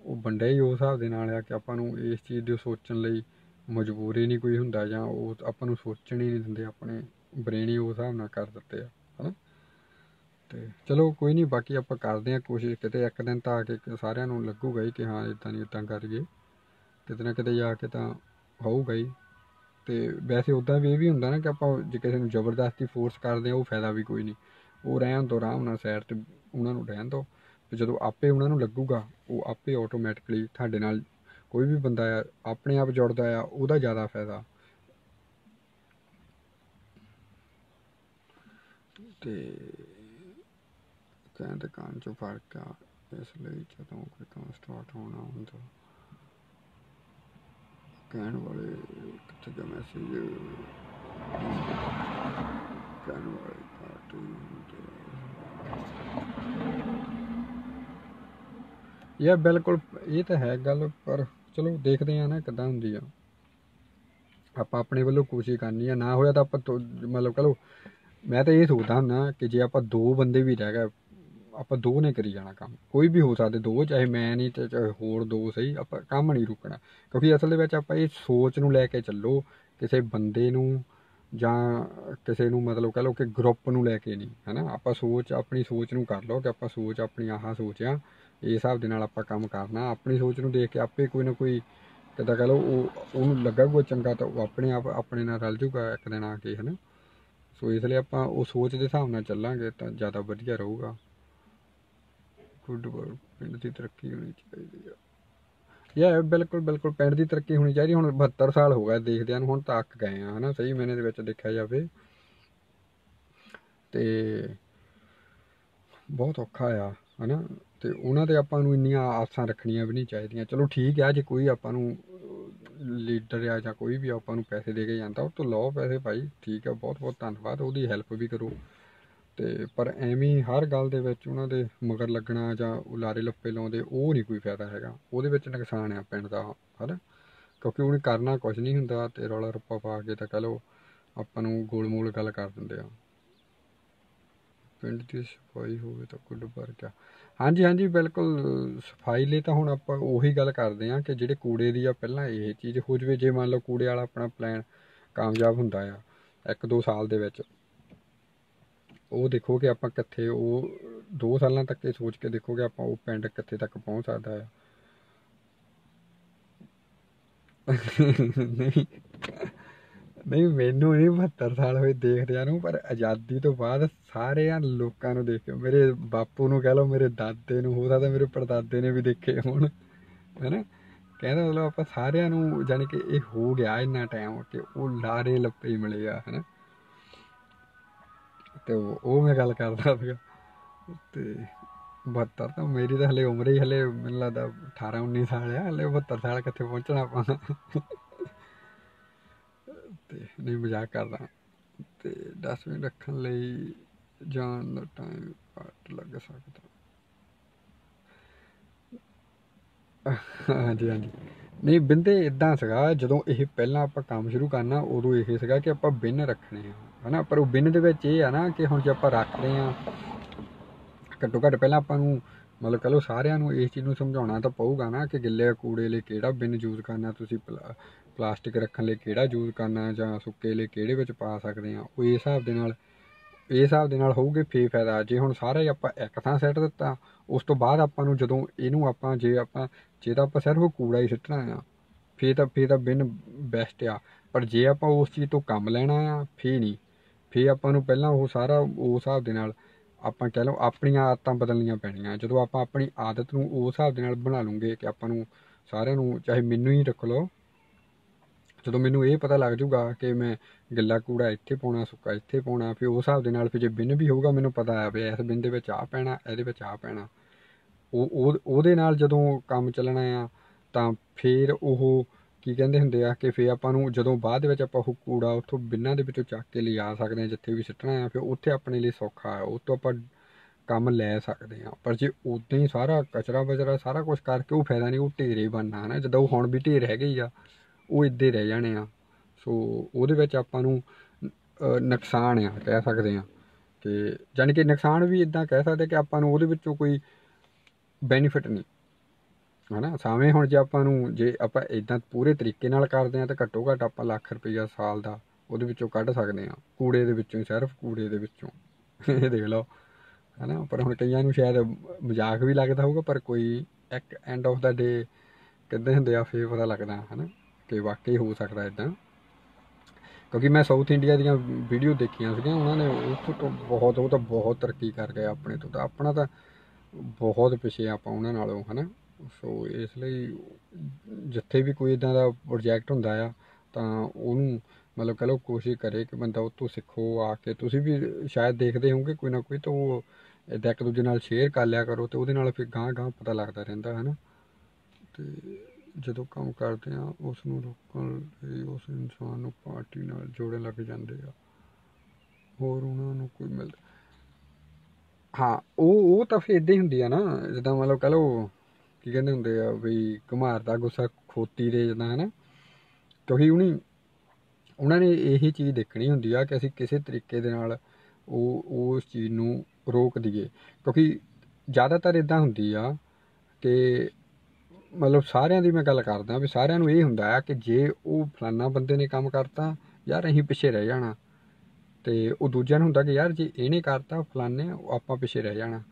ਉਹ ਵੰਡਿਆ ਹੀ ਉਸ ਹਿਸਾਬ ਦੇ ਨਾਲ ਆ ਕਿ ਆਪਾਂ ਨੂੰ ਇਸ ਚੀਜ਼ ਦੀ ਸੋਚਣ ਲਈ ਮਜਬੂਰੀ ਨਹੀਂ ਕੋਈ ਹੁੰਦਾ ਜਾਂ ਉਹ ਆਪਾਂ ਨੂੰ ਸੋਚਣ ਹੀ ਨਹੀਂ ਦਿੰਦੇ, ਆਪਣੇ ਬ੍ਰੇਨ ਹੀ ਉਸ ਹਿਸਾਬ ਨਾਲ ਕਰ ਦਿੱਤੇ ਆ, ਹਨਾ? ਤੇ ਚਲੋ ਕੋਈ ਨਹੀਂ, ਬਾਕੀ ਆਪਾਂ ਕਰਦੇ ਆ ਕੋਸ਼ਿਸ਼, ਕਿਤੇ ਇੱਕ ਦਿਨ ਤਾਂ ਆ ਕੇ ਸਾਰਿਆਂ ਨੂੰ ਲੱਗੂਗਾ ਹੀ ਕਿ ਹਾਂ ਇਦਾਂ ਨਹੀਂ ਇਦਾਂ ਕਰੀਏ ਕਿਤੇ ਨਾ ਕਿਤੇ ਜਾ ਕੇ ਤਾਂ ਹੋਊਗਾ ਹੀ। ਤੇ ਵੈਸੇ ਉਦਾਂ ਵੀ ਇਹ ਵੀ ਹੁੰਦਾ ਨਾ ਕਿ ਆਪਾਂ ਜੇ ਕਿਸੇ ਨੂੰ ਜ਼ਬਰਦਸਤੀ ਫੋਰਸ ਕਰਦੇ ਆ, ਉਹ ਫਾਇਦਾ ਵੀ ਕੋਈ ਨਹੀਂ। ਉਹ ਰਹਿਣ ਤੋਂ ਆਰਾਮ ਨਾਲ ਸਾਈਡ ਤੇ ਉਹਨਾਂ ਨੂੰ ਰਹਿਣ ਦਿਓ ਤੇ ਜਦੋਂ ਆਪੇ ਉਹਨਾਂ ਨੂੰ ਲੱਗੂਗਾ, ਉਹ ਆਪੇ ਆਟੋਮੈਟਿਕਲੀ ਤੁਹਾਡੇ ਨਾਲ ਕੋਈ ਵੀ ਬੰਦਾ ਆ, ਆਪਣੇ ਆਪ ਜੁੜਦਾ ਆ, ਉਹਦਾ ਜ਼ਿਆਦਾ ਫਾਇਦਾ। ਤੇ ਕਹਿੰਦੇ ਕੰਨ ਚ ਫ਼ਰਕ ਆ, ਇਸ ਲਈ ਜਦੋਂ ਕੋਈ ਕੰਮ ਸਟਾਰਟ ਹੋਣਾ ਹੁੰਦਾ। ਕਹਿਣ ਵਾਲੇ ਕਿੱਥੇ ਦਾ ਮੈਸੇਜ ਕਹਿਣ ਵਾਲੇ ਪਾਰਟੀ ਇਹ ਬਿਲਕੁਲ, ਇਹ ਤਾਂ ਹੈ ਗੱਲ, ਪਰ ਚਲੋ ਦੇਖਦੇ ਆ ਨਾ ਕਿੱਦਾਂ ਹੁੰਦੀ ਆ। ਆਪਾਂ ਆਪਣੇ ਵੱਲੋਂ ਕੋਸ਼ਿਸ਼ ਕਰਨੀ ਆ, ਨਾ ਹੋਇਆ ਤਾਂ ਆਪਾਂ ਮਤਲਬ ਕਹ ਲਓ, ਮੈਂ ਤਾਂ ਇਹ ਸੋਚਦਾ ਹੁੰਦਾ ਕਿ ਜੇ ਆਪਾਂ ਦੋ ਬੰਦੇ ਵੀ ਰਹਿ ਗਏ ਆਪਾਂ ਦੋ ਨੇ ਕਰੀ ਜਾਣਾ ਕੰਮ। ਕੋਈ ਵੀ ਹੋ ਸਕਦੇ ਦੋ, ਚਾਹੇ ਮੈਂ ਨਹੀਂ ਤੇ ਚਾਹੇ ਹੋਰ ਦੋ ਸਹੀ, ਆਪਾਂ ਕੰਮ ਨਹੀਂ ਰੁਕਣਾ। ਕਿਉਂਕਿ ਅਸਲ ਦੇ ਵਿੱਚ ਆਪਾਂ ਇਹ ਸੋਚ ਨੂੰ ਲੈ ਕੇ ਚੱਲੋ, ਕਿਸੇ ਬੰਦੇ ਨੂੰ ਜਾਂ ਕਿਸੇ ਨੂੰ ਮਤਲਬ ਕਹ ਲਓ ਕਿ ਗਰੁੱਪ ਨੂੰ ਲੈ ਕੇ ਨਹੀਂ, ਹਨਾ? ਆਪਾਂ ਸੋਚ, ਆਪਣੀ ਸੋਚ ਨੂੰ ਕਰ ਲਓ ਕਿ ਆਪਾਂ ਸੋਚ, ਆਪਣੀ ਆਹ ਸੋਚ ਆ ਇਸ ਹਿਸਾਬ ਦੇ ਨਾਲ ਆਪਾਂ ਕੰਮ ਕਰਨਾ। ਆਪਣੀ ਸੋਚ ਨੂੰ ਦੇਖ ਕੇ ਆਪੇ ਕੋਈ ਨਾ ਕੋਈ ਕਿੱਦਾਂ ਕਹ ਲਓ, ਉਹ, ਉਹਨੂੰ ਲੱਗਾਗਾ ਚੰਗਾ ਤਾਂ ਉਹ ਆਪਣੇ ਆਪ, ਆਪਣੇ ਨਾਲ ਰਲ ਜੂਗਾ ਇੱਕ ਦਿਨ ਆ ਕੇ, ਹਨਾ? ਸੋ ਇਸ ਲਈ ਆਪਾਂ ਉਹ ਸੋਚ ਦੇ ਹਿਸਾਬ ਨਾਲ ਚੱਲਾਂਗੇ ਤਾਂ ਜ਼ਿਆਦਾ ਵਧੀਆ ਰਹੂਗਾ। ਗੁੱਡ ਵਰਕ ਪਿੰਡ ਦੀ ਤਰੱਕੀ ਹੋਣੀ ਚਾਹੀਦੀ ਆ। ਯਾ ਬਿਲਕੁਲ ਬਿਲਕੁਲ, ਪਿੰਡ ਦੀ ਤਰੱਕੀ ਹੋਣੀ ਚਾਹੀਦੀ। ਹੁਣ 72 ਸਾਲ ਹੋ ਗਏ ਦੇਖਦਿਆਂ ਨੂੰ, ਹੁਣ ਤਾਂ ਅੱਕ ਗਏ ਆ, ਹਨਾ? ਸਹੀ ਮੈਨੇ ਦੇ ਵਿੱਚ ਦੇਖਿਆ ਜਾਵੇ। ਤੇ ਬਹੁਤ ਔਖਾ ਆ, ਹਨਾ? ਤੇ ਉਹਨਾਂ ਤੇ ਆਪਾਂ ਨੂੰ ਇੰਨੀਆਂ ਆਸਾਂ ਰੱਖਣੀਆਂ ਵੀ ਨਹੀਂ ਚਾਹੀਦੀਆਂ। ਚਲੋ ਠੀਕ ਆ, ਜੇ ਕੋਈ ਆਪਾਂ ਨੂੰ ਲੀਡਰ ਆ ਜਾਂ ਕੋਈ ਵੀ ਆਪਾਂ ਨੂੰ ਪੈਸੇ ਦੇ ਕੇ ਜਾਂਦਾ, ਉਹ ਤੋਂ ਲਓ ਪੈਸੇ ਭਾਈ। ਠੀਕ ਆ ਬਹੁਤ ਬਹੁਤ ਧੰਨਵਾਦ। ਉਹਦੀ ਹੈਲਪ ਵੀ ਕਰੋ। ਤੇ ਪਰ ਐਵੇਂ ਹਰ ਗੱਲ ਦੇ ਵਿੱਚ ਉਹਨਾਂ ਦੇ ਮਗਰ ਲੱਗਣਾ ਜਾਂ ਉਲਾਰੇ ਲੱਪੇ ਲਾਉਂਦੇ, ਉਹ ਨਹੀਂ ਕੋਈ ਫਾਇਦਾ ਹੈਗਾ। ਉਹਦੇ ਵਿੱਚ ਨੁਕਸਾਨ ਆ ਪਿੰਡ ਦਾ, ਹਨਾ? ਕਿਉਂਕਿ ਉਹਨੇ ਕਰਨਾ ਕੁਝ ਨਹੀਂ ਹੁੰਦਾ ਤੇ ਰੌਲਾ ਰੱਪਾ ਪਾ ਕੇ ਤਾਂ ਕਹ ਲਓ ਆਪਾਂ ਨੂੰ ਗੋਲ ਗੱਲ ਕਰ ਦਿੰਦੇ ਆ। ਪਿੰਡ ਦੀ ਸਫ਼ਾਈ ਹੋਵੇ ਤਾਂ ਕੁੱਡ ਭਰ ਗਿਆ। ਹਾਂਜੀ ਹਾਂਜੀ, ਬਿਲਕੁਲ। ਸਫ਼ਾਈ ਲਈ ਤਾਂ ਹੁਣ ਆਪਾਂ ਉਹੀ ਗੱਲ ਕਰਦੇ ਆ ਕਿ ਜਿਹੜੇ ਕੂੜੇ ਦੀ ਆ, ਪਹਿਲਾਂ ਇਹ ਚੀਜ਼ ਹੋ ਜਵੇ। ਜੇ ਮੰਨ ਲਓ ਕੂੜੇ ਵਾਲਾ ਆਪਣਾ ਪਲਾਨ ਕਾਮਯਾਬ ਹੁੰਦਾ ਆ, ਇੱਕ ਦੋ ਸਾਲ ਦੇ ਵਿੱਚ। ਉਹ ਦੇਖੋ ਕਿ ਆਪਾਂ ਕਿੱਥੇ, ਉਹ 2 ਸਾਲਾਂ ਤੱਕ ਇਹ ਸੋਚ ਕੇ ਦੇਖੋਗੇ ਆਪਾਂ ਉਹ ਪਿੰਡ ਕਿੱਥੇ ਤੱਕ ਪਹੁੰਚ ਸਕਦਾ ਹੈ। ਨਹੀਂ ਨਹੀਂ, ਮੈਨੂੰ ਨਹੀਂ 72 ਸਾਲ ਹੋਏ ਦੇਖਦਿਆਂ ਨੂੰ, ਪਰ ਆਜ਼ਾਦੀ ਤੋਂ ਬਾਅਦ ਸਾਰਿਆਂ ਲੋਕਾਂ ਨੂੰ ਦੇਖ ਮੇਰੇ ਬਾਪੂ ਨੂੰ ਕਹਿ ਲਓ, ਮੇਰੇ ਦਾਦੇ ਨੂੰ, ਹੋ ਸਕਦਾ ਮੇਰੇ ਪੜਦਾਦੇ ਨੇ ਵੀ ਦੇਖੇ ਹੁਣ, ਹੈਨਾ? ਕਹਿੰਦਾ ਮਤਲਬ ਆਪਾਂ ਸਾਰਿਆਂ ਨੂੰ, ਜਾਣੀ ਕਿ ਇਹ ਹੋ ਗਿਆ ਇੰਨਾ ਟਾਈਮ ਕਿ ਉਹ ਲਾਰੇ ਲੱਪੇ ਮਿਲੇ ਆ, ਹੈਨਾ? ਤੇ ਉਹ ਮੈਂ ਗੱਲ ਕਰਦਾ ਸੀਗਾ। ਤੇ 72 ਤਾਂ ਮੇਰੀ ਤਾਂ ਹਲੇ ਉਮਰ ਹੀ ਹਲੇ ਮੈਨੂੰ ਲੱਗਦਾ 18 19 ਸਾਲ ਆ, ਹਲੇ 72 ਸਾਲ ਕਿੱਥੇ ਪਹੁੰਚਣਾ ਆਪਾਂ। ਤੇ ਨਹੀਂ, ਮਜ਼ਾਕ ਕਰਦਾ। ਤੇ ਡਸਟਬਿਨ ਰੱਖਣ ਲਈ ਜਾਣ ਦਾ ਟਾਈਮ ਘੱਟ ਲੱਗ ਸਕਦਾ। ਹਾਂਜੀ ਹਾਂਜੀ। ਨਹੀਂ, ਬਿੰਦੇ ਇਦਾਂ ਸੀਗਾ, ਜਦੋਂ ਇਹ ਪਹਿਲਾਂ ਆਪਾਂ ਕੰਮ ਸ਼ੁਰੂ ਕਰਨਾ, ਉਦੋਂ ਇਹ ਸੀਗਾ ਕਿ ਆਪਾਂ ਬਿਨ ਰੱਖਣੇ ਆ। ਹਨਾ, ਪਰ ਉਹ ਬਿਨ ਦੇ ਵਿੱਚ ਇਹ ਆ ਨਾ ਕਿ ਹੁਣ ਜੇ ਆਪਾਂ ਰੱਖਦੇ ਆ ਘੱਟੋ ਘੱਟ ਪਹਿਲਾਂ ਆਪਾਂ ਨੂੰ ਮਤਲਬ ਕਹ ਲਓ ਸਾਰਿਆਂ ਨੂੰ ਇਸ ਚੀਜ਼ ਨੂੰ ਸਮਝਾਉਣਾ ਤਾਂ ਪਊਗਾ ਨਾ ਕਿ ਗਿੱਲੇ ਕੂੜੇ ਲਈ ਕਿਹੜਾ ਬਿਨ ਯੂਜ਼ ਕਰਨਾ, ਤੁਸੀਂ ਪਲਾ- ਪਲਾਸਟਿਕ ਰੱਖਣ ਲਈ ਕਿਹੜਾ ਯੂਜ਼ ਕਰਨਾ ਜਾਂ ਸੁੱਕੇ ਲਈ ਕਿਹੜੇ ਵਿੱਚ ਪਾ ਸਕਦੇ ਆ ਉਹ ਇਸ ਹਿਸਾਬ ਦੇ ਨਾਲ ਇਸ ਹਿਸਾਬ ਦੇ ਨਾਲ ਹੋਊਗੇ ਫੇ ਫਾਇਦਾ। ਜੇ ਹੁਣ ਸਾਰਾ ਹੀ ਆਪਾਂ ਇੱਕ ਥਾਂ ਸੈੱਟ ਦਿੱਤਾ, ਉਸ ਤੋਂ ਬਾਅਦ ਆਪਾਂ ਨੂੰ ਜਦੋਂ ਇਹਨੂੰ ਆਪਾਂ, ਜੇ ਆਪਾਂ, ਜੇ ਤਾਂ ਆਪਾਂ ਸਿਰਫ ਕੂੜਾ ਹੀ ਸਿੱਟਣਾ ਆ ਫੇ ਤਾਂ ਫੇ ਤਾਂ ਬਿਨ ਬੈਸਟ ਆ। ਪਰ ਜੇ ਆਪਾਂ ਉਸ ਚੀਜ਼ ਤੋਂ ਕੰਮ ਲੈਣਾ ਆ ਫੇ ਨਹੀਂ। ਫੇ ਆਪਾਂ ਨੂੰ ਪਹਿਲਾਂ ਉਹ ਸਾਰਾ ਉਸ ਹਿਸਾਬ ਦੇ ਨਾਲ ਆਪਾਂ ਕਹਿ ਲਓ ਆਪਣੀਆਂ ਆਦਤਾਂ ਬਦਲਣੀਆਂ ਪੈਣੀਆਂ। ਜਦੋਂ ਆਪਾਂ ਆਪਣੀ ਆਦਤ ਨੂੰ ਉਸ ਹਿਸਾਬ ਦੇ ਨਾਲ ਬਣਾ ਲੂੰਗੇ ਕਿ ਆਪਾਂ ਨੂੰ ਸਾਰਿਆਂ ਨੂੰ ਚਾਹੇ ਮੈਨੂੰ ਹੀ ਰੱਖ ਲਓ, ਜਦੋਂ ਮੈਨੂੰ ਇਹ ਪਤਾ ਲੱਗ ਜੂਗਾ ਕਿ ਮੈਂ ਗਿੱਲਾ ਕੂੜਾ ਇੱਥੇ ਪਾਉਣਾ, ਸੁੱਕਾ ਇੱਥੇ ਪਾਉਣਾ, ਫਿਰ ਉਸ ਹਿਸਾਬ ਦੇ ਨਾਲ ਫਿਰ ਜੇ ਬਿਨ ਵੀ ਹੋਊਗਾ ਮੈਨੂੰ ਪਤਾ ਆ ਵੀ ਇਸ ਬਿਨ ਦੇ ਵਿੱਚ ਆ ਪੈਣਾ, ਇਹਦੇ ਵਿੱਚ ਆ ਪੈਣਾ। ਉਹ, ਉਹ- ਉਹਦੇ ਨਾਲ ਜਦੋਂ ਕੰਮ ਚੱਲਣਾ ਆ, ਤਾਂ ਫਿਰ ਉਹ ਕੀ ਕਹਿੰਦੇ ਹੁੰਦੇ ਆ ਕਿ ਫਿਰ ਆਪਾਂ ਨੂੰ ਜਦੋਂ ਬਾਅਦ ਦੇ ਵਿੱਚ ਆਪਾਂ ਉਹ ਕੂੜਾ ਉੱਥੋਂ ਬਿਨਾਂ ਦੇ ਵਿੱਚੋਂ ਚੱਕ ਕੇ ਲਿਆ ਸਕਦੇ ਆ ਜਿੱਥੇ ਵੀ ਸਿੱਟਣਾ ਆ ਫਿਰ ਉੱਥੇ ਆਪਣੇ ਲਈ ਸੌਖਾ ਆ ਉਹ ਤੋਂ ਆਪਾਂ ਕੰਮ ਲੈ ਸਕਦੇ ਆ ਪਰ ਜੇ ਉਦਾਂ ਹੀ ਸਾਰਾ ਕਚਰਾ ਬਚਰਾ ਸਾਰਾ ਕੁਝ ਕਰਕੇ ਉਹ ਫਾਇਦਾ ਨਹੀਂ, ਉਹ ਢੇਰੇ ਬਣਨਾ, ਹਨਾ। ਜਦੋਂ ਉਹ ਹੁਣ ਵੀ ਢੇਰ ਹੈਗੇ ਹੀ ਆ, ਉਹ ਇੱਦੇ ਰਹਿ ਜਾਣੇ ਆ। ਸੋ ਉਹਦੇ ਵਿੱਚ ਆਪਾਂ ਨੂੰ ਨੁਕਸਾਨ ਆ, ਕਹਿ ਸਕਦੇ ਆ ਕਿ ਯਾਨੀ ਕਿ ਨੁਕਸਾਨ ਵੀ ਇਦਾਂ ਕਹਿ ਸਕਦੇ ਕਿ ਆਪਾਂ ਨੂੰ ਉਹਦੇ ਵਿੱਚੋਂ ਕੋਈ ਬੈਨੀਫਿਟ ਨਹੀਂ। ਹਨਾ? ਸਾਵੇਂ ਹੁਣ ਜੇ ਆਪਾਂ ਨੂੰ ਜੇ ਆਪਾਂ ਇਦਾਂ ਪੂਰੇ ਤਰੀਕੇ ਨਾਲ ਕਰਦੇ ਆ ਤਾਂ ਘੱਟੋ ਘੱਟ ਆਪਾਂ ਲੱਖ ਰੁਪਈਆ ਸਾਲ ਦਾ ਉਹਦੇ ਵਿੱਚੋਂ ਕੱਢ ਸਕਦੇ ਆ ਕੂੜੇ ਦੇ ਵਿੱਚੋਂ ਸਿਰਫ ਕੂੜੇ ਦੇ ਵਿੱਚੋਂ। ਇਹ ਦੇਖ ਲਓ, ਹਨਾ? ਪਰ ਹੁਣ ਕਈਆਂ ਨੂੰ ਸ਼ਾਇਦ ਮਜ਼ਾਕ ਵੀ ਲੱਗਦਾ ਹੋਊਗਾ, ਪਰ ਕੋਈ ਇੱਕ ਐਂਡ ਆਫ ਦਾ ਡੇ ਕਿੱਦਾਂ ਹੁੰਦੇ ਆ, ਫੇਰ ਪਤਾ ਲੱਗਦਾ, ਹਨਾ? ਕਿ ਵਾਕਈ ਹੋ ਸਕਦਾ ਇਦਾਂ ਕਿਉਂਕਿ ਮੈਂ ਸਾਊਥ ਇੰਡੀਆ ਦੀਆਂ ਵੀਡੀਓ ਦੇਖੀਆਂ ਸੀਗੀਆਂ, ਉਹਨਾਂ ਨੇ ਉਸ ਤੋਂ ਬਹੁਤ, ਉਹ ਤਾਂ ਬਹੁਤ ਤਰੱਕੀ ਕਰ ਗਏ ਆਪਣੇ ਤੋਂ ਤਾਂ ਆਪਣਾ ਤਾਂ ਬਹੁਤ ਪਿੱਛੇ ਆਪਾਂ ਉਹਨਾਂ ਨਾਲੋਂ, ਹਨਾ? ਸੋ ਇਸ ਲਈ ਜਿੱਥੇ ਵੀ ਕੋਈ ਇਦਾਂ ਦਾ ਪ੍ਰੋਜੈਕਟ ਹੁੰਦਾ ਆ, ਤਾਂ ਉਹਨੂੰ ਮਤਲਬ ਕਹ ਲਓ ਕੋਸ਼ਿਸ਼ ਕਰੇ ਕਿ ਬੰਦਾ ਉਹ ਤੋਂ ਸਿੱਖੋ, ਆ ਕੇ। ਤੁਸੀਂ ਵੀ ਸ਼ਾਇਦ ਦੇਖਦੇ ਹੋਵੋਗੇ ਕੋਈ ਨਾ ਕੋਈ, ਤਾਂ ਉਹ ਇਦਾਂ ਇੱਕ ਦੂਜੇ ਨਾਲ ਸ਼ੇਅਰ ਕਰ ਲਿਆ ਕਰੋ ਤੇ ਉਹਦੇ ਨਾਲ ਫਿਰ ਗਾਂ ਗਾਂ ਪਤਾ ਲੱਗਦਾ ਰਹਿੰਦਾ ਹੈ ਨਾ ਤੇ ਜਦੋਂ ਕੰਮ ਕਰਦੇ ਆ ਉਸ ਨੂੰ ਰੋਕਣ ਲਈ ਉਸ ਇਨਸਾਨ ਨੂੰ ਪਾਰਟੀ ਨਾਲ ਜੋੜਨ ਲੱਗ ਜਾਂਦੇ ਆ। ਹੋਰ ਉਹਨਾਂ ਨੂੰ ਕੋਈ ਮਿਲ ਹਾਂ, ਉਹ ਉਹ ਤਾਂ ਫਿਰ ਇਦਾਂ ਹੀ ਹੁੰਦੀ ਆ ਨਾ, ਜਿੱਦਾਂ ਮਤਲਬ ਕਹ ਲਓ ਕੀ ਕਹਿੰਦੇ ਹੁੰਦੇ ਆ ਵੀ ਘੁਮਾਰ ਦਾ ਗੁੱਸਾ ਖੋਤੀ ਦੇ ਜਿੱਦਾਂ ਹੈ ਨਾ ਕਿਉਂਕਿ ਉਹਨੀ, ਉਹਨਾਂ ਨੇ ਇਹੀ ਚੀਜ਼ ਦੇਖਣੀ ਹੁੰਦੀ ਆ ਕਿ ਅਸੀਂ ਕਿਸੇ ਤਰੀਕੇ ਦੇ ਨਾਲ ਉਹ ਉਸ ਚੀਜ਼ ਨੂੰ ਰੋਕ ਦਈਏ। ਕਿਉਂਕਿ ਜ਼ਿਆਦਾਤਰ ਇਦਾਂ ਹੁੰਦੀ ਆ ਕਿ ਮਤਲਬ ਸਾਰਿਆਂ ਦੀ ਮੈਂ ਗੱਲ ਕਰਦਾ ਵੀ ਸਾਰਿਆਂ ਨੂੰ ਇਹ ਹੁੰਦਾ ਆ ਕਿ ਜੇ ਉਹ ਫਲਾਨਾ ਬੰਦੇ ਨੇ ਕੰਮ ਕਰਤਾ, ਯਾਰ ਅਸੀਂ ਪਿੱਛੇ ਰਹਿ ਜਾਣਾ। ਤੇ ਉਹ ਦੂਜਿਆਂ ਨੂੰ ਹੁੰਦਾ ਕਿ ਯਾਰ ਜੇ ਇਹਨੇ ਕਰਤਾ ਫਲਾਨੇ, ਉਹ ਆਪਾਂ ਪਿੱਛੇ ਰਹਿ ਜਾਣਾ।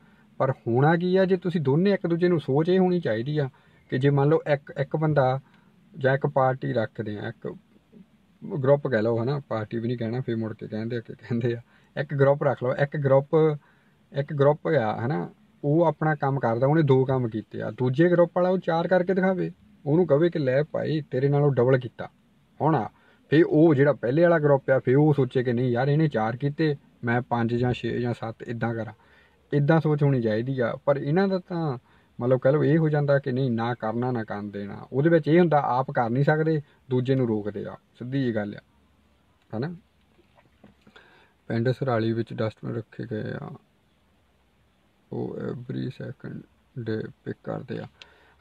ਪਰ ਹੋਣਾ ਕੀ ਆ, ਜੇ ਤੁਸੀਂ ਦੋਨੇ ਇੱਕ ਦੂਜੇ ਨੂੰ ਸੋਚ ਇਹ ਹੋਣੀ ਚਾਹੀਦੀ ਆ ਕਿ ਜੇ ਮੰਨ ਲਓ ਇੱਕ ਇੱਕ ਬੰਦਾ ਜਾਂ ਇੱਕ ਪਾਰਟੀ ਰੱਖਦੇ ਆ, ਇੱਕ ਗਰੁੱਪ ਕਹਿ ਲਓ ਹਨਾ, ਪਾਰਟੀ ਵੀ ਨਹੀਂ ਕਹਿਣਾ, ਫਿਰ ਮੁੜ ਕੇ ਕਹਿੰਦੇ ਕਿ ਕਹਿੰਦੇ ਆ, ਇੱਕ ਗਰੁੱਪ ਰੱਖ ਲਓ, ਇੱਕ ਗਰੁੱਪ ਇੱਕ ਗਰੁੱਪ ਆ ਹਨਾ, ਉਹ ਆਪਣਾ ਕੰਮ ਕਰਦਾ, ਉਹਨੇ ਦੋ ਕੰਮ ਕੀਤੇ ਆ, ਦੂਜੇ ਗਰੁੱਪ ਵਾਲਾ ਉਹ ਚਾਰ ਕਰਕੇ ਦਿਖਾਵੇ, ਉਹਨੂੰ ਕਹੇ ਕਿ ਲੈ ਭਾਈ ਤੇਰੇ ਨਾਲੋਂ ਡਬਲ ਕੀਤਾ, ਹੁਣ ਆ ਫੇ ਉਹ ਜਿਹੜਾ ਪਹਿਲੇ ਵਾਲਾ ਗਰੁੱਪ ਆ ਫੇ ਉਹ ਸੋਚੇ ਕਿ ਨਹੀਂ ਯਾਰ ਇਹਨੇ ਚਾਰ ਕੀਤੇ, ਮੈਂ ਪੰਜ ਜਾਂ 6 ਜਾਂ 7 ਇਦਾਂ ਕਰਾਂ ਇਦਾਂ ਸੋਚ ਹੋਣੀ ਚਾਹੀਦੀ ਆ, ਪਰ ਇਹਨਾਂ ਦਾ ਤਾਂ ਮਤਲਬ ਕਹ ਲਓ ਇਹ ਹੋ ਜਾਂਦਾ ਕਿ ਨਹੀਂ, ਨਾ ਕਰਨਾ, ਨਾ ਕਰਨ ਦੇਣਾ। ਉਹਦੇ ਵਿੱਚ ਇਹ ਹੁੰਦਾ, ਆਪ ਕਰ ਨਹੀਂ ਸਕਦੇ, ਦੂਜੇ ਨੂੰ ਰੋਕਦੇ ਆ। ਸਿੱਧੀ ਜੀ ਗੱਲ ਆ। ਹਨਾ? ਪਿੰਡ ਸਰਾਲੀ ਵਿੱਚ ਡਸਟਬਿਨ ਰੱਖੇ ਗਏ ਆ। ਉਹ ਐਵਰੀ ਸੈਕਿੰਡ ਡੇ ਪਿਕ ਕਰਦੇ ਆ।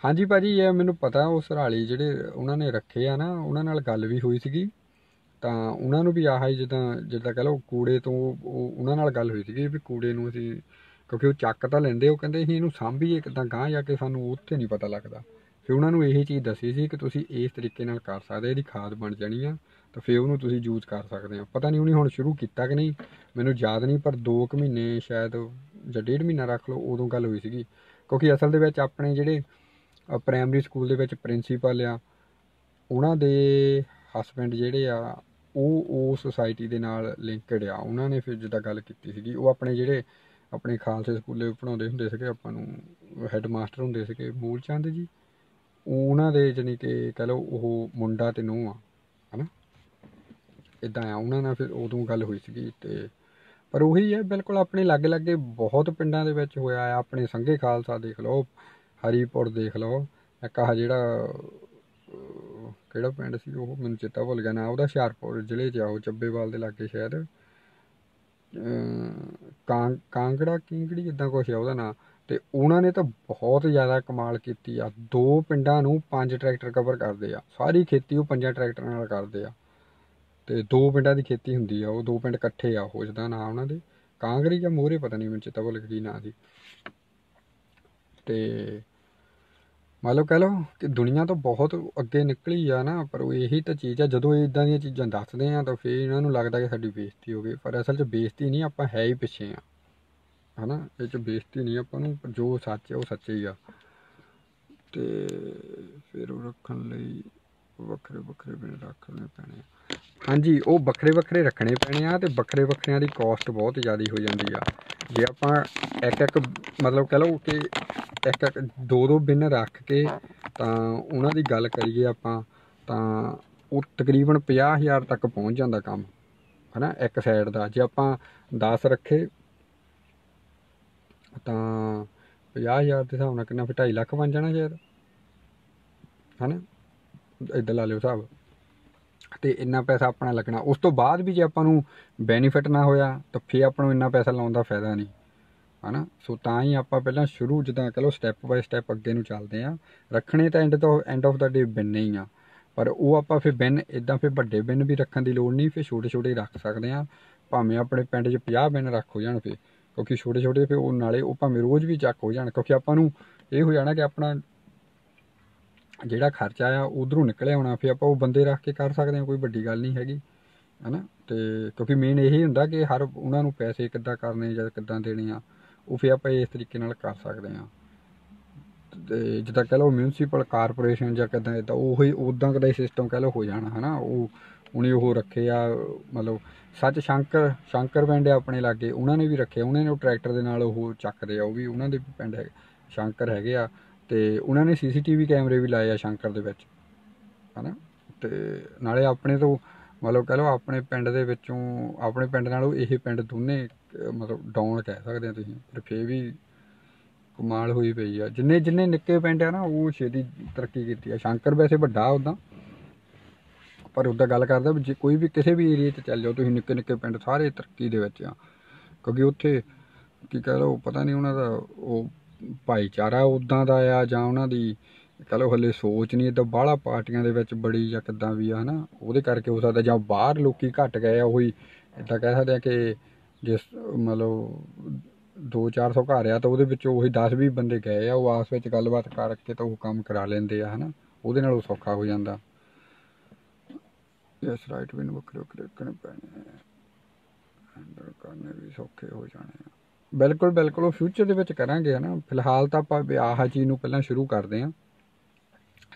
ਹਾਂਜੀ ਭਾਜੀ, ਇਹ ਮੈਨੂੰ ਪਤਾ, ਉਹ ਸਰਾਲੀ ਜਿਹੜੇ ਉਹਨਾਂ ਨੇ ਰੱਖੇ ਆ ਨਾ, ਉਹਨਾਂ ਨਾਲ ਗੱਲ ਵੀ ਹੋਈ ਸੀਗੀ। ਤਾਂ ਉਹਨਾਂ ਨੂੰ ਵੀ ਆਹ ਹੀ ਜਿੱਦਾਂ ਜਿੱਦਾਂ ਕਹ ਲਓ ਕੂੜੇ ਤੋਂ ਉਹ ਉਹਨਾਂ ਨਾਲ ਗੱਲ ਹੋਈ ਸੀਗੀ ਵੀ ਕੂੜੇ ਨੂੰ ਅਸੀਂ ਕਿਉਂਕਿ ਉਹ ਚੱਕ ਤਾਂ ਲੈਂਦੇ, ਉਹ ਕਹਿੰਦੇ ਸੀ ਇਹਨੂੰ ਸਾਂਭੀਏ ਕਿਦਾਂ ਗਾਂ ਜਾ ਕੇ ਸਾਨੂੰ ਉੱਥੇ ਨਹੀਂ ਪਤਾ ਲੱਗਦਾ। ਫਿਰ ਉਹਨਾਂ ਨੂੰ ਇਹੀ ਚੀਜ਼ ਦੱਸੀ ਸੀ ਕਿ ਤੁਸੀਂ ਇਸ ਤਰੀਕੇ ਨਾਲ ਕਰ ਸਕਦੇ, ਇਹਦੀ ਖਾਦ ਬਣ ਜਾਣੀ ਆ, ਤਾਂ ਫਿਰ ਉਹਨੂੰ ਤੁਸੀਂ ਯੂਜ਼ ਕਰ ਸਕਦੇ ਆ। ਪਤਾ ਨਹੀਂ ਉਹਨੇ ਹੁਣ ਸ਼ੁਰੂ ਕੀਤਾ ਕਿ ਨਹੀਂ, ਮੈਨੂੰ ਯਾਦ ਨਹੀਂ, ਪਰ 2 ਕੁ ਮਹੀਨੇ ਸ਼ਾਇਦ ਜਾਂ ਡੇਢ ਮਹੀਨਾ ਰੱਖ ਲਓ, ਉਦੋਂ ਗੱਲ ਹੋਈ ਸੀਗੀ। ਕਿਉਂਕਿ ਅਸਲ ਦੇ ਵਿੱਚ ਆਪਣੇ ਜਿਹੜੇ ਪ੍ਰਾਇਮਰੀ ਸਕੂਲ ਦੇ ਵਿੱਚ ਪ੍ਰਿੰਸੀਪਲ ਆ, ਉਹਨਾਂ ਦੇ ਹਸਬੰਡ ਜਿਹੜੇ ਆ, ਉਹ ਉਹ ਸੁਸਾਇਟੀ ਦੇ ਨਾਲ ਲਿੰਕਡ ਆ। ਉਹਨਾਂ ਨੇ ਫਿਰ ਜਿੱਦਾਂ ਗੱਲ ਕੀਤੀ ਸੀਗੀ, ਉਹ ਆਪਣੇ ਜਿਹੜੇ ਆਪਣੇ ਖਾਲਸੇ ਸਕੂਲੇ ਪੜਾਉਂਦੇ ਹੁੰਦੇ ਸੀਗੇ, ਆਪਾਂ ਨੂੰ ਹੈੱਡ ਮਾਸਟਰ ਹੁੰਦੇ ਸੀਗੇ ਮੂਲ ਚੰਦ ਜੀ। ਉਹਨਾਂ ਦੇ ਜਾਣੀ ਕਿ ਕਹ ਲਓ ਉਹ ਮੁੰਡਾ ਤੇ ਨੂੰਹ ਆ, ਹਨਾ? ਇਦਾਂ ਆ, ਉਹਨਾਂ ਨਾਲ ਫਿਰ ਉਦੋਂ ਗੱਲ ਹੋਈ ਸੀਗੀ ਤੇ ਪਰ ਉਹੀ ਹੈ, ਬਿਲਕੁਲ ਆਪਣੇ ਲਾਗੇ ਲਾਗੇ ਬਹੁਤ ਪਿੰਡਾਂ ਦੇ ਵਿੱਚ ਹੋਇਆ ਆ, ਆਪਣੇ ਸੰਘੇ ਖਾਲਸਾ ਦੇਖ ਲਓ, ਹਰੀਪੁਰ ਦੇਖ ਲਓ, ਇੱਕ ਆਹ ਜਿਹੜਾ ਕਿਹੜਾ ਪਿੰਡ ਸੀ ਉਹ, ਮੈਨੂੰ ਚੇਤਾ ਭੁੱਲ ਗਿਆ ਨਾ, ਉਹਦਾ ਹੁਸ਼ਿਆਰਪੁਰ ਜ਼ਿਲ੍ਹੇ 'ਚ ਆ, ਉਹ ਚੱਬੇਵਾਲ ਦੇ ਲਾਗੇ ਸ਼ਾਇਦ। ਕਾਂਗੜਾ ਕਿੰਗੜੀ ਇਦਾਂ ਕੁਛ ਆ ਉਹਦਾ ਨਾਂ, ਤੇ ਉਹਨਾਂ ਨੇ ਤਾਂ ਬਹੁਤ ਜ਼ਿਆਦਾ ਕਮਾਲ ਕੀਤੀ ਆ। ਦੋ ਪਿੰਡਾਂ ਨੂੰ ਪੰਜ ਟਰੈਕਟਰ ਕਵਰ ਕਰਦੇ ਆ। ਸਾਰੀ ਖੇਤੀ ਉਹ ਪੰਜਾਂ ਟਰੈਕਟਰਾਂ ਨਾਲ ਕਰਦੇ ਆ। ਤੇ ਦੋ ਪਿੰਡਾਂ ਦੀ ਖੇਤੀ ਹੁੰਦੀ ਆ, ਉਹ ਦੋ ਪਿੰਡ ਇਕੱਠੇ ਆ, ਉਹ ਜਿਹਦਾ ਨਾਂ ਉਹਨਾਂ ਦੇ। ਕਾਂਗੜੀ ਜਾਂ ਮੋਹਰੇ, ਪਤਾ ਨਹੀਂ ਮੈਨੂੰ ਚੇਤਾ ਭੁੱਲ ਗਿਆ ਕੀ ਨਾਂ ਸੀ। ਤੇ ਮੰਨ ਲਓ ਕਹਿ ਲਓ ਕਿ ਦੁਨੀਆ ਤੋਂ ਬਹੁਤ ਅੱਗੇ ਨਿਕਲੀ ਆ ਨਾ, ਪਰ ਉਹ ਇਹੀ ਤਾਂ ਚੀਜ਼ ਆ, ਜਦੋਂ ਇਹ ਇਦਾਂ ਦੀਆਂ ਚੀਜ਼ਾਂ ਦੱਸਦੇ ਆ ਤਾਂ ਫਿਰ ਇਹਨਾਂ ਨੂੰ ਲੱਗਦਾ ਕਿ ਸਾਡੀ ਬੇਇੱਜ਼ਤੀ ਹੋ ਗਈ। ਪਰ ਅਸਲ 'ਚ ਬੇਇੱਜ਼ਤੀ ਨਹੀਂ, ਆਪਾਂ ਹੈ ਹੀ ਪਿੱਛੇ ਆ। ਹਨਾ? ਇਹ 'ਚ ਬੇਇੱਜ਼ਤੀ ਨਹੀਂ, ਆਪਾਂ ਨੂੰ ਪਰ ਜੋ ਸੱਚ ਹੈ ਉਹ ਸੱਚ ਹੀ ਆ। ਤੇ ਫਿਰ ਉਹ ਰੱਖਣ ਲਈ ਵੱਖਰੇ ਵੱਖਰੇ ਬਿਨ ਰੱਖਣੇ ਪੈਣੇ ਆ। ਹਾਂਜੀ, ਉਹ ਵੱਖਰੇ ਵੱਖਰੇ ਰੱਖਣੇ ਪੈਣੇ ਆ ਤੇ ਵੱਖਰੇ ਵੱਖਰਿਆਂ ਦੀ ਕਾਸਟ ਬਹੁਤ ਜ਼ਿਆਦਾ ਹੋ ਜਾਂਦੀ ਆ। ਜੇ ਆਪਾਂ ਇੱਕ ਇੱਕ ਮਤਲਬ ਕਹ ਲਓ ਕਿ ਇੱਕ ਇੱਕ ਦੋ ਦੋ ਬਿਨ ਰੱਖ ਕੇ ਤਾਂ ਉਹਨਾਂ ਦੀ ਗੱਲ ਕਰੀਏ ਆਪਾਂ, ਤਾਂ ਉਹ ਤਕਰੀਬਨ 50000 ਤੱਕ ਪਹੁੰਚ ਜਾਂਦਾ ਕੰਮ, ਹਨਾ, ਇੱਕ ਸਾਈਡ ਦਾ। ਜੇ ਆਪਾਂ 10 ਰੱਖੇ, ਤਾਂ 50000 ਦੇ ਹਿਸਾਬ ਨਾਲ ਕਿੰਨਾ, ਫਿਰ 2.5 ਲੱਖ ਬਣ ਜਾਣਾ ਸ਼ਾਇਦ, ਹਨਾ? ਇਦਾਂ ਲਾ ਲਿਓ ਹਿਸਾਬ। ਤੇ ਇੰਨਾ ਪੈਸਾ ਆਪਣਾ ਲੱਗਣਾ। ਉਸ ਤੋਂ ਬਾਅਦ ਵੀ ਜੇ ਆਪਾਂ ਨੂੰ ਬੈਨੀਫਿਟ ਨਾ ਹੋਇਆ, ਤਾਂ ਫਿਰ ਆਪਾਂ ਨੂੰ ਇੰਨਾ ਪੈਸਾ ਲਾਉਣ ਦਾ ਫਾਇਦਾ ਨਹੀਂ। ਹਨਾ? ਸੋ ਤਾਂ ਹੀ ਆਪਾਂ ਪਹਿਲਾਂ ਸ਼ੁਰੂ ਜਿੱਦਾਂ ਕਹ ਲਓ ਸਟੈਪ ਬਾਈ ਸਟੈਪ ਅੱਗੇ ਨੂੰ ਚੱਲਦੇ ਆ ਰੱਖਣੇ ਤਾਂ ਐਂਡ ਤੋਂ ਐਂਡ ਆਫ ਦਾ ਡੇ ਬਿਨ ਹੀ ਆ। ਪਰ ਉਹ ਆਪਾਂ ਫਿਰ ਬਿੰਨ ਇਦਾਂ ਫਿਰ ਵੱਡੇ ਬਿੰਨ ਵੀ ਰੱਖਣ ਦੀ ਲੋੜ ਨਹੀਂ, ਫਿਰ ਛੋਟੇ ਛੋਟੇ ਰੱਖ ਸਕਦੇ ਆ ਭਾਵੇਂ ਆਪਣੇ ਪਿੰਡ 'ਚ 50 ਬਿੰਨ ਰੱਖ ਹੋ ਜਾਣ ਫਿਰ। ਕਿਉਂਕਿ ਛੋਟੇ ਛੋਟੇ ਫਿਰ ਉਹ ਨਾਲੇ ਉਹ ਭਾਵੇਂ ਰੋਜ਼ ਵੀ ਚੱਕ ਹੋ ਜਾਣ। ਕਿਉਂਕਿ ਆਪਾਂ ਨੂੰ ਇਹ ਹੋ ਜਾਣਾ ਕਿ ਆਪਣਾ ਜਿਹੜਾ ਖਰਚਾ ਆ, ਉਧਰੋਂ ਨਿਕਲਿਆ ਹੋਣਾ, ਫਿਰ ਆਪਾਂ ਉਹ ਬੰਦੇ ਰੱਖ ਕੇ ਕਰ ਸਕਦੇ ਹਾਂ, ਕੋਈ ਵੱਡੀ ਗੱਲ ਨਹੀਂ ਹੈਗੀ, ਹਨਾ? ਤੇ ਕਿਉਂਕਿ ਮੇਨ ਇਹੀ ਹੁੰਦਾ ਕਿ ਹਰ ਉਹਨਾਂ ਨੂੰ ਪੈਸੇ ਕਿੱਦਾਂ ਕਰਨੇ ਜਾਂ ਕਿੱਦਾਂ ਦੇਣੇ ਆ, ਉਹ ਫਿਰ ਆਪਾਂ ਇਸ ਤਰੀਕੇ ਨਾਲ ਕਰ ਸਕਦੇ ਹਾਂ। ਤੇ ਜਿੱਦਾਂ ਕਹ ਲਓ ਮਿਊਨਿਸਪਲ ਕਾਰਪੋਰੇਸ਼ਨ ਜਾਂ ਕਿੱਦਾਂ ਇਦਾਂ ਉਹੀ ਉਦਾਂ ਦਾ ਹੀ ਸਿਸਟਮ ਕਹ ਲਓ ਹੋ ਜਾਣਾ, ਹਨਾ? ਉਹ ਉਹਨੇ ਉਹ ਰੱਖੇ ਆ, ਮਤਲਬ ਸੱਚ ਸ਼ੰਕਰ ਸ਼ੰਕਰ ਪਿੰਡ ਆ ਆਪਣੇ ਲਾਗੇ, ਉਹਨਾਂ ਨੇ ਵੀ ਰੱਖੇ ਉਹਨਾਂ ਨੇ ਉਹ ਟਰੈਕਟਰ ਦੇ ਨਾਲ ਉਹ ਚੱਕਦੇ ਆ, ਉਹ ਵੀ ਉਹਨਾਂ ਦੇ ਪਿੰਡ ਹੈਗੇ, ਸ਼ੰਕਰ ਹੈਗੇ ਆ ਤੇ ਉਹਨਾਂ ਨੇ ਸੀਸੀਟੀਵੀ ਕੈਮਰੇ ਵੀ ਲਾਏ ਆ ਸ਼ੰਕਰ ਦੇ ਵਿੱਚ, ਹਨਾ? ਤੇ ਨਾਲੇ ਆਪਣੇ ਤੋਂ, ਮਤਲਬ ਕਹ ਲਓ ਆਪਣੇ ਪਿੰਡ ਦੇ ਵਿੱਚੋਂ, ਆਪਣੇ ਪਿੰਡ ਨਾਲੋਂ ਇਹ ਪਿੰਡ ਦੋਨੇ, ਮਤਲਬ ਡਾਊਨ ਕਹਿ ਸਕਦੇ ਆ ਤੁਸੀਂ ਪਰ ਫੇਰ ਵੀ ਕਮਾਲ ਹੋਈ ਪਈ ਆ। ਜਿੰਨੇ ਜਿੰਨੇ ਨਿੱਕੇ ਪਿੰਡ ਆ ਨਾ, ਉਹ ਛੇਤੀ ਤਰੱਕੀ ਕੀਤੀ ਆ। ਸ਼ੰਕਰ ਵੈਸੇ ਵੱਡਾ ਉਦਾਂ ਪਰ ਉਦਾਂ ਗੱਲ ਕਰਦਾ ਵੀ ਜੇ ਕੋਈ ਵੀ ਕਿਸੇ ਵੀ ਏਰੀਆ 'ਚ ਚੱਲ ਜਾਓ, ਤੁਸੀਂ ਨਿੱਕੇ ਨਿੱਕੇ ਪਿੰਡ ਸਾਰੇ ਤਰੱਕੀ ਦੇ ਵਿੱਚ ਆ। ਕਿਉਂਕਿ ਉੱਥੇ, ਕੀ ਕਹ ਲਓ, ਪਤਾ ਨਹੀਂ ਉਹਨਾਂ ਦਾ ਉਹ ਭਾਈਚਾਰਾ ਉਦਾਂ ਦਾ ਆ ਜਾਂ ਉਹਨਾਂ ਦੀ ਕਹ ਲਓ ਸੋਚ ਨਹੀਂ ਇਦਾਂ ਬਾਹਲਾ ਪਾਰਟੀਆਂ ਦੇ ਵਿੱਚ ਬੜੀ ਜਾਂ ਕਿੱਦਾਂ ਵੀ ਆ, ਹਨਾ? ਉਹਦੇ ਕਰਕੇ ਹੋ ਸਕਦਾ ਜਾਂ ਬਾਹਰ ਲੋਕੀ ਘਟ ਗਏ ਆ, ਉਹੀ ਇਦਾਂ ਕਹਿ ਸਕਦੇ ਆ ਕਿ ਜਿਸ ਮਤਲਬ 2-400 ਘਰ ਆ, ਤਾਂ ਉਹਦੇ ਵਿੱਚੋਂ ਉਹੀ 10-20 ਬੰਦੇ ਗਏ ਆ, ਉਹ ਆਪਸ ਵਿੱਚ ਗੱਲਬਾਤ ਕਰਕੇ ਤਾਂ ਉਹ ਕੰਮ ਕਰਾ ਲੈਂਦੇ ਆ, ਹਨਾ? ਉਹਦੇ ਨਾਲ ਉਹ ਸੌਖਾ ਹੋ ਜਾਂਦਾ। ਯੈਸ ਰਾਈਟ ਵੀ ਵੱਖਰੇ ਵੱਖਰੇ ਰੱਖਣੇ ਪੈਣੇ। ਹੈਂਡਲ ਕਰਨੇ ਵੀ ਸੌਖੇ ਹੋ ਜਾਣੇ ਆ। ਬਿਲਕੁਲ ਬਿਲਕੁਲ, ਉਹ ਫਿਊਚਰ ਦੇ ਵਿੱਚ ਕਰਾਂਗੇ ਹਨਾ। ਫਿਲਹਾਲ ਤਾਂ ਆਪਾਂ ਵੀ ਆਹ ਚੀਜ਼ ਨੂੰ ਪਹਿਲਾਂ ਸ਼ੁਰੂ ਕਰਦੇ ਆ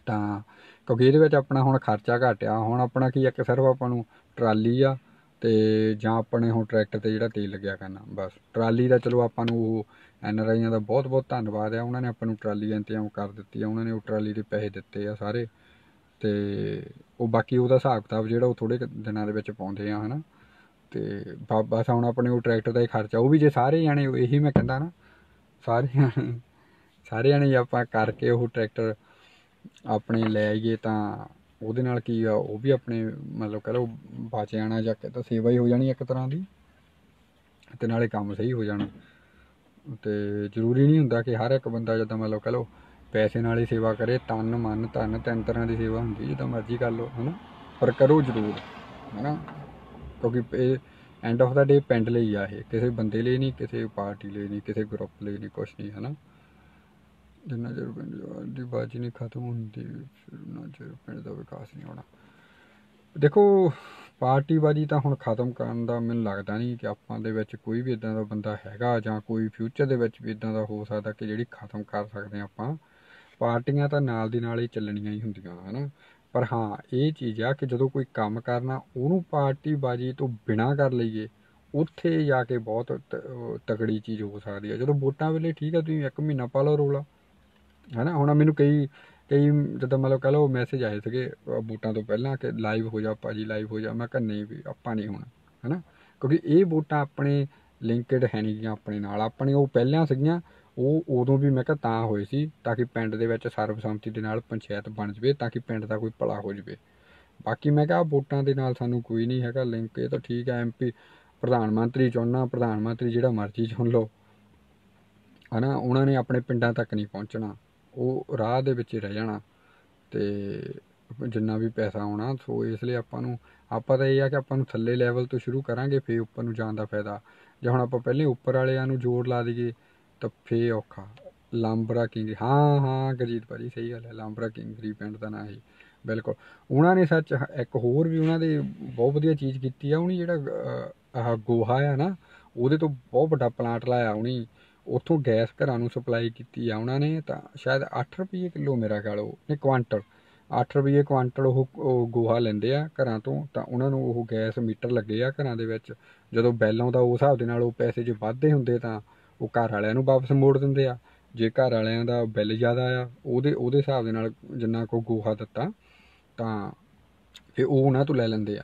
ਤਾਂ ਕਿਉਂਕਿ ਇਹਦੇ ਵਿੱਚ ਆਪਣਾ ਹੁਣ ਖਰਚਾ ਘਟਿਆ। ਹੁਣ ਆਪਣਾ ਕੀ ਇੱਕ ਸਿਰਫ ਆਪਾਂ ਨੂੰ ਟਰਾਲੀ ਆ ਤੇ ਜਾਂ ਆਪਣੇ ਹੁਣ ਟਰੈਕਟਰ ਤੇ ਜਿਹੜਾ ਤੇਲ ਲੱਗਿਆ ਕਰਨਾ, ਬਸ। ਟਰਾਲੀ ਦਾ ਚਲੋ ਆਪਾਂ ਨੂੰ ਉਹ ਐਨ ਆਰ ਆਈਆਂ ਦਾ ਬਹੁਤ ਬਹੁਤ ਧੰਨਵਾਦ ਆ। ਉਹਨਾਂ ਨੇ ਆਪਾਂ ਨੂੰ ਟਰਾਲੀ ਦਾ ਇੰਤਜ਼ਾਮ ਕਰ ਦਿੱਤੀ ਆ ਉਹਨਾਂ ਨੇ ਉਹ ਟਰਾਲੀ ਦੇ ਪੈਸੇ ਦਿੱਤੇ ਆ ਸਾਰੇ। ਤੇ ਉਹ ਬਾਕੀ ਉਹਦਾ ਹਿਸਾਬ ਕਿਤਾਬ ਜਿਹੜਾ ਉਹ ਥੋੜੇ ਦਿਨਾਂ ਦੇ ਵਿੱਚ ਪਾਉਂਦੇ ਆ ਹਨਾ। ਤੇ ਬ- ਬਸ ਹੁਣ ਆਪਣੇ ਉਹ ਟਰੈਕਟਰ ਦਾ ਹੀ ਖਰਚਾ, ਉਹ ਵੀ ਜੇ ਸਾਰੇ ਜਾਣੇ, ਇਹੀ ਮੈਂ ਕਹਿੰਦਾ ਨਾ, ਸਾਰੇ ਜਾਣੇ ਸਾਰੇ ਜਾਣੇ ਜੇ ਆਪਾਂ ਕਰਕੇ ਉਹ ਟਰੈਕਟਰ ਆਪਣੇ ਲੈ ਆਈਏ ਤਾਂ ਉਹਦੇ ਨਾਲ ਕੀ ਆ, ਉਹ ਵੀ ਆਪਣੇ ਮਤਲਬ ਕਹ ਲਓ ਬਚ ਜਾਣਾ ਜਾਂ ਕਹਿੰਦਾ ਸੇਵਾ ਹੀ ਹੋ ਜਾਣੀ ਇੱਕ ਤਰ੍ਹਾਂ ਦੀ, ਤੇ ਨਾਲੇ ਕੰਮ ਸਹੀ ਹੋ ਜਾਣਾ। ਤੇ ਜ਼ਰੂਰੀ ਨਹੀਂ ਹੁੰਦਾ ਕਿ ਹਰ ਇੱਕ ਬੰਦਾ ਜਿੱਦਾਂ ਮਤਲਬ ਕਹ ਲਓ ਪੈਸੇ ਨਾਲ ਹੀ ਸੇਵਾ ਕਰੇ, ਤਨ, ਮਨ, ਧਨ ਤਿੰਨ ਤਰ੍ਹਾਂ ਦੀ ਸੇਵਾ ਹੁੰਦੀ, ਜਿੱਦਾਂ ਮਰਜ਼ੀ ਕਰ ਲਓ, ਹਨਾ? ਪਰ ਕਰੋ ਜ਼ਰੂਰ, ਹਨਾ? ਕਿਉਂਕਿ ਇਹ ਐਂਡ ਆਫ ਦਾ ਡੇ ਪਿੰਡ ਲਈ ਆ ਇਹ। ਕਿਸੇ ਬੰਦੇ ਲਈ ਨਹੀਂ, ਕਿਸੇ ਪਾਰਟੀ ਲਈ ਨਹੀਂ, ਕਿਸੇ ਗਰੁੱਪ ਲਈ ਨਹੀਂ, ਕੁਛ ਨਹੀਂ, ਹਨਾ? ਜਿੰਨਾ ਚਿਰ ਪਿੰਡ ਦੀ ਬਾਜੀ ਨਹੀਂ ਖਤਮ ਹੁੰਦੀ, ਫਿਰ ਉਹਨਾਂ ਚਿਰ ਪਿੰਡ ਦਾ ਵਿਕਾਸ ਨਹੀਂ ਹੋਣਾ। ਦੇਖੋ ਪਾਰਟੀਬਾਜੀ ਤਾਂ ਹੁਣ ਖਤਮ ਕਰਨ ਦਾ ਮੈਨੂੰ ਲੱਗਦਾ ਨਹੀਂ ਕਿ ਆਪਾਂ ਦੇ ਵਿੱਚ ਕੋਈ ਵੀ ਇਦਾਂ ਦਾ ਬੰਦਾ ਹੈਗਾ ਜਾਂ ਕੋਈ ਫਿਊਚਰ ਦੇ ਵਿੱਚ ਵੀ ਇਦਾਂ ਦਾ ਹੋ ਸਕਦਾ ਕਿ ਜਿਹੜੀ ਖਤਮ ਕਰ ਸਕਦੇ ਆਪਾਂ। ਪਾਰਟੀਆਂ ਤਾਂ ਨਾਲ ਦੀ ਨਾਲ ਹੀ ਚੱਲਣੀਆਂ ਹੀ ਹੁੰਦੀਆਂ, ਹਨਾ? ਪਰ ਹਾਂ, ਇਹ ਚੀਜ਼ ਆ ਕਿ ਜਦੋਂ ਕੋਈ ਕੰਮ ਕਰਨਾ, ਉਹਨੂੰ ਪਾਰਟੀਬਾਜੀ ਤੋਂ ਬਿਨਾ ਕਰ ਲਈਏ, ਉੱਥੇ ਜਾ ਕੇ ਬਹੁਤ ਤਕੜੀ ਚੀਜ਼ ਹੋ ਸਕਦੀ ਹੈ ਜਦੋਂ ਵੋਟਾਂ ਵੇਲੇ ਠੀਕ ਆ, ਤੁਸੀਂ ਇੱਕ ਮਹੀਨਾ ਪਾ ਲਓ ਰੋਲਾ, ਹਨਾ? ਹੁਣ ਮੈਨੂੰ ਕਈ ਕਈ ਜਦੋਂ ਮਤਲਬ ਕਹ ਲਓ ਮੈਸੇਜ ਆਏ ਸੀਗੇ ਵੋਟਾਂ ਤੋਂ ਪਹਿਲਾਂ ਕਿ ਲਾਈਵ ਹੋ ਜਾ, ਭਾਜੀ ਲਾਈਵ ਹੋ ਜਾ, ਮੈਂ ਕਿਹਾ ਨਹੀਂ ਵੀ ਆਪਾਂ ਨਹੀਂ ਹੋਣਾ, ਹਨਾ? ਕਿਉਂਕਿ ਇਹ ਵੋਟਾਂ ਆਪਣੇ ਲਿੰਕਡ ਹੈ ਨਹੀਂ ਗੀਆਂ ਆਪਣੇ ਨਾਲ, ਆਪਣੇ ਉਹ ਪਹਿਲਾਂ ਸੀਗੀਆਂ ਉਹ ਉਦੋਂ ਵੀ ਮੈਂ ਕਿਹਾ ਤਾਂ ਹੋਏ ਸੀ, ਤਾਂ ਕਿ ਪਿੰਡ ਦੇ ਵਿੱਚ ਸਰਬਸੰਮਤੀ ਦੇ ਨਾਲ ਪੰਚਾਇਤ ਬਣ ਜਵੇ, ਤਾਂ ਕਿ ਪਿੰਡ ਦਾ ਕੋਈ ਭਲਾ ਹੋ ਜਵੇ। ਬਾਕੀ ਮੈਂ ਕਿਹਾ ਵੋਟਾਂ ਦੇ ਨਾਲ ਸਾਨੂੰ ਕੋਈ ਨਹੀਂ ਹੈਗਾ, ਲਿੰਕ ਇਹ ਤਾਂ ਠੀਕ ਹੈ ਐਮਪੀ ਪ੍ਰਧਾਨ ਮੰਤਰੀ ਚੁਣਨਾ ਪ੍ਰਧਾਨ ਮੰਤਰੀ ਜਿਹੜਾ ਮਰਜ਼ੀ ਚੁਣ ਲਓ। ਹਨਾ, ਉਹਨਾਂ ਨੇ ਆਪਣੇ ਪਿੰਡਾਂ ਤੱਕ ਨਹੀਂ ਪਹੁੰਚਣਾ, ਉਹ ਰਾਹ ਦੇ ਵਿੱਚ ਰਹਿ ਜਾਣਾ, ਤੇ ਜਿੰਨਾ ਵੀ ਪੈਸਾ ਆਉਣਾ, ਸੋ ਇਸ ਲਈ ਆਪਾਂ ਨੂੰ, ਆਪਾਂ ਤਾਂ ਇਹ ਆ ਕਿ ਆਪਾਂ ਨੂੰ ਥੱਲੇ ਲੈਵਲ ਤੋਂ ਸ਼ੁਰੂ ਕਰਾਂਗੇ, ਫੇਰ ਉੱਪਰ ਨੂੰ ਜਾਣ ਦਾ ਫਾਇਦਾ। ਜੇ ਹੁਣ ਆਪਾਂ ਪਹਿਲੇ ਉੱਪਰ ਵਾਲਿਆਂ ਨੂੰ ਜੋਰ ਲਾ ਦਈਏ ਤਾਂ ਫੇਰ ਔਖਾ। ਲਾਂਬਰਾ ਕਿੰਗ, ਹਾਂ ਹਾਂ, ਗਰਜੀਤ ਭਾਜੀ, ਸਹੀ ਗੱਲ ਹੈ, ਲਾਂਬਰਾ ਕਿੰਗਰੀ ਪਿੰਡ ਦਾ ਨਾਂ ਹੈ ਬਿਲਕੁਲ। ਉਹਨਾਂ ਨੇ ਸੱਚ ਇੱਕ ਹੋਰ ਵੀ ਉਹਨਾਂ ਦੇ ਬਹੁਤ ਵਧੀਆ ਚੀਜ਼ ਕੀਤੀ ਆ, ਉਹਨੇ ਜਿਹੜਾ ਆਹ ਗੋਹਾ ਆ ਨਾ, ਉਹਦੇ ਤੋਂ ਬਹੁਤ ਵੱਡਾ ਪਲਾਂਟ ਲਾਇਆ ਉਹਨੇ, ਉੱਥੋਂ ਗੈਸ ਘਰਾਂ ਨੂੰ ਸਪਲਾਈ ਕੀਤੀ ਆ ਉਹਨਾਂ ਨੇ, ਤਾਂ ਸ਼ਾਇਦ 8 ਰੁਪਏ ਕਿਲੋ ਮੇਰਾ ਖਿਆਲ ਉਹ, ਨਹੀਂ, ਕੁਆਂਟਲ 8 ਰੁਪਏ ਕੁਆਂਟਲ ਉਹ ਉਹ ਗੋਹਾ ਲੈਂਦੇ ਆ ਘਰਾਂ ਤੋਂ, ਤਾਂ ਉਹਨਾਂ ਨੂੰ ਉਹ ਗੈਸ ਮੀਟਰ ਲੱਗੇ ਆ ਘਰਾਂ ਦੇ ਵਿੱਚ, ਜਦੋਂ ਬਿੱਲ ਆਉਂਦਾ, ਉਸ ਹਿਸਾਬ ਦੇ ਨਾਲ ਉਹ ਪੈਸੇ ਜੇ ਵੱਧਦੇ ਹੁੰਦੇ ਤਾਂ ਉਹ ਘਰ ਵਾਲਿਆਂ ਨੂੰ ਵਾਪਸ ਮੋੜ ਦਿੰਦੇ ਆ। ਜੇ ਘਰ ਵਾਲਿਆਂ ਦਾ ਬਿੱਲ ਜ਼ਿਆਦਾ ਆ, ਉਹਦੇ ਉਹਦੇ ਹਿਸਾਬ ਦੇ ਨਾਲ ਜਿੰਨਾ ਕੋ ਗੋਹਾ ਦਿੱਤਾ, ਤਾਂ ਫਿਰ ਉਹ ਉਹਨਾਂ ਤੋਂ ਲੈ ਲੈਂਦੇ ਆ।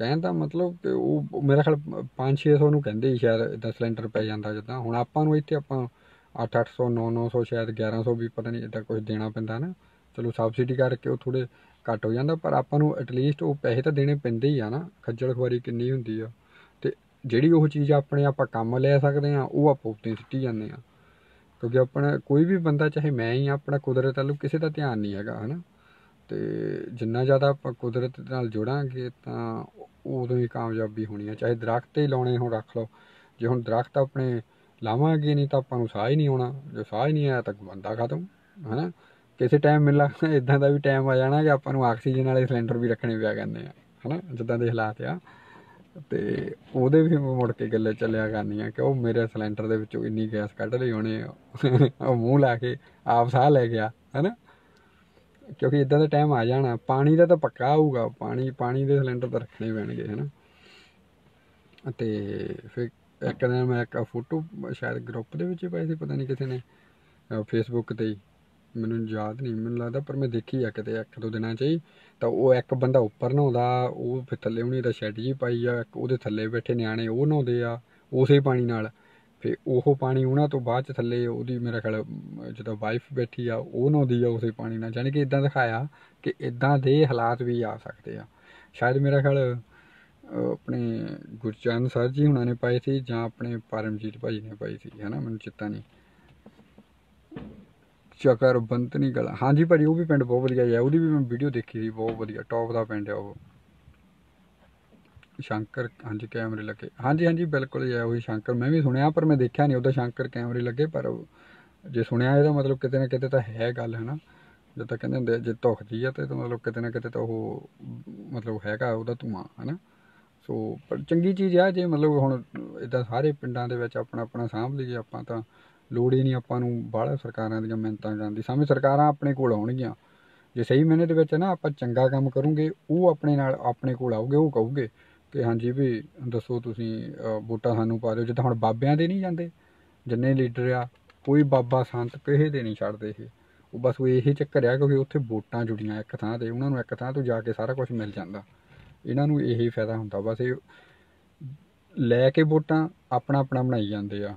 ਕਹਿਣ ਦਾ ਮਤਲਬ ਕਿ ਉਹ ਮੇਰਾ ਖਿਆਲ 5-600 ਨੂੰ ਕਹਿੰਦੇ ਸੀ ਸ਼ਾਇਦ ਇਦਾਂ ਸਿਲੰਡਰ ਪੈ ਜਾਂਦਾ ਜਿੱਦਾਂ। ਹੁਣ ਆਪਾਂ ਨੂੰ ਇੱਥੇ ਆਪਾਂ 8-800 9-900 ਸ਼ਾਇਦ 1100 ਵੀ ਪਤਾ ਨਹੀਂ ਇਦਾਂ ਕੁਝ ਦੇਣਾ ਪੈਂਦਾ ਨਾ। ਚਲੋ ਸਬਸਿਡੀ ਕਰਕੇ ਉਹ ਥੋੜੇ ਘੱਟ ਹੋ ਜਾਂਦਾ, ਪਰ ਆਪਾਂ ਨੂੰ ਐਟਲੀਸਟ ਉਹ ਪੈਸੇ ਤਾਂ ਦੇਣੇ ਪੈਂਦੇ ਹੀ ਆ ਨਾ। ਖੱਜਲ ਖੁਆਰੀ ਕਿੰਨੀ ਹੁੰਦੀ ਆ। ਜਿਹੜੀ ਉਹ ਚੀਜ਼ ਆਪਣੇ ਆਪਾਂ ਕੰਮ ਲੈ ਸਕਦੇ ਆ ਉਹ ਆਪਾਂ ਉੱਤੇ ਸਿੱਟੀ ਜਾਂਦੇ ਆ ਕਿਉਂਕਿ ਆਪਣਾ ਕੋਈ ਵੀ ਬੰਦਾ, ਚਾਹੇ ਮੈਂ ਹੀ ਆ ਆਪਣਾ ਕੁਦਰਤ ਵੱਲੋਂ ਕਿਸੇ ਦਾ ਧਿਆਨ ਨਹੀਂ ਹੈਗਾ, ਹਨਾ? ਤੇ ਜਿੰਨਾ ਜ਼ਿਆਦਾ ਆਪਾਂ ਕੁਦਰਤ ਨਾਲ ਜੁੜਾਂਗੇ, ਤਾਂ ਉਦੋਂ ਹੀ ਕਾਮਯਾਬੀ ਹੋਣੀ ਹੈ ਚਾਹੇ ਦਰਖਤ ਹੀ ਲਾਉਣੇ ਹੁਣ, ਰੱਖ ਲਓ। ਜੇ ਹੁਣ ਦਰਖਤ ਆਪਣੇ ਲਾਵਾਂਗੇ ਨਹੀਂ, ਤਾਂ ਆਪਾਂ ਨੂੰ ਸਾਹ ਹੀ ਨਹੀਂ ਆਉਣਾ। ਜੇ ਸਾਹ ਹੀ ਨਹੀਂ ਆਇਆ, ਤਾਂ ਬੰਦਾ ਖਤਮ, ਹਨਾ? ਕਿਸੇ ਟਾਈਮ ਮਿਲਾ ਇਦਾਂ ਦਾ ਵੀ ਟਾਈਮ ਆ ਜਾਣਾ ਕਿ ਆਪਾਂ ਨੂੰ ਆਕਸੀਜਨ ਵਾਲੇ ਸਿਲੰਡਰ ਵੀ ਰੱਖਣੇ ਪਿਆ ਕਰਨੇ ਆ। ਹਨਾ? ਜਿੱਦਾਂ ਦੇ ਹਾਲਾਤ ਆ। ਤੇ ਉਹਦੇ ਵੀ ਮੁੜ ਕੇ ਗੱਲੇ ਚੱਲਿਆ ਕਰਨੀਆਂ ਕਿ ਉਹ ਮੇਰੇ ਸਿਲੰਡਰ ਦੇ ਵਿੱਚੋਂ ਇੰਨੀ ਗੈਸ ਕੱਢ ਲਈ ਉਹਨੇ। ਉਹ ਮੂੰਹ ਲਾ ਕੇ ਆਪ ਸਾਹ ਲੈ ਗਿਆ, ਹਨਾ? ਕਿਉਂਕਿ ਇਦਾਂ ਦਾ ਟਾਈਮ ਆ ਜਾਣਾ। ਪਾਣੀ ਦਾ ਤਾਂ ਪੱਕਾ ਆਊਗਾ। ਪਾਣੀ ਪਾਣੀ ਦੇ ਸਿਲੰਡਰ ਤਾਂ ਰੱਖਣੇ ਪੈਣਗੇ, ਹਨਾ? ਤੇ ਫਿਰ ਇੱਕ ਦਿਨ ਮੈਂ ਇੱਕ ਫੋਟੋ ਸ਼ਾਇਦ ਗਰੁੱਪ ਦੇ ਵਿੱਚ ਹੀ ਪਾਈ ਸੀ, ਪਤਾ ਨਹੀਂ ਕਿਸੇ ਨੇ। ਫੇਸਬੁੱਕ ਤੇ ਮੈਨੂੰ ਯਾਦ ਨਹੀਂ, ਮੈਨੂੰ ਲੱਗਦਾ ਪਰ ਮੈਂ ਦੇਖੀ ਆ ਕਿਤੇ ਇੱਕ ਦੋ ਦਿਨਾਂ 'ਚ ਹੀ। ਤਾਂ ਉਹ ਇੱਕ ਬੰਦਾ ਉੱਪਰ ਨਹਾਉਂਦਾ ਉਹ ਫਿਰ ਥੱਲੇ ਉਹਨੇ ਤਾਂ ਸ਼ੈੱਡ ਜੀ ਪਾਈ ਆ ਇੱਕ ਉਹਦੇ ਥੱਲੇ ਬੈਠੇ ਨਿਆਣੇ ਉਹ ਨਹਾਉਂਦੇ ਆ ਉਸੇ ਪਾਣੀ ਨਾਲ। ਫਿਰ ਉਹ ਪਾਣੀ ਉਹਨਾਂ ਤੋਂ ਬਾਅਦ ਚ ਥੱਲੇ ਉਹਦੀ ਮੇਰਾ ਖਿਆਲ ਅਮ, ਜਦੋਂ ਵਾਈਫ ਬੈਠੀ ਆ ਉਹ ਨਹਾਉਂਦੀ ਆ ਉਸੇ ਪਾਣੀ ਨਾਲ। ਯਾਨੀ ਕਿ ਇਦਾਂ ਦਿਖਾਇਆ ਕਿ ਇਦਾਂ ਦੇ ਹਾਲਾਤ ਵੀ ਆ ਸਕਦੇ ਆ। ਸ਼ਾਇਦ ਮੇਰਾ ਖਿਆਲ ਆਪਣੇ ਗੁਰਚਰਨ ਸਰ ਜੀ ਹੁਣਾਂ ਨੇ ਪਾਏ ਸੀ ਜਾਂ ਆਪਣੇ ਪਰਮਜੀਤ ਭਾਜੀ ਨੇ ਪਾਈ ਸੀ ਹੈ ਨਾ ਮੈਨੂੰ ਚਿੱਤਾ ਨਹੀਂ। ਚਕਰ ਬੰਤਨੀ ਗਲਾ। ਹਾਂਜੀ ਭਾਜੀ ਉਹ ਵੀ ਪਿੰਡ ਬਹੁਤ ਵਧੀਆ ਹੈ ਉਹਦੀ ਵੀ ਮੈਂ ਵੀਡੀਓ ਦੇਖੀ ਸੀ ਬਹੁਤ ਵਧੀਆ ਟੌਪ ਦਾ ਪਿੰਡ ਹੈ ਉਹ। ਸ਼ੰਕਰ ਹਾਂਜੀ ਕੈਮਰੇ ਲੱਗੇ। ਹਾਂਜੀ ਹਾਂਜੀ ਬਿਲਕੁਲ ਜੀ ਉਹੀ ਸ਼ੰਕਰ। ਮੈਂ ਵੀ ਸੁਣਿਆ ਪਰ ਮੈਂ ਦੇਖਿਆ ਨਹੀਂ ਉਹਦਾ ਸ਼ੰਕਰ ਕੈਮਰੇ ਲੱਗੇ ਪਰ ਜੇ ਸੁਣਿਆ ਇਹਦਾ ਮਤਲਬ ਕਿਤੇ ਨਾ ਕਿਤੇ ਤਾਂ ਹੈ ਗੱਲ ਹੈ ਨਾ ਜਦ ਤੱਕ ਕਹਿੰਦੇ ਹੁੰਦੇ ਆ, ਜੇ ਧੁਖਦੀ ਆ ਤੇ ਮਤਲਬ ਕਿਤੇ ਨਾ ਕਿਤੇ ਤਾਂ ਉਹ ਮਤਲਬ ਹੈਗਾ ਉਹਦਾ ਧੂਆਂ ਹੈ ਨਾ ਸੋ ਪਰ ਚੰਗੀ ਚੀਜ਼ ਆ ਜੇ ਮਤਲਬ ਹੁਣ ਇਦਾਂ ਸਾਰੇ ਪਿੰਡਾਂ ਦੇ ਵਿੱਚ ਆਪਣਾ ਆਪਣਾ ਸਾਂਭ ਲਈਏ ਆਪਾਂ ਤਾਂ ਲੋੜ ਹੀ ਨਹੀਂ ਆਪਾਂ ਨੂੰ ਬਾਹਲਾ ਸਰਕਾਰਾਂ ਦੀਆਂ ਮਿਹਨਤਾਂ ਕਰਨ ਦੀ। ਸਾਹਮਣੇ ਸਰਕਾਰਾਂ ਆਪਣੇ ਕੋਲ ਆਉਣਗੀਆਂ। ਜੇ ਸਹੀ ਮੈਨੇ ਦੇ ਵਿੱਚ ਨਾ ਆਪਾਂ ਚੰਗਾ ਕੰਮ ਕਰੂਗੇ, ਉਹ ਆਪਣੇ ਨਾਲ ਆਪਣੇ ਕੋਲ ਆਉਗੇ ਉਹ ਕਹੂਗੇ ਕਿ ਹਾਂਜੀ ਵੀ ਦੱਸੋ ਤੁਸੀਂ ਵੋਟਾਂ ਸਾਨੂੰ ਪਾ ਦਿਓ। ਜਿੱਦਾਂ ਹੁਣ ਬਾਬਿਆਂ ਦੇ ਨਹੀਂ ਜਾਂਦੇ, ਜਿੰਨੇ ਲੀਡਰ ਆ, ਕੋਈ ਬਾਬਾ ਸੰਤ ਕਿਸੇ ਦੇ ਨਹੀਂ ਛੱਡਦੇ ਇਹ। ਉਹ ਬਸ ਉਹ ਇਹੀ ਚੱਕਰ ਆ ਕਿਉਂਕਿ ਉੱਥੇ ਵੋਟਾਂ ਜੁੜੀਆਂ ਇੱਕ ਥਾਂ ਤੇ, ਉਹਨਾਂ ਨੂੰ ਇੱਕ ਥਾਂ ਤੋਂ ਜਾ ਕੇ ਸਾਰਾ ਕੁਝ ਮਿਲ ਜਾਂਦਾ। ਇਹਨਾਂ ਨੂੰ ਇਹੀ ਫਾਇਦਾ ਹੁੰਦਾ। ਬਸ ਇਹ ਲੈ ਕੇ ਵੋਟਾਂ ਆਪਣਾ ਆਪਣਾ ਬਣਾਈ ਜਾਂਦੇ ਆ।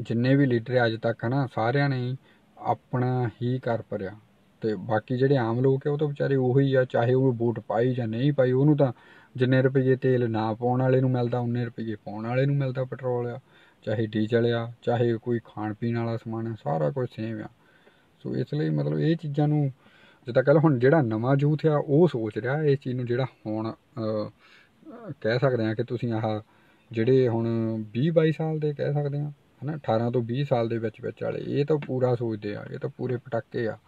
ਜਿੰਨੇ ਵੀ ਲੀਡਰ ਅੱਜ ਤੱਕ ਹਨਾ, ਸਾਰਿਆਂ ਨੇ ਆਪਣਾ ਹੀ ਕਰ ਭਰਿਆ। ਤੇ ਬਾਕੀ ਜਿਹੜੇ ਆਮ ਲੋਕ ਆ, ਉਹ ਤਾਂ ਵਿਚਾਰੇ ਉਹੀ ਆ, ਚਾਹੇ ਉਹ ਵੋਟ ਪਾਈ ਜਾਂ ਨਹੀਂ ਪਾਈ, ਉਹਨੂੰ ਤਾਂ ਜਿੰਨੇ ਰੁਪਏ ਤੇਲ ਨਾ ਪਾਉਣ ਵਾਲੇ ਨੂੰ ਮਿਲਦਾ, ਉਨੇ ਰੁਪਏ ਪਾਉਣ ਵਾਲੇ ਨੂੰ ਮਿਲਦਾ ਪੈਟਰੋਲ ਆ। ਚਾਹੇ ਡੀਜ਼ਲ ਆ, ਚਾਹੇ ਕੋਈ ਖਾਣ ਪੀਣ ਵਾਲਾ ਸਮਾਨ ਆ, ਸਾਰਾ ਕੁਝ ਸੇਮ ਆ। ਸੋ ਇਸ ਲਈ ਮਤਲਬ ਇਹ ਚੀਜ਼ਾਂ ਨੂੰ ਜਿੱਦਾਂ ਕੱਲ ਹੁਣ ਜਿਹੜਾ ਨਵਾਂ ਯੂਥ ਆ, ਉਹ ਸੋਚ ਰਿਹਾ ਇਸ ਚੀਜ਼ ਨੂੰ ਜਿਹੜਾ ਹੁਣ ਕਹਿ ਸਕਦੇ ਆ ਕਿ ਤੁਸੀਂ ਆਹ ਜਿਹੜੇ ਹੁਣ 20 22 ਸਾਲ ਦੇ ਕਹਿ ਸਕਦੇ ਆ। ਹਨਾ 18 ਤੋਂ 20 ਸਾਲ ਦੇ ਵਿੱਚ ਵਿੱਚ ਵਾਲੇ, ਇਹ ਤਾਂ ਪੂਰਾ ਸੋਚਦੇ ਆ, ਇਹ ਤਾਂ ਪੂਰੇ ਪਟਾਕੇ ਆ।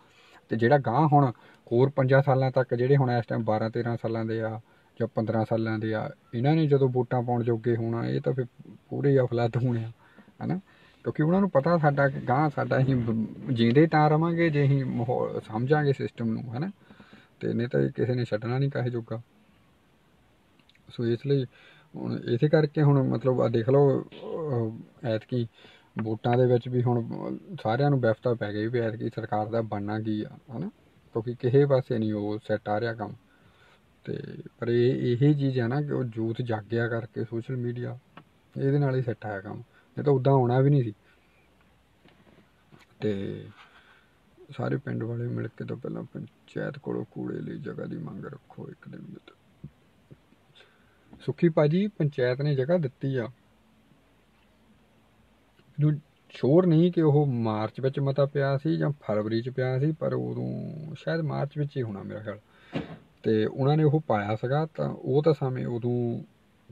ਤੇ ਜਿਹੜਾ ਗਾਂ ਹੁਣ ਹੋਰ 5 ਸਾਲਾਂ ਤੱਕ ਜਿਹੜੇ ਹੁਣ ਇਸ ਟਾਈਮ 12 13 ਸਾਲਾਂ ਦੇ ਆ ਜਾਂ 15 ਸਾਲਾਂ ਦੇ ਆ, ਇਹਨਾਂ ਨੇ ਜਦੋਂ ਵੋਟਾਂ ਪਾਉਣ ਜੋਗੇ ਹੋਣਾ, ਇਹ ਤਾਂ ਫਿਰ ਪੂਰੇ ਹੀ ਅਫਲਾਤ ਹੋਣੇ ਆ, ਹਨਾ। ਕਿਉਂਕਿ ਉਹਨਾਂ ਨੂੰ ਪਤਾ ਸਾਡਾ ਕਿ ਗਾਂ ਸਾਡਾ ਅਸੀਂ ਬ- ਤਾਂ ਰਵਾਂਗੇ, ਜੇ ਅਸੀਂ ਮਾਹੌਲ ਸਮਝਾਂਗੇ ਸਿਸਟਮ ਨੂੰ, ਹਨਾ। ਤੇ ਨਹੀਂ ਤਾਂ ਕਿਸੇ ਨੇ ਛੱਡਣਾ ਨਹੀਂ ਕਾਹੇ ਜੋਗਾ। ਸੋ ਇਸ ਲਈ ਹੁਣ ਇਸੇ ਕਰਕੇ ਹੁਣ ਮਤਲਬ ਆ ਦੇਖ ਲਓ ਐਤਕੀ ਵੋਟਾਂ ਦੇ ਵਿੱਚ ਵੀ ਹੁਣ ਸਾਰਿਆਂ ਨੂੰ ਵਿਫਤਾ ਪੈ ਗਈ ਵੀ ਐਤਕੀ ਸਰਕਾਰ ਦਾ ਬਣਨਾ ਕੀ ਆ, ਹਨਾ? ਕਿਉਂਕਿ ਕਿਸੇ ਪਾਸੇ ਨਹੀਂ ਉਹ ਸੈੱਟ ਆ ਰਿਹਾ ਕੰਮ। ਤੇ ਪਰ ਇਹ, ਇਹੀ ਚੀਜ਼ ਆ ਨਾ ਕਿ ਉਹ ਯੂਥ ਜਾਗਿਆ ਕਰਕੇ ਸੋਸ਼ਲ ਮੀਡੀਆ ਇਹਦੇ ਨਾਲ ਹੀ ਸੈੱਟ ਆਇਆ ਕੰਮ। ਇਹ ਤਾਂ ਉਦਾਂ ਆਉਣਾ ਵੀ ਨਹੀਂ ਸੀ। ਤੇ ਸਾਰੇ ਪਿੰਡ ਵਾਲੇ ਮਿਲ ਕੇ ਤੋਂ ਪਹਿਲਾਂ ਪੰਚਾਇਤ ਕੋਲੋਂ ਕੂੜੇ ਲਈ ਜਗ੍ਹਾ ਦੀ ਮੰਗ ਰੱਖੋ ਇੱਕ ਦਿਨ ਵਿੱਚ। ਸੁਖੀ ਭਾਜੀ ਪੰਚਾਇਤ ਨੇ ਜਗ੍ਹਾ ਦਿੱਤੀ ਆ। ਨੂੰ ਸ਼ੋਰ ਨਹੀਂ ਕਿ ਉਹ ਮਾਰਚ ਵਿੱਚ ਮਤਾ ਪਿਆ ਸੀ ਜਾਂ ਫਰਵਰੀ ਚ ਪਿਆ ਸੀ, ਪਰ ਉਦੋਂ ਸ਼ਾਇਦ ਮਾਰਚ ਵਿੱਚ ਹੀ ਹੋਣਾ ਮੇਰਾ ਖਿਆਲ। ਤੇ ਉਹਨਾਂ ਨੇ ਉਹ ਪਾਇਆ ਸੀਗਾ ਤਾਂ ਉਹ ਤਾਂ ਸਮੇਂ ਉਦੋਂ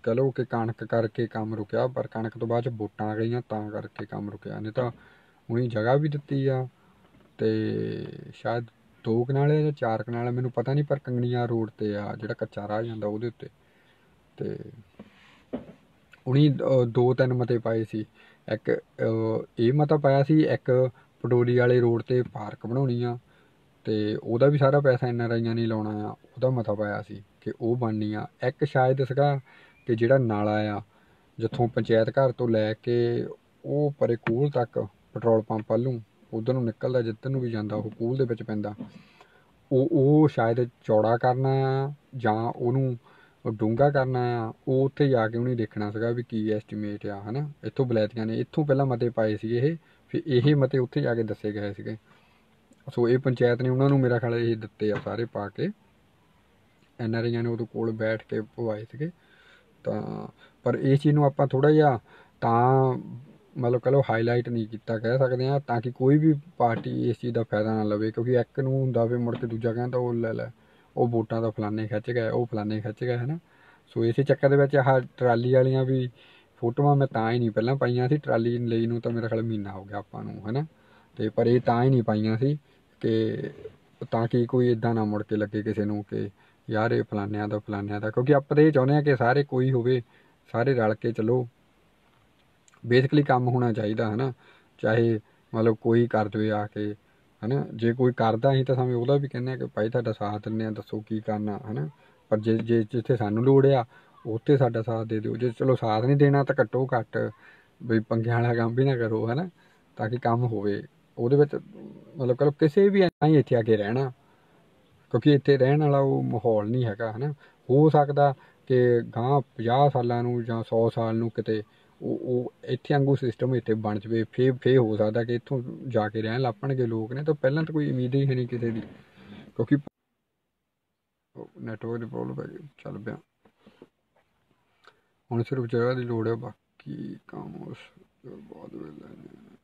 ਕਹ ਲਓ ਕਿ ਕਣਕ ਕਰਕੇ ਕੰਮ ਰੁਕਿਆ, ਪਰ ਕਣਕ ਤੋਂ ਬਾਅਦ ਚ ਵੋਟਾਂ ਆ ਗਈਆਂ, ਤਾਂ ਕਰਕੇ ਕੰਮ ਰੁਕਿਆ। ਨਹੀਂ ਤਾਂ ਉਹਨੀ ਜਗ੍ਹਾ ਵੀ ਦਿੱਤੀ ਆ ਤੇ ਸ਼ਾਇਦ ਦੋ ਕਨਾਲੇ ਜਾਂ ਚਾਰ ਕਨਾਲੇ, ਮੈਨੂੰ ਪਤਾ ਨਹੀਂ ਪਰ ਕੰਗਣੀਆਂ ਰੋਡ ਤੇ ਆ ਜਿਹੜਾ ਕੱਚਾ ਰਾਹ ਜਾਂਦਾ ਉਹਦੇ ਉੱਤੇ। ਤੇ ਉਹਨੀ ਦੋ ਤਿੰਨ ਮਤੇ ਪਾਏ ਸੀ। ਇੱਕ ਇਹ ਮਤਾ ਪਾਇਆ ਸੀ, ਇੱਕ ਪਟੋਲੀ ਵਾਲੇ ਰੋਡ ਤੇ ਪਾਰਕ ਬਣਾਉਣੀ ਆ ਤੇ ਉਹਦਾ ਵੀ ਸਾਰਾ ਪੈਸਾ ਐਨ ਆਰ ਆਈਆਂ ਨੇ ਲਾਉਣਾ ਆ, ਉਹਦਾ ਮਤਾ ਪਾਇਆ ਸੀ ਕਿ ਉਹ ਬਣਨੀ ਆ ਇੱਕ ਸ਼ਾਇਦ ਸੀਗਾ ਕਿ ਜਿਹੜਾ ਨਾਲਾ ਆ, ਜਿੱਥੋਂ ਪੰਚਾਇਤ ਘਰ ਤੋਂ ਲੈ ਕੇ ਉਹ ਪਰੇ ਕੂਲ ਤੱਕ ਪੈਟਰੋਲ ਪੰਪ ਵੱਲੋਂ ਉਧਰ ਨੂੰ ਨਿਕਲਦਾ, ਜਿੱਧਰ ਨੂੰ ਵੀ ਜਾਂਦਾ, ਉਹ ਕੂਲ ਦੇ ਵਿੱਚ ਪੈਂਦਾ। ਉਹ ਉਹ ਸ਼ਾਇਦ ਚੌੜਾ ਕਰਨਾ ਆ ਜਾਂ ਉਹਨੂੰ ਡੂੰਘਾ ਕਰਨਾ ਆ ਉਹ ਉੱਥੇ ਜਾ ਕੇ ਉਹਨੇ ਦੇਖਣਾ ਸੀਗਾ ਵੀ ਕੀ ਐਸਟੀਮੇਟ ਆ ਹਨਾ? ਇੱਥੋਂ ਬਲੈਤੀਆਂ ਨੇ ਇੱਥੋਂ ਪਹਿਲਾਂ ਮਤੇ ਪਾਏ ਸੀਗੇ ਇਹ ਫਿਰ ਇਹ ਮਤੇ ਉੱਥੇ ਜਾ ਕੇ ਦੱਸੇ ਗਏ ਸੀਗੇ। ਸੋ ਇਹ ਪੰਚਾਇਤ ਨੇ ਉਹਨਾਂ ਨੂੰ ਮੇਰਾ ਖਿਆਲ ਇਹ ਦਿੱਤੇ ਆ ਸਾਰੇ ਪਾ ਕੇ। ਐਨ ਆਰ ਆਈਆਂ ਨੇ ਉਹਦੇ ਕੋਲ ਬੈਠ ਕੇ ਪਵਾਏ ਸੀਗੇ। ਤਾਂ ਪਰ ਇਸ ਚੀਜ਼ ਨੂੰ ਆਪਾਂ ਥੋੜਾ ਜਿਹਾ ਤਾਂ ਮਤਲਬ ਕਹ ਲਓ ਹਾਈਲਾਈਟ ਨਹੀਂ ਕੀਤਾ ਕਹਿ ਸਕਦੇ ਆ ਤਾਂ ਕਿ ਕੋਈ ਵੀ ਪਾਰਟੀ ਇਸ ਚੀਜ਼ ਦਾ ਫਾਇਦਾ ਨਾ ਲਵੇ ਕਿਉਂਕਿ ਇੱਕ ਨੂੰ ਹੁੰਦਾ ਵੀ ਮੁੜ ਕੇ ਦੂਜਾ ਕਹਿੰਦਾ ਉਹ ਲੈ ਲੈ। ਉਹ ਵੋਟਾਂ ਦਾ ਫਲਾਣੇ ਖਿੱਚ ਗਏ ਉਹ ਫਲਾਣੇ ਖਿੱਚ ਗਏ ਹਨਾ। ਸੋ ਇਸੇ ਚੱਕਰ ਦੇ ਵਿੱਚ ਆਹ ਟਰਾਲੀ ਵਾਲੀਆਂ ਵੀ ਫੋਟੋਆਂ ਮੈਂ ਤਾਂ ਹੀ ਨਹੀਂ ਪਹਿਲਾਂ ਪਾਈਆਂ ਸੀ, ਟਰਾਲੀ ਲਈ ਨੂੰ ਤਾਂ ਮੇਰਾ ਖਿਆਲ ਮਹੀਨਾ ਹੋ ਗਿਆ ਆਪਾਂ ਨੂੰ, ਹਨਾ। ਤੇ ਪਰ ਇਹ ਤਾਂ ਹੀ ਨਹੀਂ ਪਾਈਆਂ ਸੀ ਕਿ ਤਾਂ ਕਿ ਕੋਈ ਇਦਾਂ ਨਾ ਮੁੜ ਕੇ ਲੱਗੇ ਕਿਸੇ ਨੂੰ ਕਿ ਯਾਰ ਇਹ ਫਲਾਨਿਆਂ ਦਾ ਫਲਾਨਿਆਂ ਦਾ। ਕਿਉਂਕਿ ਆਪਾਂ ਤਾਂ ਇਹ ਚਾਹੁੰਦੇ ਆ ਕਿ ਸਾਰੇ ਕੋਈ ਹੋਵੇ, ਸਾਰੇ ਰਲ ਕੇ ਚੱਲੋ। ਬੇਸਿਕਲੀ ਕੰਮ ਹੋਣਾ ਚਾਹੀਦਾ, ਹਨਾ। ਚਾਹੇ ਮਤਲਬ ਕੋਈ ਕਰ ਦਵੇ ਆ ਕੇ ਹਨਾ? ਜੇ ਕੋਈ ਕਰਦਾ ਅਸੀਂ ਤਾਂ ਸਾਨੂੰ ਉਹਦਾ ਵੀ ਕਹਿੰਦੇ ਆ ਕਿ ਭਾਈ ਤੁਹਾਡਾ ਸਾਥ ਦਿੰਦੇ ਆ, ਦੱਸੋ ਕੀ ਕਰਨਾ, ਹਨਾ? ਪਰ ਜੇ ਜੇ ਜਿੱਥੇ ਸਾਨੂੰ ਲੋੜ ਆ, ਉੱਥੇ ਸਾਡਾ ਸਾਥ ਦੇ ਦਿਓ। ਜੇ ਚਲੋ ਸਾਥ ਨਹੀਂ ਦੇਣਾ ਤਾਂ ਘੱਟੋ ਘੱਟ ਵੀ ਪੰਗਿਆਂ ਵਾਲਾ ਕੰਮ ਵੀ ਨਾ ਕਰੋ, ਹਨਾ? ਤਾਂ ਕਿ ਕੰਮ ਹੋਵੇ। ਉਹਦੇ ਵਿੱਚ ਮਤਲਬ ਕਰੋ, ਕਿਸੇ ਵੀ ਨਹੀਂ ਇੱਥੇ ਆ ਕੇ ਰਹਿਣਾ। ਕਿਉਂਕਿ ਇੱਥੇ ਰਹਿਣ ਵਾਲਾ ਉਹ ਮਾਹੌਲ ਨਹੀਂ ਹੈਗਾ, ਹਨਾ? ਹੋ ਸਕਦਾ ਕਿ ਗਾਂ 50 ਸਾਲਾਂ ਨੂੰ ਜਾਂ 100 ਸਾਲ ਨੂੰ ਕਿਤੇ ਉਹ ਉਹ ਇੱਥੇ ਵਾਂਗੂ ਸਿਸਟਮ ਇੱਥੇ ਬਣ ਜਵੇ ਫੇ ਫੇ ਹੋ ਸਕਦਾ ਕਿ ਇੱਥੋਂ ਜਾ ਕੇ ਰਹਿਣ ਲੱਪਣਗੇ ਲੋਕ ਨੇ, ਤਾਂ ਪਹਿਲਾਂ ਤਾਂ ਕੋਈ ਉਮੀਦ ਹੀ ਨਹੀਂ ਕਿਸੇ ਦੀ, ਕਿਉਂਕਿ ਨੈਟਵਰਕ ਦੀ ਪ੍ਰੋਬਲਮ ਹੈ ਚੱਲ ਪਿਆ। ਹੁਣ ਸਿਰਫ ਜਗ੍ਹਾ ਦੀ ਲੋੜ ਹੈ, ਬਾਕੀ ਕੰਮ ਉਸ ਤੋਂ ਵੇਲੇ ਨੇ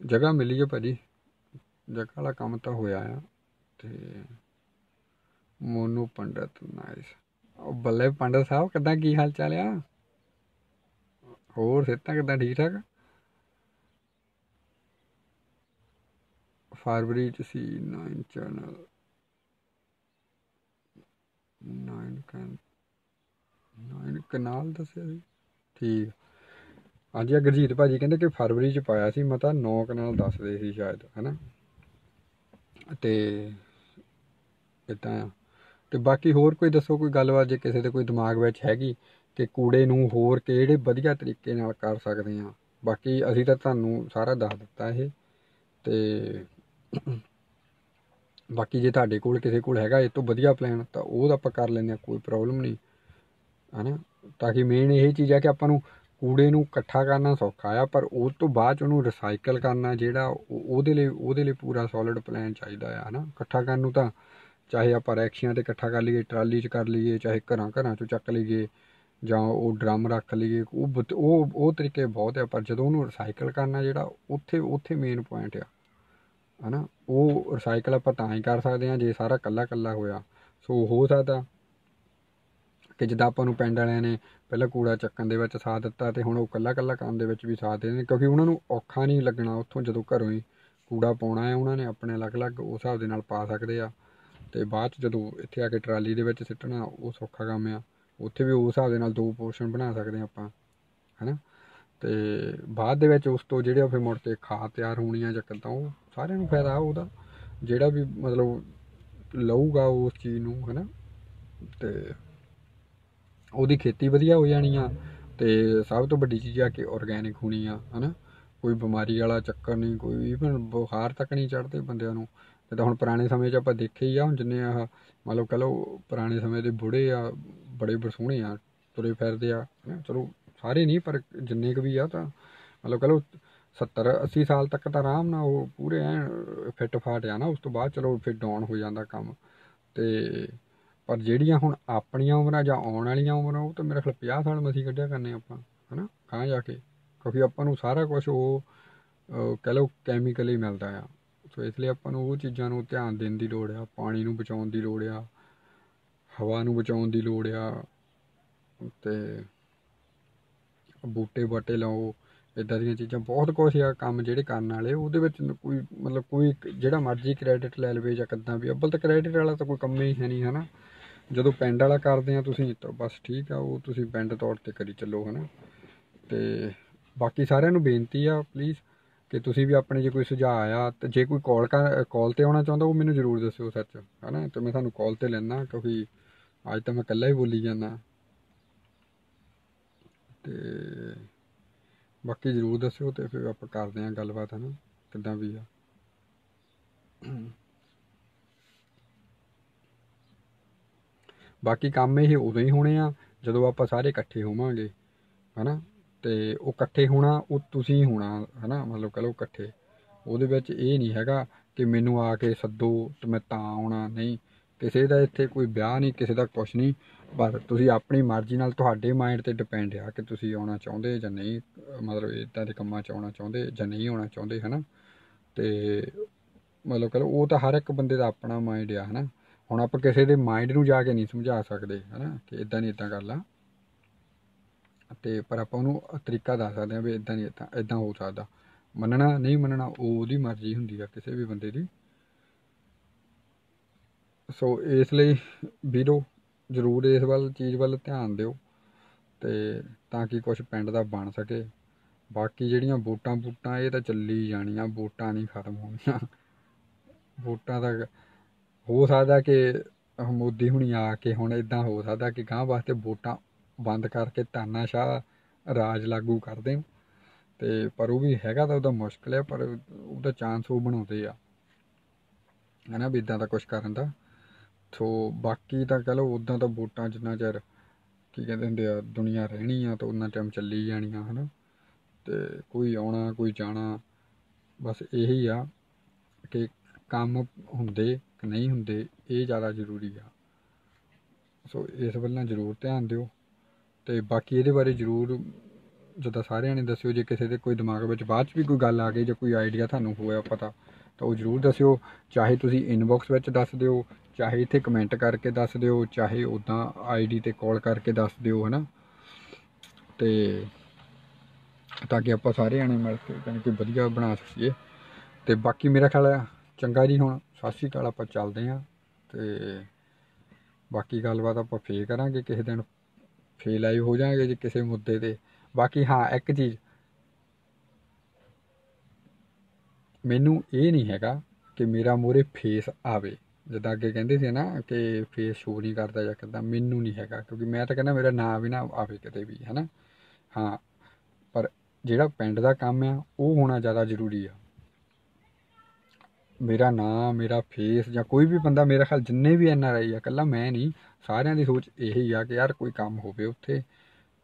ਜਗ੍ਹਾ ਮਿਲੀ ਹੈ ਭਾਜੀ, ਜਗ੍ਹਾ ਵਾਲਾ ਕੰਮ ਤਾਂ ਹੋਇਆ ਆ, ਤੇ ਮੋਨੂ ਪੰਡਤ ਨਾਈਸ ਉਹ ਬੱਲੇ ਪੰਡਤ ਸਾਹਿਬ, ਕਿੱਦਾਂ ਕੀ ਹਾਲ ਚਾਲ ਆ? ਹੋਰ ਸਿਹਤਾਂ ਕਿੱਦਾਂ, ਠੀਕ ਠਾਕ? ਫਰਵਰੀ ਚ ਸੀ 9 ਚੈਨਲ 9 ਕਨ 9 ਕਨਾਲ ਦੱਸਿਆ ਸੀ। ਠੀਕ। ਹਾਂਜੀ ਆ ਗੁਰਜੀਤ ਭਾਜੀ ਕਹਿੰਦੇ ਕਿ ਫਰਵਰੀ ਚ ਪਾਇਆ ਸੀ ਮਤਾ 9 ਕਨਾਲ ਦੱਸਦੇ ਸੀ ਸ਼ਾਇਦ, ਹੈਨਾ? ਤੇ ਇਦਾਂ ਆ? ਤੇ ਬਾਕੀ ਹੋਰ ਕੋਈ ਦੱਸੋ, ਕੋਈ ਗੱਲਬਾਤ ਜੇ ਕਿਸੇ ਦੇ ਕੋਈ ਦਿਮਾਗ ਵਿੱਚ ਹੈਗੀ ਕਿ ਕੂੜੇ ਨੂੰ ਹੋਰ ਕਿਹੜੇ ਵਧੀਆ ਤਰੀਕੇ ਨਾਲ ਕਰ ਸਕਦੇ ਆ ਬਾਕੀ ਅਸੀਂ ਤਾਂ ਤੁਹਾਨੂੰ ਸਾਰਾ ਦੱਸ ਦਿੱਤਾ ਇਹ ਤੇ ਬਾਕੀ ਜੇ ਤੁਹਾਡੇ ਕੋਲ ਕਿਸੇ ਕੋਲ ਹੈਗਾ ਇਹ ਤੋਂ ਵਧੀਆ ਪਲਾਨ ਤਾਂ ਉਹ ਤਾਂ ਆਪਾਂ ਕਰ ਲੈਂਦੇ ਆ ਕੋਈ ਪ੍ਰੋਬਲਮ ਨਹੀਂ, ਹਨਾ? ਤਾਂ ਕਿ ਮੇਨ ਇਹ ਚੀਜ਼ ਆ ਕਿ ਆਪਾਂ ਨੂੰ ਕੂੜੇ ਨੂੰ ਇਕੱਠਾ ਕਰਨਾ ਸੌਖਾ ਆ, ਪਰ ਉਸ ਤੋਂ ਬਾਅਦ 'ਚ ਉਹਨੂੰ ਰਿਸਾਈਕਲ ਕਰਨਾ ਜਿਹੜਾ ਉਹ- ਉਹਦੇ ਲਈ ਉਹਦੇ ਲਈ ਪੂਰਾ ਸੋਲਿਡ ਪਲਾਨ ਚਾਹੀਦਾ ਆ, ਹਨਾ? ਇਕੱਠਾ ਕਰਨ ਨੂੰ ਤਾਂ ਚਾਹੇ ਆਪਾਂ ਰੈਕਸ਼ੀਆਂ ਤੇ ਇਕੱਠਾ ਕਰ ਲਈਏ, ਟਰਾਲੀ 'ਚ ਕਰ ਲਈਏ, ਚਾਹੇ ਘਰਾਂ ਘਰਾਂ 'ਚੋਂ ਚੱਕ ਲਈਏ ਜਾਂ ਉਹ ਡਰਮ ਰੱਖ ਲਈਏ, ਉਹ ਉਹ ਉਹ ਤਰੀਕੇ ਬਹੁਤ ਆ, ਪਰ ਜਦੋਂ ਉਹਨੂੰ ਰਿਸਾਈਕਲ ਕਰਨਾ ਜਿਹੜਾ ਉੱਥੇ ਉੱਥੇ ਮੇਨ ਪੁਆਇੰਟ ਆ, ਹਨਾ? ਉਹ ਰਿਸਾਈਕਲ ਆਪਾਂ ਤਾਂ ਹੀ ਕਰ ਸਕਦੇ ਆ ਜੇ ਸਾਰਾ ਕੱਲਾ ਕੱਲਾ ਹੋਇਆ। ਸੋ ਹੋ ਸਕਦਾ ਕਿ ਜਿੱਦਾਂ ਆਪਾਂ ਨੂੰ ਪਿੰਡ ਵਾਲਿਆਂ ਨੇ ਪਹਿਲਾਂ ਕੂੜਾ ਚੱਕਣ ਦੇ ਵਿੱਚ ਸਾਥ ਦਿੱਤਾ ਤੇ ਹੁਣ ਉਹ ਕੱਲਾ ਕੱਲਾ ਕੰਮ ਦੇ ਵਿੱਚ ਵੀ ਸਾਥ ਦੇ ਨੇ, ਕਿਉਂਕਿ ਉਹਨਾਂ ਨੂੰ ਔਖਾ ਨਹੀਂ ਲੱਗਣਾ ਉੱਥੋਂ ਜਦੋਂ ਘਰੋਂ ਹੀ ਕੂੜਾ ਪਾਉਣਾ ਹੈ, ਉਹਨਾਂ ਨੇ ਆਪਣੇ ਅਲੱਗ-ਅਲੱਗ ਉਸ ਹਿਸਾਬ ਦੇ ਨਾਲ ਪਾ ਸਕਦੇ ਆ। ਤੇ ਬਾਅਦ ਚ ਜਦੋਂ ਇੱਥੇ ਆ ਕੇ ਟਰਾਲੀ ਦੇ ਵਿੱਚ ਸਿੱਟਣਾ, ਉਹ ਸੌਖਾ ਕੰਮ ਆ। ਉੱਥੇ ਵੀ ਉਸ ਹਿਸਾਬ ਦੇ ਨਾਲ ਦੋ ਪੋਰਸ਼ਨ ਬਣਾ ਸਕਦੇ ਆ ਆਪਾਂ, ਹੈਨਾ? ਤੇ ਬਾਅਦ ਦੇ ਵਿੱਚ ਉਸ ਤੋਂ ਜਿਹੜੇ ਫਿਰ ਮੁੜ ਕੇ ਖਾਦ ਤਿਆਰ ਹੋਣੀ ਆ ਜਾਂ ਕਿੱਦਾਂ, ਉਹ ਸਾਰਿਆਂ ਨੂੰ ਫਾਇਦਾ ਉਹਦਾ। ਜਿਹੜਾ ਵੀ ਮਤਲਬ ਲਊਗਾ ਉਸ ਚੀਜ਼ ਨੂੰ, ਹੈਨਾ? ਤੇ ਉਹਦੀ ਖੇਤੀ ਵਧੀਆ ਹੋ ਜਾਣੀ ਆ, ਤੇ ਸਭ ਤੋਂ ਵੱਡੀ ਚੀਜ਼ ਆ ਕਿ ਆਰਗੈਨਿਕ ਹੋਣੀ ਆ, ਹਨਾ? ਕੋਈ ਬਿਮਾਰੀ ਵਾਲਾ ਚੱਕਰ ਨਹੀਂ, ਕੋਈ ਇਵਨ ਬੁਖਾਰ ਤੱਕ ਨਹੀਂ ਚੜਦੇ ਬੰਦਿਆਂ ਨੂੰ। ਜਿੱਦਾਂ ਹੁਣ ਪੁਰਾਣੇ ਸਮੇਂ 'ਚ ਆਪਾਂ ਦੇਖੇ ਹੀ ਆ, ਹੁਣ ਜਿੰਨੇ ਆ ਮਤਲਬ ਕਹ ਲਓ ਪੁਰਾਣੇ ਸਮੇਂ ਦੇ ਬੁੜੇ ਆ, ਬੜੇ ਬਰਸੋਹਣੇ ਆ, ਤੁਰੇ ਫਿਰਦੇ ਆ, ਹਨਾ, ਚਲੋ ਸਾਰੇ ਨਹੀਂ, ਪਰ ਜਿੰਨੇ ਕੁ ਵੀ ਆ ਤਾਂ ਮਤਲਬ ਕਹ ਲਓ 70 80 ਸਾਲ ਤੱਕ ਤਾਂ ਆਰਾਮ ਨਾਲ ਉਹ ਪੂਰੇ ਐ ਫਿੱਟ ਫਾਟ ਆ ਨਾ, ਉਸ ਤੋਂ ਬਾਅਦ ਚਲੋ ਫਿਰ ਡਾਊਨ ਹੋ ਜਾਂਦਾ ਕੰਮ। ਤੇ ਪਰ ਜਿਹੜੀਆਂ ਹੁਣ ਆਪਣੀਆਂ ਉਮਰਾਂ ਜਾਂ ਆਉਣ ਵਾਲੀਆਂ ਉਮਰਾਂ, ਉਹ ਤਾਂ ਮੇਰੇ ਖਿਆਲ 50 ਸਾਲ ਮਸੀਂ ਕੱਢਿਆ ਕਰਨੇ ਆਪਾਂ, ਹਨਾ ਕਹਾਂ ਜਾ ਕੇ। ਕਿਉਂਕਿ ਆਪਾਂ ਨੂੰ ਸਾਰਾ ਕੁਝ ਉਹ, ਅਹ ਕਹਿ ਲਓ ਹੀ ਮਿਲਦਾ ਆ। ਸੋ ਇਸ ਲਈ ਆਪਾਂ ਨੂੰ ਉਹ ਚੀਜ਼ਾਂ ਨੂੰ ਧਿਆਨ ਦੇਣ ਦੀ ਲੋੜ ਆ, ਪਾਣੀ ਨੂੰ ਬਚਾਉਣ ਦੀ ਲੋੜ ਆ, ਹਵਾ ਨੂੰ ਬਚਾਉਣ ਦੀ ਲੋੜ ਆ, ਤੇ ਬੂਟੇ ਬਾਟੇ ਲਾਓ ਇਦਾਂ ਦੀਆਂ ਚੀਜ਼ਾਂ, ਬਹੁਤ ਕੁਛ ਆ ਕੰਮ ਜਿਹੜੇ ਕਰਨ ਵਾਲੇ, ਉਹਦੇ ਵਿੱਚ ਕੋਈ ਮਤਲਬ ਕੋਈ ਜਿਹੜਾ ਮਰਜ਼ੀ ਕ੍ਰੈਡਿਟ ਲੈ ਲਵੇ ਜਾਂ ਕਿੱਦਾਂ ਵੀ, ਅੱਬਲ ਤਾਂ ਕ੍ਰੈਡਿਟ ਵਾਲਾ ਤਾਂ ਕੋਈ ਕੰਮ ਹੀ ਹੈ ਨਹੀਂ, ਹਨਾ? ਜਦੋਂ ਪਿੰਡ ਵਾਲਾ ਕਰਦੇ ਆ ਤੁਸੀਂ, ਤਾਂ ਬਸ ਠੀਕ ਆ, ਉਹ ਤੁਸੀਂ ਪਿੰਡ ਤੌਰ ਤੇ ਕਰੀ ਚੱਲੋ, ਹਨਾ? ਤੇ ਬਾਕੀ ਸਾਰਿਆਂ ਨੂੰ ਬੇਨਤੀ ਆ ਪਲੀਜ਼ ਕਿ ਤੁਸੀਂ ਵੀ ਆਪਣੇ ਜੇ ਕੋਈ ਸੁਝਾਅ ਆ, ਤੇ ਜੇ ਕੋਈ ਕਾਲ ਕਰ ਕਾਲ ਤੇ ਆਉਣਾ ਚਾਹੁੰਦਾ, ਉਹ ਮੈਨੂੰ ਜ਼ਰੂਰ ਦੱਸਿਓ ਸੱਚ, ਹਨਾ? ਤੇ ਮੈਂ ਤੁਹਾਨੂੰ ਕਾਲ ਤੇ ਲੈਣਾ ਕਿਉਂਕਿ ਅੱਜ ਤਾਂ ਮੈਂ ਇਕੱਲਾ ਹੀ ਬੋਲੀ ਜਾਂਦਾ। ਤੇ ਬਾਕੀ ਜ਼ਰੂਰ ਦੱਸਿਓ, ਤੇ ਫਿਰ ਆਪਾਂ ਕਰਦੇ ਆਂ ਗੱਲਬਾਤ, ਹਨਾ? ਕਿੱਦਾਂ ਵੀ ਆ। ਬਾਕੀ ਕੰਮ ਇਹ ਉਦੋਂ ਹੀ ਹੋਣੇ ਆ, ਜਦੋਂ ਆਪਾਂ ਸਾਰੇ ਇਕੱਠੇ ਹੋਵਾਂਗੇ, ਹਨਾ? ਤੇ ਉਹ ਇਕੱਠੇ ਹੋਣਾ, ਉਹ ਤੁਸੀਂ ਹੋਣਾ, ਹਨਾ? ਮਤਲਬ ਕਹ ਲਓ ਇਕੱਠੇ। ਉਹਦੇ ਵਿੱਚ ਇਹ ਨਹੀਂ ਹੈਗਾ ਕਿ ਮੈਨੂੰ ਆ ਕੇ ਸੱਦੋ ਤੇ ਮੈਂ ਤਾਂ ਆਉਣਾ, ਨਹੀਂ। ਕਿਸੇ ਦਾ ਇੱਥੇ ਕੋਈ ਵਿਆਹ ਨਹੀਂ, ਕਿਸੇ ਦਾ ਕੁਛ ਨਹੀਂ। ਪਰ ਤੁਸੀਂ ਆਪਣੀ ਮਰਜ਼ੀ ਨਾਲ ਤੁਹਾਡੇ ਮਾਈਂਡ ਤੇ ਡਿਪੈਂਡ ਆ ਕਿ ਤੁਸੀਂ ਆਉਣਾ ਚਾਹੁੰਦੇ ਜਾਂ ਨਹੀਂ। ਮਤਲਬ ਇਦਾਂ ਦੇ ਕੰਮਾਂ 'ਚ ਆਉਣਾ ਚਾਹੁੰਦੇ ਜਾਂ ਨਹੀਂ ਆਉਣਾ ਚਾਹੁੰਦੇ, ਹਨਾ? ਤੇ ਮਤਲਬ ਕਹ ਲਓ ਉਹ ਤਾਂ ਹਰ ਇੱਕ ਬੰਦੇ ਦਾ ਆਪਣਾ ਮਾਈਂਡ ਆ, ਹਨਾ? ਹੁਣ ਆਪਾਂ ਕਿਸੇ ਦੇ ਮਾਈਂਡ ਨੂੰ ਜਾ ਕੇ ਨਹੀਂ ਸਮਝਾ ਸਕਦੇ, ਹਨਾ? ਕਿ ਇਦਾਂ ਨਹੀਂ ਇਦਾਂ ਕਰ ਲਾ ਤੇ ਪਰ ਆਪਾਂ ਉਹਨੂੰ ਤਰੀਕਾ ਦੱਸ ਸਕਦੇ ਹਾਂ ਵੀ ਇਦਾਂ ਨਹੀਂ ਇਦਾਂ ਇਦਾਂ ਹੋ ਸਕਦਾ। ਮੰਨਣਾ ਨਹੀਂ ਮੰਨਣਾ, ਉਹ ਉਹਦੀ ਮਰਜ਼ੀ ਹੁੰਦੀ ਆ ਕਿਸੇ ਵੀ ਬੰਦੇ ਦੀ। ਸੋ ਇਸ ਲਈ ਵੀਰੋ, ਜ਼ਰੂਰ ਇਸ ਵੱਲ, ਚੀਜ਼ ਵੱਲ ਧਿਆਨ ਦਿਓ ਤੇ ਤਾਂ ਕਿ ਕੁਝ ਪਿੰਡ ਦਾ ਬਣ ਸਕੇ। ਬਾਕੀ ਜਿਹੜੀਆਂ ਵੋਟਾਂ ਵੋਟਾਂ, ਇਹ ਤਾਂ ਚੱਲੀ ਜਾਣੀਆਂ, ਵੋਟਾਂ ਨਹੀਂ ਖਤਮ ਹੋਣੀਆਂ। ਵੋਟਾਂ ਦਾ ਹੋ ਸਕਦਾ ਕਿ ਮੋਦੀ ਹੁਣੀ ਆ ਕੇ ਹੁਣ ਇਦਾਂ ਹੋ ਸਕਦਾ ਕਿ ਗਾਂ ਵਾਸਤੇ ਵੋਟਾਂ ਬੰਦ ਕਰਕੇ ਤਾਨਾਸ਼ਾਹ ਰਾਜ ਲਾਗੂ ਕਰ ਦੇਣ। ਤੇ ਪਰ ਉਹ ਵੀ ਹੈਗਾ ਤਾਂ ਉਹਦਾ ਮੁਸ਼ਕਲ ਹੈ ਪਰ ਉਹਦਾ ਚਾਂਸ ਉਹ ਬਣਾਉਂਦੇ ਆ। ਹਨਾ ਵੀ ਇਦਾਂ ਦਾ ਕੁਝ ਕਰਨ ਦਾ। ਸੋ ਬਾਕੀ ਤਾਂ ਕਹ ਲਓ ਉਦਾਂ ਤਾਂ ਵੋਟਾਂ ਜਿੰਨਾ ਚਿਰ ਕੀ ਕਹਿੰਦੇ ਹੁੰਦੇ ਆ, ਦੁਨੀਆ ਰਹਿਣੀ ਆ ਤਾਂ ਉਹਨਾਂ ਟਾਈਮ ਚੱਲੀ ਜਾਣੀਆਂ ਹਨਾ ਤੇ ਕੋਈ ਆਉਣਾ, ਕੋਈ ਜਾਣਾ, ਬਸ ਇਹੀ ਆ ਕਿ ਕੰਮ ਹੁੰਦੇ ਕਿ ਨਹੀਂ ਹੁੰਦੇ, ਇਹ ਜ਼ਿਆਦਾ ਜ਼ਰੂਰੀ ਆ। ਸੋ ਇਸ ਵੱਲ ਜ਼ਰੂਰ ਧਿਆਨ ਦਿਓ। ਤੇ ਬਾਕੀ ਇਹਦੇ ਬਾਰੇ ਜ਼ਰੂਰ ਜਿੱਦਾਂ ਸਾਰਿਆਂ ਨੇ ਦੱਸਿਓ, ਜੇ ਕਿਸੇ ਦੇ ਕੋਈ ਦਿਮਾਗ ਵਿੱਚ ਬਾਅਦ 'ਚ ਵੀ ਕੋਈ ਗੱਲ ਆ ਗਈ ਜਾਂ ਕੋਈ ਆਈਡੀਆ ਤੁਹਾਨੂੰ ਹੋਇਆ ਪਤਾ, ਤਾਂ ਉਹ ਜ਼ਰੂਰ ਦੱਸਿਓ। ਚਾਹੇ ਤੁਸੀਂ ਇਨਬਾਕਸ ਵਿੱਚ ਦੱਸ ਦਿਓ, ਚਾਹੇ ਇੱਥੇ ਕਮੈਂਟ ਕਰਕੇ ਦੱਸ ਦਿਓ, ਚਾਹੇ ਉਦਾਂ ਆਈਡੀ ਤੇ ਕਾਲ ਕਰਕੇ ਦੱਸ ਦਿਓ, ਹਨਾ? ਤੇ ਤਾਂ ਕਿ ਆਪਾਂ ਸਾਰੇ ਜਾਣੇ ਮਿਲ ਕੇ ਜਾਣੀ ਕਿ ਵਧੀਆ ਬਣਾ ਸਕੀਏ। ਤੇ ਬਾਕੀ ਮੇਰਾ ਖਿਆਲ ਆ, ਚੰਗਾ ਜੀ ਹੁਣ, ਸਤਿ ਸ਼੍ਰੀ ਅਕਾਲ, ਆਪਾਂ ਚੱਲਦੇ ਹਾਂ। ਤੇ ਬਾਕੀ ਗੱਲਬਾਤ ਆਪਾਂ ਫੇਰ ਕਰਾਂਗੇ ਕਿਸੇ ਦਿਨ। ਫੇਲ ਆਈ ਹੋ ਜਾਾਂਗੇ ਜੇ ਕਿਸੇ ਮੁੱਦੇ ਤੇ। ਬਾਕੀ ਹਾਂ, ਇੱਕ ਚੀਜ਼। ਮੈਨੂੰ ਇਹ ਨਹੀਂ ਹੈਗਾ ਕਿ ਮੇਰਾ ਮੂਹਰੇ ਫੇਸ ਆਵੇ। ਜਿੱਦਾਂ ਅੱਗੇ ਕਹਿੰਦੇ ਸੀ ਨਾ ਕਿ ਫੇਸ ਸ਼ੋ ਨਹੀਂ ਕਰਦਾ ਜਾਂ ਕਿੱਦਾਂ, ਮੈਨੂੰ ਨਹੀਂ ਹੈਗਾ। ਕਿਉਂਕਿ ਮੈਂ ਤਾਂ ਕਹਿੰਦਾ ਮੇਰਾ ਨਾਂ ਵੀ ਨਾ ਆਵੇ ਕਿਤੇ ਵੀ, ਹਨਾ? ਹਾਂ, ਪਰ ਜਿਹੜਾ ਪਿੰਡ ਦਾ ਕੰਮ ਆ, ਉਹ ਹੋਣਾ ਜ਼ਿਆਦਾ ਜ਼ਰੂਰੀ ਆ। ਮੇਰਾ ਨਾਂ ਮੇਰਾ ਫੇਸ ਜਾਂ ਕੋਈ ਵੀ ਬੰਦਾ ਮੇਰਾ ਖਿਆਲ ਜਿੰਨੇ ਵੀ ਐਨ ਆਰ ਆਈ ਆ, ਇਕੱਲਾ ਮੈਂ ਨਹੀਂ, ਸਾਰਿਆਂ ਦੀ ਸੋਚ ਇਹੀ ਆ ਕਿ ਯਾਰ ਕੋਈ ਕੰਮ ਹੋਵੇ ਉੱਥੇ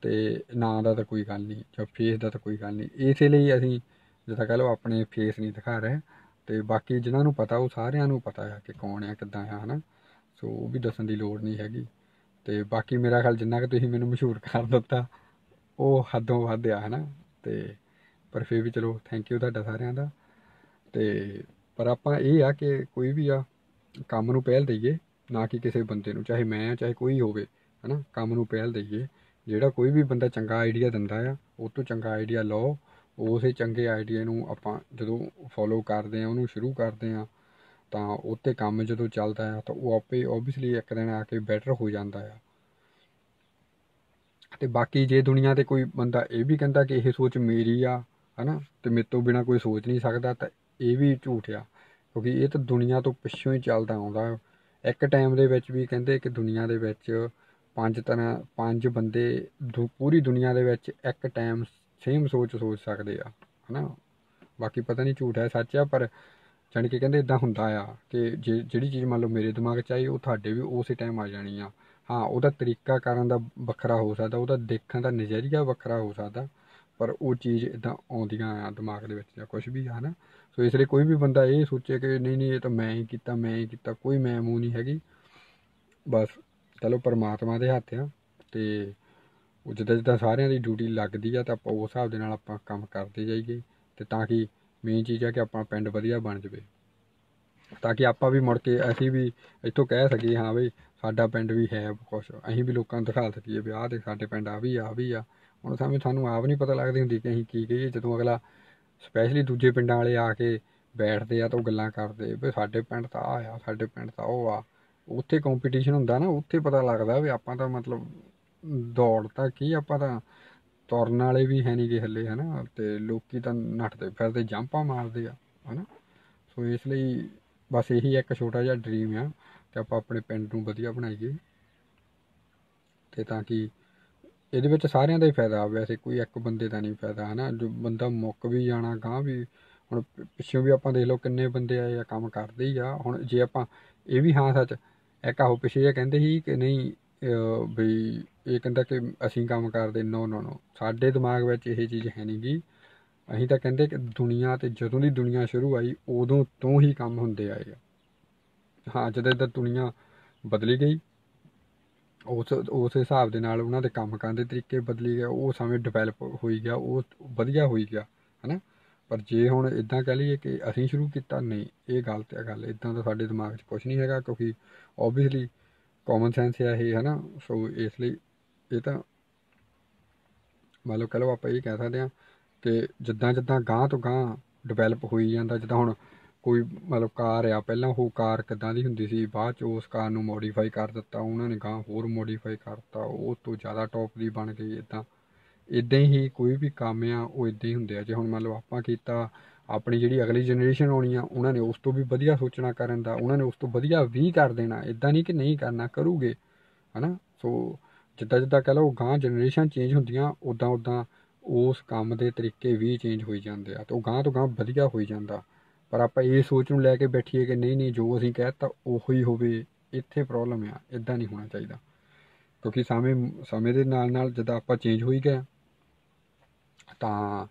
ਤੇ ਨਾਂ ਦਾ ਤਾਂ ਕੋਈ ਗੱਲ ਨਹੀਂ ਜਾਂ ਫੇਸ ਦਾ ਤਾਂ ਕੋਈ ਗੱਲ ਨਹੀਂ। ਇਸੇ ਲਈ ਅਸੀਂ ਜਿੱਦਾਂ ਕਹ ਲਓ ਆਪਣੇ ਫੇਸ ਨਹੀਂ ਦਿਖਾ ਰਹੇ ਤੇ ਬਾਕੀ ਜਿਨ੍ਹਾਂ ਨੂੰ ਪਤਾ ਉਹ ਸਾਰਿਆਂ ਨੂੰ ਪਤਾ ਆ ਕਿ ਕੌਣ ਆ, ਕਿੱਦਾਂ ਆ, ਹਨਾ। ਸੋ ਉਹ ਵੀ ਦੱਸਣ ਦੀ ਲੋੜ ਨਹੀਂ ਹੈਗੀ। ਤੇ ਬਾਕੀ ਮੇਰਾ ਖਿਆਲ ਜਿੰਨਾ ਕਿ ਤੁਸੀਂ ਮੈਨੂੰ ਮਸ਼ਹੂਰ ਕਰ ਦਿੱਤਾ, ਉਹ ਹੱਦੋਂ ਵੱਧ ਆ, ਹਨਾ। ਤੇ ਪਰ ਫਿਰ ਵੀ ਚਲੋ ਥੈਂਕ ਯੂ ਤੁਹਾਡਾ ਸਾਰਿਆਂ ਦਾ। ਤੇ ਪਰ ਆਪਾਂ ਇਹ ਆ ਕਿ ਕੋਈ ਵੀ ਆ, ਕੰਮ ਨੂੰ ਪਹਿਲ ਦਈਏ, ਨਾ ਕਿ ਕਿਸੇ ਬੰਦੇ ਨੂੰ, ਚਾਹੇ ਮੈਂ ਆ, ਚਾਹੇ ਕੋਈ ਹੋਵੇ, ਹਨਾ, ਕੰਮ ਨੂੰ ਪਹਿਲ ਦਈਏ। ਜਿਹੜਾ ਕੋਈ ਵੀ ਬੰਦਾ ਚੰਗਾ ਆਈਡੀਆ ਦਿੰਦਾ ਆ, ਉਹ ਤੋਂ ਚੰਗਾ ਆਈਡੀਆ ਲਓ, ਉਸੇ ਚੰਗੇ ਆਈਡੀਆ ਨੂੰ ਆਪਾਂ ਜਦੋਂ ਫੋਲੋ ਕਰਦੇ ਆ, ਉਹਨੂੰ ਸ਼ੁਰੂ ਕਰਦੇ ਆ, ਤਾਂ ਉੱਤੇ ਕੰਮ ਜਦੋਂ ਚੱਲਦਾ ਆ, ਤਾਂ ਉਹ ਆਪੇ ਓਬਵੀਅਸਲੀ ਇੱਕ ਦਿਨ ਆ ਕੇ ਬੈਟਰ ਹੋ ਜਾਂਦਾ ਆ। ਤੇ ਬਾਕੀ ਜੇ ਦੁਨੀਆ ਤੇ ਕੋਈ ਬੰਦਾ ਇਹ ਵੀ ਕਹਿੰਦਾ ਕਿ ਇਹ ਸੋਚ ਮੇਰੀ ਆ, ਹਨਾ, ਤੇ ਮੇਰੇ ਤੋਂ ਬਿਨਾ ਕੋਈ ਸੋਚ ਨਹੀਂ ਸਕਦਾ, ਤਾਂ ਇਹ ਵੀ ਝੂਠ ਆ। ਕਿਉਂਕਿ ਇਹ ਤਾਂ ਦੁਨੀਆ ਤੋਂ ਪਿੱਛੋਂ ਹੀ ਚੱਲਦਾ ਆਉਂਦਾ। ਇੱਕ ਟਾਈਮ ਦੇ ਵਿੱਚ ਵੀ ਕਹਿੰਦੇ ਕਿ ਦੁਨੀਆ ਦੇ ਵਿੱਚ ਪੰਜ ਤਰ੍ਹਾਂ, ਪੰਜ ਬੰਦੇ ਦੁ- ਪੂਰੀ ਦੁਨੀਆ ਦੇ ਵਿੱਚ ਇੱਕ ਟਾਈਮ ਸੇਮ ਸੋਚ ਸੋਚ ਸਕਦੇ ਆ, ਹਨਾ? ਬਾਕੀ ਪਤਾ ਨਹੀਂ ਝੂਠ ਹੈ, ਸੱਚ ਆ, ਪਰ ਜਾਣੀ ਕਿ ਕਹਿੰਦੇ ਇਦਾਂ ਹੁੰਦਾ ਆ ਕਿ ਜੇ, ਜਿਹੜੀ ਚੀਜ਼ ਮੰਨ ਲਓ ਮੇਰੇ ਦਿਮਾਗ 'ਚ ਆਈ, ਉਹ ਤੁਹਾਡੇ ਵੀ ਉਸੇ ਟਾਈਮ ਆ ਜਾਣੀ ਆ। ਹਾਂ, ਉਹਦਾ ਤਰੀਕਾ ਕਰਨ ਦਾ ਵੱਖਰਾ ਹੋ ਸਕਦਾ, ਉਹਦਾ ਦੇਖਣ ਦਾ ਨਜ਼ਰੀਆ ਵੱਖਰਾ ਹੋ ਸਕਦਾ ਪਰ ਉਹ ਚੀਜ਼ ਇਦਾਂ ਆਉਂਦੀਆਂ ਆ ਦਿਮਾਗ ਦੇ ਵਿੱਚ ਜਾਂ ਕੁਝ ਵੀ ਆ ਨਾ ਸੋ ਇਸ ਲਈ ਕੋਈ ਵੀ ਬੰਦਾ ਇਹ ਸੋਚੇ ਕਿ ਨਹੀਂ ਨਹੀਂ, ਇਹ ਤਾਂ ਮੈਂ ਹੀ ਕੀਤਾ, ਮੈਂ ਹੀ ਕੀਤਾ, ਕੋਈ ਮੈਂ ਮੂੰਹ ਨਹੀਂ ਹੈਗੀ। ਬਸ, ਚਲੋ ਪਰਮਾਤਮਾ ਦੇ ਹੱਥ ਆ ਤੇ ਉਹ ਜਿੱਦਾਂ ਜਿੱਦਾਂ ਸਾਰਿਆਂ ਦੀ ਡਿਊਟੀ ਲੱਗਦੀ ਆ ਤਾਂ ਆਪਾਂ ਉਸ ਹਿਸਾਬ ਦੇ ਨਾਲ ਆਪਾਂ ਕੰਮ ਕਰਦੇ ਜਾਈਏ ਤੇ ਤਾਂ ਕਿ ਮੇਨ ਚੀਜ਼ ਆ ਕਿ ਆਪਣਾ ਪਿੰਡ ਵਧੀਆ ਬਣ ਜਾਵੇ। ਤਾਂ ਕਿ ਆਪਾਂ ਵੀ ਮੁੜ ਕੇ ਅਸੀਂ ਵੀ ਇੱਥੋਂ ਕਹਿ ਸਕੀਏ, ਹਾਂ ਬਈ ਸਾਡਾ ਪਿੰਡ ਵੀ ਹੈ ਕੁਛ, ਅਸੀਂ ਵੀ ਲੋਕਾਂ ਨੂੰ ਦਿਖਾ ਸਕੀਏ ਵੀ ਆਹ ਦੇ ਸਾਡੇ ਪਿੰਡ ਆ ਵੀ ਆ ਵੀ ਆ। ਹੁਣ ਸਾਨੂੰ ਸਾਨੂੰ ਆਪ ਨਹੀਂ ਪਤਾ ਲੱਗਦੀ ਹੁੰਦੀ ਕਿ ਅਸੀਂ ਕੀ ਕਹੀਏ, ਜਦੋਂ ਅਗਲਾ ਸਪੈਸ਼ਲੀ ਦੂਜੇ ਪਿੰਡਾਂ ਵਾਲੇ ਆ ਕੇ ਬੈਠਦੇ ਆ ਤਾਂ ਉਹ ਗੱਲਾਂ ਕਰਦੇ, ਵੀ ਸਾਡੇ ਪਿੰਡ ਤਾਂ ਆ ਆ, ਸਾਡੇ ਪਿੰਡ ਤਾਂ ਉਹ ਆ। ਉੱਥੇ ਕੰਪੀਟੀਸ਼ਨ ਹੁੰਦਾ ਨਾ, ਉੱਥੇ ਪਤਾ ਲੱਗਦਾ ਵੀ ਆਪਾਂ ਤਾਂ ਮਤਲਬ ਦੌੜ ਤਾਂ ਕੀ ਆਪਾਂ ਤਾਂ ਤੁਰਨ ਵਾਲੇ ਵੀ ਹੈ ਨਹੀਂ ਗੇ ਹੱਲੇ, ਹਨਾ? ਤੇ ਲੋਕੀ ਤਾਂ ਨੱਠਦੇ ਫਿਰਦੇ, ਜੰਪਾਂ ਮਾਰਦੇ ਆ, ਹਨਾ? ਸੋ ਇਸ ਲਈ ਬਸ ਇਹੀ ਇੱਕ ਛੋਟਾ ਜਿਹਾ ਡ੍ਰੀਮ ਆ ਕਿ ਆਪਾਂ ਆਪਣੇ ਪਿੰਡ ਨੂੰ ਵਧੀਆ ਬਣਾਈਏ। ਤੇ ਤਾਂ ਕਿ ਇਹਦੇ ਵਿੱਚ ਸਾਰਿਆਂ ਦਾ ਹੀ ਫਾਇਦਾ ਆ, ਵੈਸੇ ਕੋਈ ਇੱਕ ਬੰਦੇ ਦਾ ਨਹੀਂ ਫਾਇਦਾ, ਹਨਾ? ਜੋ ਬੰਦਾ ਮੁੱਕ ਵੀ ਜਾਣਾ ਗਾਂ ਵੀ, ਹੁਣ ਪਿੱਛੋਂ ਵੀ ਆਪਾਂ ਦੇਖ ਲਓ ਕਿੰਨੇ ਬੰਦੇ ਆਏ ਆ, ਕੰਮ ਕਰਦੇ ਹੀ ਆ, ਹੁਣ ਜੇ ਆਪਾਂ ਇਹ ਵੀ ਹਾਂ ਸੱਚ, ਇੱਕ ਆਹੋ ਪਿੱਛੇ ਜੇ ਕਹਿੰਦੇ ਸੀ ਕਿ ਨਹੀਂ ਬਈ ਇਹ ਕਹਿੰਦਾ ਕਿ ਅਸੀਂ ਕੰਮ ਕਰਦੇ ਨੋ ਨੋ ਨੋ ਸਾਡੇ ਦਿਮਾਗ ਵਿੱਚ ਇਹ ਚੀਜ਼ ਹੈ ਨਹੀਂ ਗੀ। ਅਸੀਂ ਤਾਂ ਕਹਿੰਦੇ ਕਿ ਦੁਨੀਆ ਤੇ ਜਦੋਂ ਦੀ ਦੁਨੀਆ ਸ਼ੁਰੂ ਆਈ, ਉਦੋਂ ਤੋਂ ਹੀ ਕੰਮ ਹੁੰਦੇ ਆਏ ਆ। ਹਾਂ, ਜਦੋਂ ਦਾ ਦੁਨੀਆ ਬਦਲੀ ਗਈ ਉਸ ਉਸ ਹਿਸਾਬ ਦੇ ਨਾਲ ਉਹਨਾਂ ਦੇ ਕੰਮ ਕਰਨ ਦੇ ਤਰੀਕੇ ਬਦਲੀ ਗਏ, ਉਹ ਸਮੇਂ ਡਿਵੈਲਪ ਹੋਈ ਗਿਆ, ਉਹ ਵਧੀਆ ਹੋਈ ਗਿਆ, ਹਨਾ? ਪਰ ਜੇ ਹੁਣ ਇਦਾਂ ਕਹਿ ਲਈਏ ਕਿ ਅਸੀਂ ਸ਼ੁਰੂ ਕੀਤਾ, ਨਹੀਂ, ਇਹ ਗਲਤ ਹੈ ਗੱਲ ਇਦਾਂ ਤਾਂ ਸਾਡੇ ਦਿਮਾਗ 'ਚ ਕੁਝ ਨਹੀਂ ਹੈਗਾ ਕਿਉਂਕਿ ਓਬਵੀਅਸਲੀ ਕਾਮਨ ਸੈਂਸ ਹੈ ਇਹ, ਹਨਾ? ਸੋ ਇਸ ਲਈ ਇਹ ਤਾਂ ਮੰਨ ਲਓ ਕਹ ਲਓ ਆਪਾਂ ਇਹ ਕਹਿ ਸਕਦੇ ਹਾਂ ਕਿ ਜਿੱਦਾਂ ਜਿੱਦਾਂ ਗਾਂ ਤੋਂ ਗਾਂ ਡਿਵੈਲਪ ਹੋਈ ਜਾਂਦਾ, ਜਿੱਦਾਂ ਹੁਣ ਕੋਈ ਮਤਲਬ ਕਾਰ ਆ, ਪਹਿਲਾਂ ਉਹ ਕਾਰ ਕਿੱਦਾਂ ਦੀ ਹੁੰਦੀ ਸੀ, ਬਾਅਦ ਚ ਉਸ ਕਾਰ ਨੂੰ ਮੋਡੀਫਾਈ ਕਰ ਦਿੱਤਾ, ਉਹਨਾਂ ਨੇ ਗਾਂ ਹੋਰ ਮੋਡੀਫਾਈ ਕਰਤਾ, ਉਹ ਤੋਂ ਜ਼ਿਆਦਾ ਟੌਪ ਦੀ ਬਣ ਗਈ ਇਦਾਂ ਇਦਾਂ ਹੀ ਕੋਈ ਵੀ ਕੰਮ ਆ, ਉਹ ਇਦਾਂ ਹੀ ਹੁੰਦੇ ਆ। ਜੇ ਹੁਣ ਮੰਨ ਲਓ ਆਪਾਂ ਕੀਤਾ ਆਪਣੀ ਜਿਹੜੀ ਅਗਲੀ ਜਨਰੇਸ਼ਨ ਆਉਣੀ ਆ, ਉਹਨਾਂ ਨੇ ਉਸ ਤੋਂ ਵੀ ਵਧੀਆ ਸੋਚਣਾ ਕਰਨ ਦਾ, ਉਹਨਾਂ ਨੇ ਉਸ ਤੋਂ ਵਧੀਆ ਵੀ ਕਰ ਦੇਣਾ ਇਦਾਂ ਨਹੀਂ ਕਿ ਨਹੀਂ ਕਰਨਾ, ਕਰੂਗੇ, ਹਨਾ? ਸੋ ਜਿੱਦਾਂ ਜਿੱਦਾਂ ਕਹ ਲਓ ਗਾਂ ਜਨਰੇਸ਼ਨ ਚੇਂਜ ਹੁੰਦੀਆਂ ਉਦਾਂ ਉਦਾਂ ਉਸ ਕੰਮ ਦੇ ਤਰੀਕੇ ਵੀ ਚੇਂਜ ਹੋਈ ਜਾਂਦੇ ਆ, ਤੇ ਉਹ ਗਾਂ ਤੋਂ ਗਾਂ ਵਧੀਆ ਹੋਈ ਜਾਂਦਾ। ਪਰ ਆਪਾਂ ਇਹ ਸੋਚ ਨੂੰ ਲੈ ਕੇ ਬੈਠੀਏ ਕਿ ਨਹੀਂ ਨਹੀਂ ਜੋ ਅਸੀਂ ਕਹਿਤਾ ਉਹੋ ਹੀ ਹੋਵੇ, ਇੱਥੇ ਪ੍ਰੋਬਲਮ ਆ ਇਦਾਂ ਨਹੀਂ ਹੋਣਾ ਚਾਹੀਦਾ। ਕਿਉਂਕਿ ਸਮੇਂ ਸਮੇਂ ਦੇ ਨਾਲ ਨਾਲ ਜਦੋਂ ਆਪਾਂ ਚੇਂਜ ਹੋਈ ਗਏ ਤਾਂ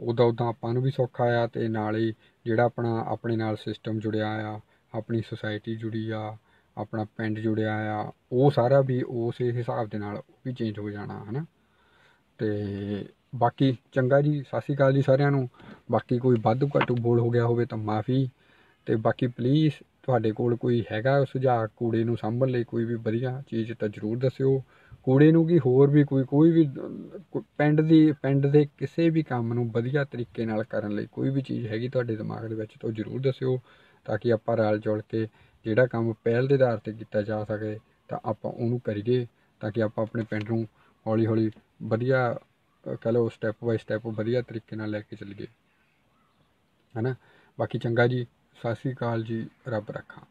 ਉਦਾਂ ਉਦਾਂ ਆਪਾਂ ਨੂੰ ਵੀ ਸੌਖਾ ਆ ਤੇ ਨਾਲ ਹੀ ਜਿਹੜਾ ਆਪਣਾ, ਆਪਣੇ ਨਾਲ ਸਿਸਟਮ ਜੁੜਿਆ ਆ, ਆਪਣੀ ਸੁਸਾਇਟੀ ਜੁੜੀ ਆ, ਆਪਣਾ ਪਿੰਡ ਜੁੜਿਆ ਆ, ਉਹ ਸਾਰਾ ਵੀ ਉਸ ਹਿਸਾਬ ਦੇ ਨਾਲ ਵੀ ਚੇਂਜ ਹੋ ਜਾਣਾ, ਹਨਾ? ਤੇ ਬਾਕੀ ਚੰਗਾ ਜੀ, ਸਤਿ ਸ਼੍ਰੀ ਅਕਾਲ ਜੀ ਸਾਰਿਆਂ ਨੂੰ। ਬਾਕੀ ਕੋਈ ਵਾਧੂ ਘਾਟੂ ਬੋਲ ਹੋ ਗਿਆ ਹੋਵੇ ਤਾਂ ਮਾਫੀ। ਤੇ ਬਾਕੀ ਪਲੀਜ਼ ਤੁਹਾਡੇ ਕੋਲ ਕੋਈ ਹੈਗਾ ਸੁਝਾਅ ਕੂੜੇ ਨੂੰ ਸਾਂਭਣ ਲਈ ਕੋਈ ਵੀ ਵਧੀਆ ਚੀਜ਼ ਤਾਂ ਜ਼ਰੂਰ ਦੱਸਿਓ। ਕੂੜੇ ਨੂੰ ਕੀ ਹੋਰ ਵੀ ਕੋਈ ਕੋਈ ਵੀ ਪਿੰਡ ਦੀ, ਪਿੰਡ ਦੇ ਕਿਸੇ ਵੀ ਕੰਮ ਨੂੰ ਵਧੀਆ ਤਰੀਕੇ ਨਾਲ ਕਰਨ ਲਈ ਕੋਈ ਵੀ ਚੀਜ਼ ਹੈਗੀ ਤੁਹਾਡੇ ਦਿਮਾਗ ਦੇ ਵਿੱਚ ਤਾਂ ਜ਼ਰੂਰ ਦੱਸਿਓ ਤਾਂ ਕਿ ਆਪਾਂ ਰਲ ਜੁਲ ਕੇ ਜਿਹੜਾ ਕੰਮ ਪਹਿਲ ਦੇ ਆਧਾਰ ਤੇ ਕੀਤਾ ਜਾ ਸਕੇ ਤਾਂ ਆਪਾਂ ਉਹਨੂੰ ਕਰੀਏ ਤਾਂ ਕਿ ਆਪਾਂ ਆਪਣੇ ਪਿੰਡ ਨੂੰ ਹੌਲੀ ਹੌਲੀ ਵਧੀਆ ਕਹਿ ਲਓ ਸਟੈਪ ਬਾਈ ਸਟੈਪ ਵਧੀਆ ਤਰੀਕੇ ਨਾਲ ਲੈ ਕੇ ਚੱਲੀਏ। ਹਨਾ? ਬਾਕੀ ਚੰਗਾ ਜੀ, ਸਤਿ ਸ੍ਰੀ ਅਕਾਲ ਜੀ, ਰੱਬ ਰੱਖਾ।